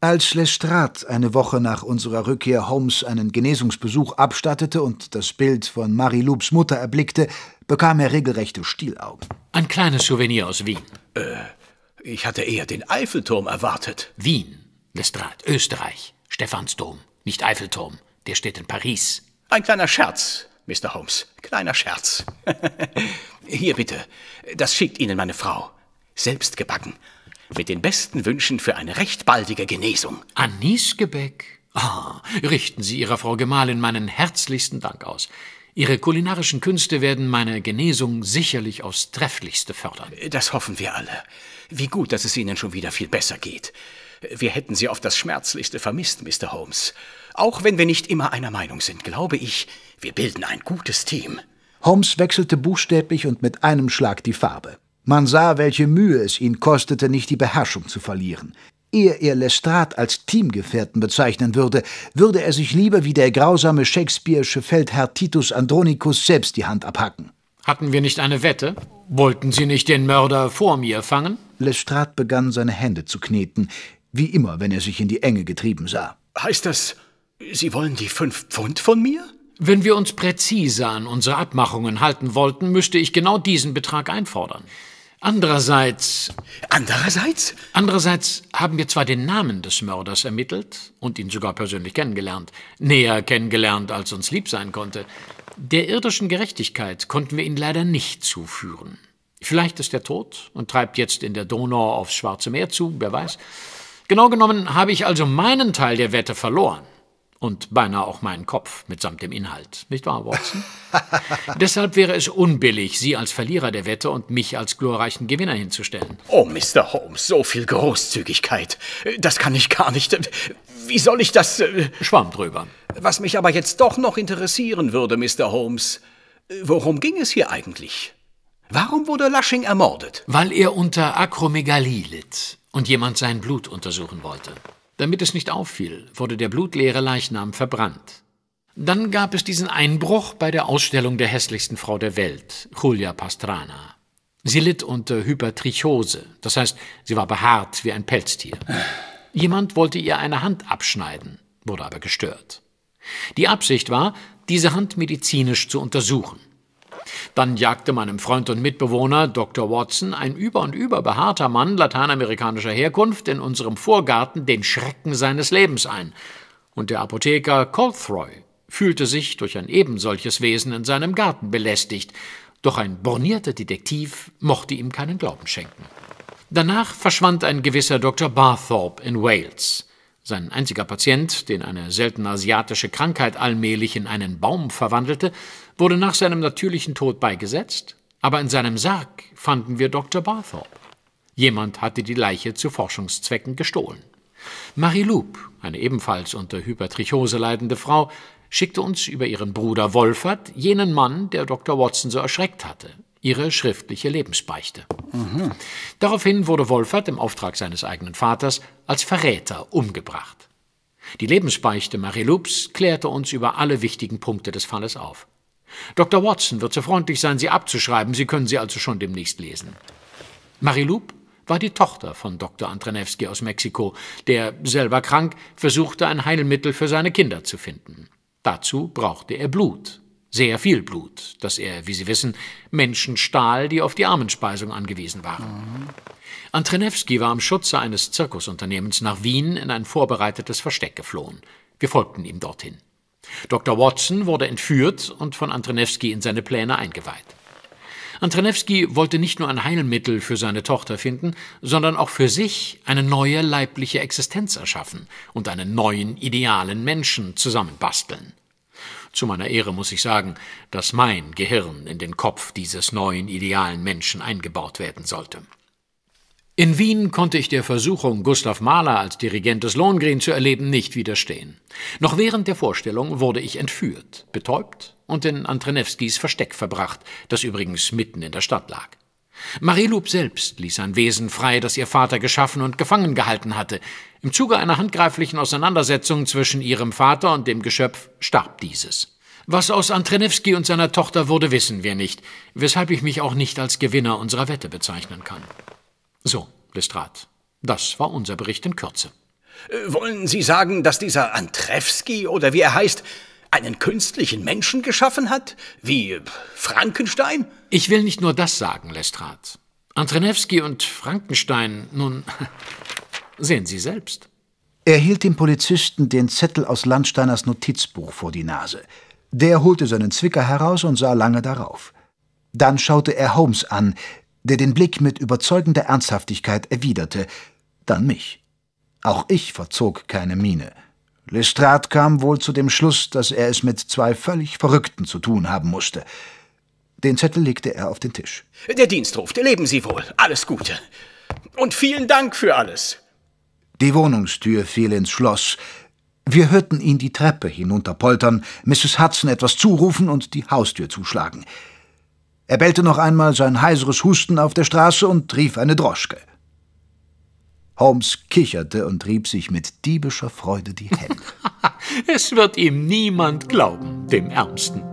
Als Lestrade eine Woche nach unserer Rückkehr Holmes einen Genesungsbesuch abstattete und das Bild von Marie-Loubs Mutter erblickte, bekam er regelrechte Stielaugen. Ein kleines Souvenir aus Wien. Äh, ich hatte eher den Eiffelturm erwartet. Wien, Lestrade, Österreich, Stephansdom, nicht Eiffelturm. Der steht in Paris. Ein kleiner Scherz, Mr. Holmes. Kleiner Scherz. [LAUGHS] Hier bitte. Das schickt Ihnen meine Frau. Selbst gebacken. Mit den besten Wünschen für eine recht baldige Genesung. Anisgebäck? Ah, richten Sie Ihrer Frau Gemahlin meinen herzlichsten Dank aus. Ihre kulinarischen Künste werden meine Genesung sicherlich aufs Trefflichste fördern. Das hoffen wir alle. Wie gut, dass es Ihnen schon wieder viel besser geht. Wir hätten Sie auf das Schmerzlichste vermisst, Mr. Holmes. Auch wenn wir nicht immer einer Meinung sind, glaube ich, wir bilden ein gutes Team. Holmes wechselte buchstäblich und mit einem Schlag die Farbe. Man sah, welche Mühe es ihn kostete, nicht die Beherrschung zu verlieren. Ehe er Lestrade als Teamgefährten bezeichnen würde, würde er sich lieber wie der grausame shakespeare'sche Feldherr Titus Andronicus selbst die Hand abhacken. Hatten wir nicht eine Wette? Wollten Sie nicht den Mörder vor mir fangen? Lestrade begann seine Hände zu kneten, wie immer, wenn er sich in die Enge getrieben sah. Heißt das, Sie wollen die fünf Pfund von mir? Wenn wir uns präzise an unsere Abmachungen halten wollten, müsste ich genau diesen Betrag einfordern. Andererseits. Andererseits? Andererseits haben wir zwar den Namen des Mörders ermittelt und ihn sogar persönlich kennengelernt, näher kennengelernt, als uns lieb sein konnte. Der irdischen Gerechtigkeit konnten wir ihn leider nicht zuführen. Vielleicht ist er tot und treibt jetzt in der Donau aufs Schwarze Meer zu, wer weiß. Genau genommen habe ich also meinen Teil der Wette verloren. Und beinahe auch meinen Kopf mitsamt dem Inhalt. Nicht wahr, Watson? [LAUGHS] Deshalb wäre es unbillig, Sie als Verlierer der Wette und mich als glorreichen Gewinner hinzustellen. Oh, Mr. Holmes, so viel Großzügigkeit. Das kann ich gar nicht. Wie soll ich das. Äh, Schwamm drüber. Was mich aber jetzt doch noch interessieren würde, Mr. Holmes. Worum ging es hier eigentlich? Warum wurde Lushing ermordet? Weil er unter Akromegalie litt und jemand sein Blut untersuchen wollte. Damit es nicht auffiel, wurde der blutleere Leichnam verbrannt. Dann gab es diesen Einbruch bei der Ausstellung der hässlichsten Frau der Welt, Julia Pastrana. Sie litt unter Hypertrichose, das heißt, sie war behaart wie ein Pelztier. Jemand wollte ihr eine Hand abschneiden, wurde aber gestört. Die Absicht war, diese Hand medizinisch zu untersuchen. Dann jagte meinem Freund und Mitbewohner Dr. Watson, ein über und über behaarter Mann lateinamerikanischer Herkunft, in unserem Vorgarten den Schrecken seines Lebens ein. Und der Apotheker Colthroy fühlte sich durch ein ebensolches Wesen in seinem Garten belästigt, doch ein bornierter Detektiv mochte ihm keinen Glauben schenken. Danach verschwand ein gewisser Dr. Barthorpe in Wales. Sein einziger Patient, den eine seltene asiatische Krankheit allmählich in einen Baum verwandelte, wurde nach seinem natürlichen Tod beigesetzt, aber in seinem Sarg fanden wir Dr. Barthorpe. Jemand hatte die Leiche zu Forschungszwecken gestohlen. Marie Loop, eine ebenfalls unter Hypertrichose leidende Frau, schickte uns über ihren Bruder Wolfert, jenen Mann, der Dr. Watson so erschreckt hatte, ihre schriftliche Lebensbeichte. Mhm. Daraufhin wurde Wolfert im Auftrag seines eigenen Vaters als Verräter umgebracht. Die Lebensbeichte Marie Loops klärte uns über alle wichtigen Punkte des Falles auf. Dr. Watson wird so freundlich sein, sie abzuschreiben. Sie können sie also schon demnächst lesen. Mariloup war die Tochter von Dr. Antrenewski aus Mexiko, der, selber krank, versuchte, ein Heilmittel für seine Kinder zu finden. Dazu brauchte er Blut, sehr viel Blut, das er, wie Sie wissen, Menschen stahl, die auf die Armenspeisung angewiesen waren. Mhm. Antrenewski war am Schutze eines Zirkusunternehmens nach Wien in ein vorbereitetes Versteck geflohen. Wir folgten ihm dorthin. Dr. Watson wurde entführt und von Antrenewski in seine Pläne eingeweiht. Antrenewski wollte nicht nur ein Heilmittel für seine Tochter finden, sondern auch für sich eine neue leibliche Existenz erschaffen und einen neuen idealen Menschen zusammenbasteln. Zu meiner Ehre muss ich sagen, dass mein Gehirn in den Kopf dieses neuen idealen Menschen eingebaut werden sollte. In Wien konnte ich der Versuchung, Gustav Mahler als Dirigent des Lohengrin zu erleben, nicht widerstehen. Noch während der Vorstellung wurde ich entführt, betäubt und in Antrenewskis Versteck verbracht, das übrigens mitten in der Stadt lag. Marilub selbst ließ ein Wesen frei, das ihr Vater geschaffen und gefangen gehalten hatte. Im Zuge einer handgreiflichen Auseinandersetzung zwischen ihrem Vater und dem Geschöpf starb dieses. Was aus Antrenewski und seiner Tochter wurde, wissen wir nicht, weshalb ich mich auch nicht als Gewinner unserer Wette bezeichnen kann. So, Lestrade, das war unser Bericht in Kürze. Äh, Wollen Sie sagen, dass dieser Antrewski oder wie er heißt, einen künstlichen Menschen geschaffen hat? Wie Frankenstein? Ich will nicht nur das sagen, Lestrade. Antrenewski und Frankenstein, nun, [LAUGHS] sehen Sie selbst. Er hielt dem Polizisten den Zettel aus Landsteiners Notizbuch vor die Nase. Der holte seinen Zwicker heraus und sah lange darauf. Dann schaute er Holmes an, der den Blick mit überzeugender Ernsthaftigkeit erwiderte, dann mich. Auch ich verzog keine Miene. Lestrade kam wohl zu dem Schluss, dass er es mit zwei völlig Verrückten zu tun haben musste. Den Zettel legte er auf den Tisch. Der Dienst ruft. Leben Sie wohl. Alles Gute. Und vielen Dank für alles. Die Wohnungstür fiel ins Schloss. Wir hörten ihn die Treppe hinunterpoltern, Mrs. Hudson etwas zurufen und die Haustür zuschlagen. Er bellte noch einmal sein heiseres Husten auf der Straße und rief eine Droschke. Holmes kicherte und rieb sich mit diebischer Freude die Hände. [LAUGHS] es wird ihm niemand glauben, dem Ärmsten.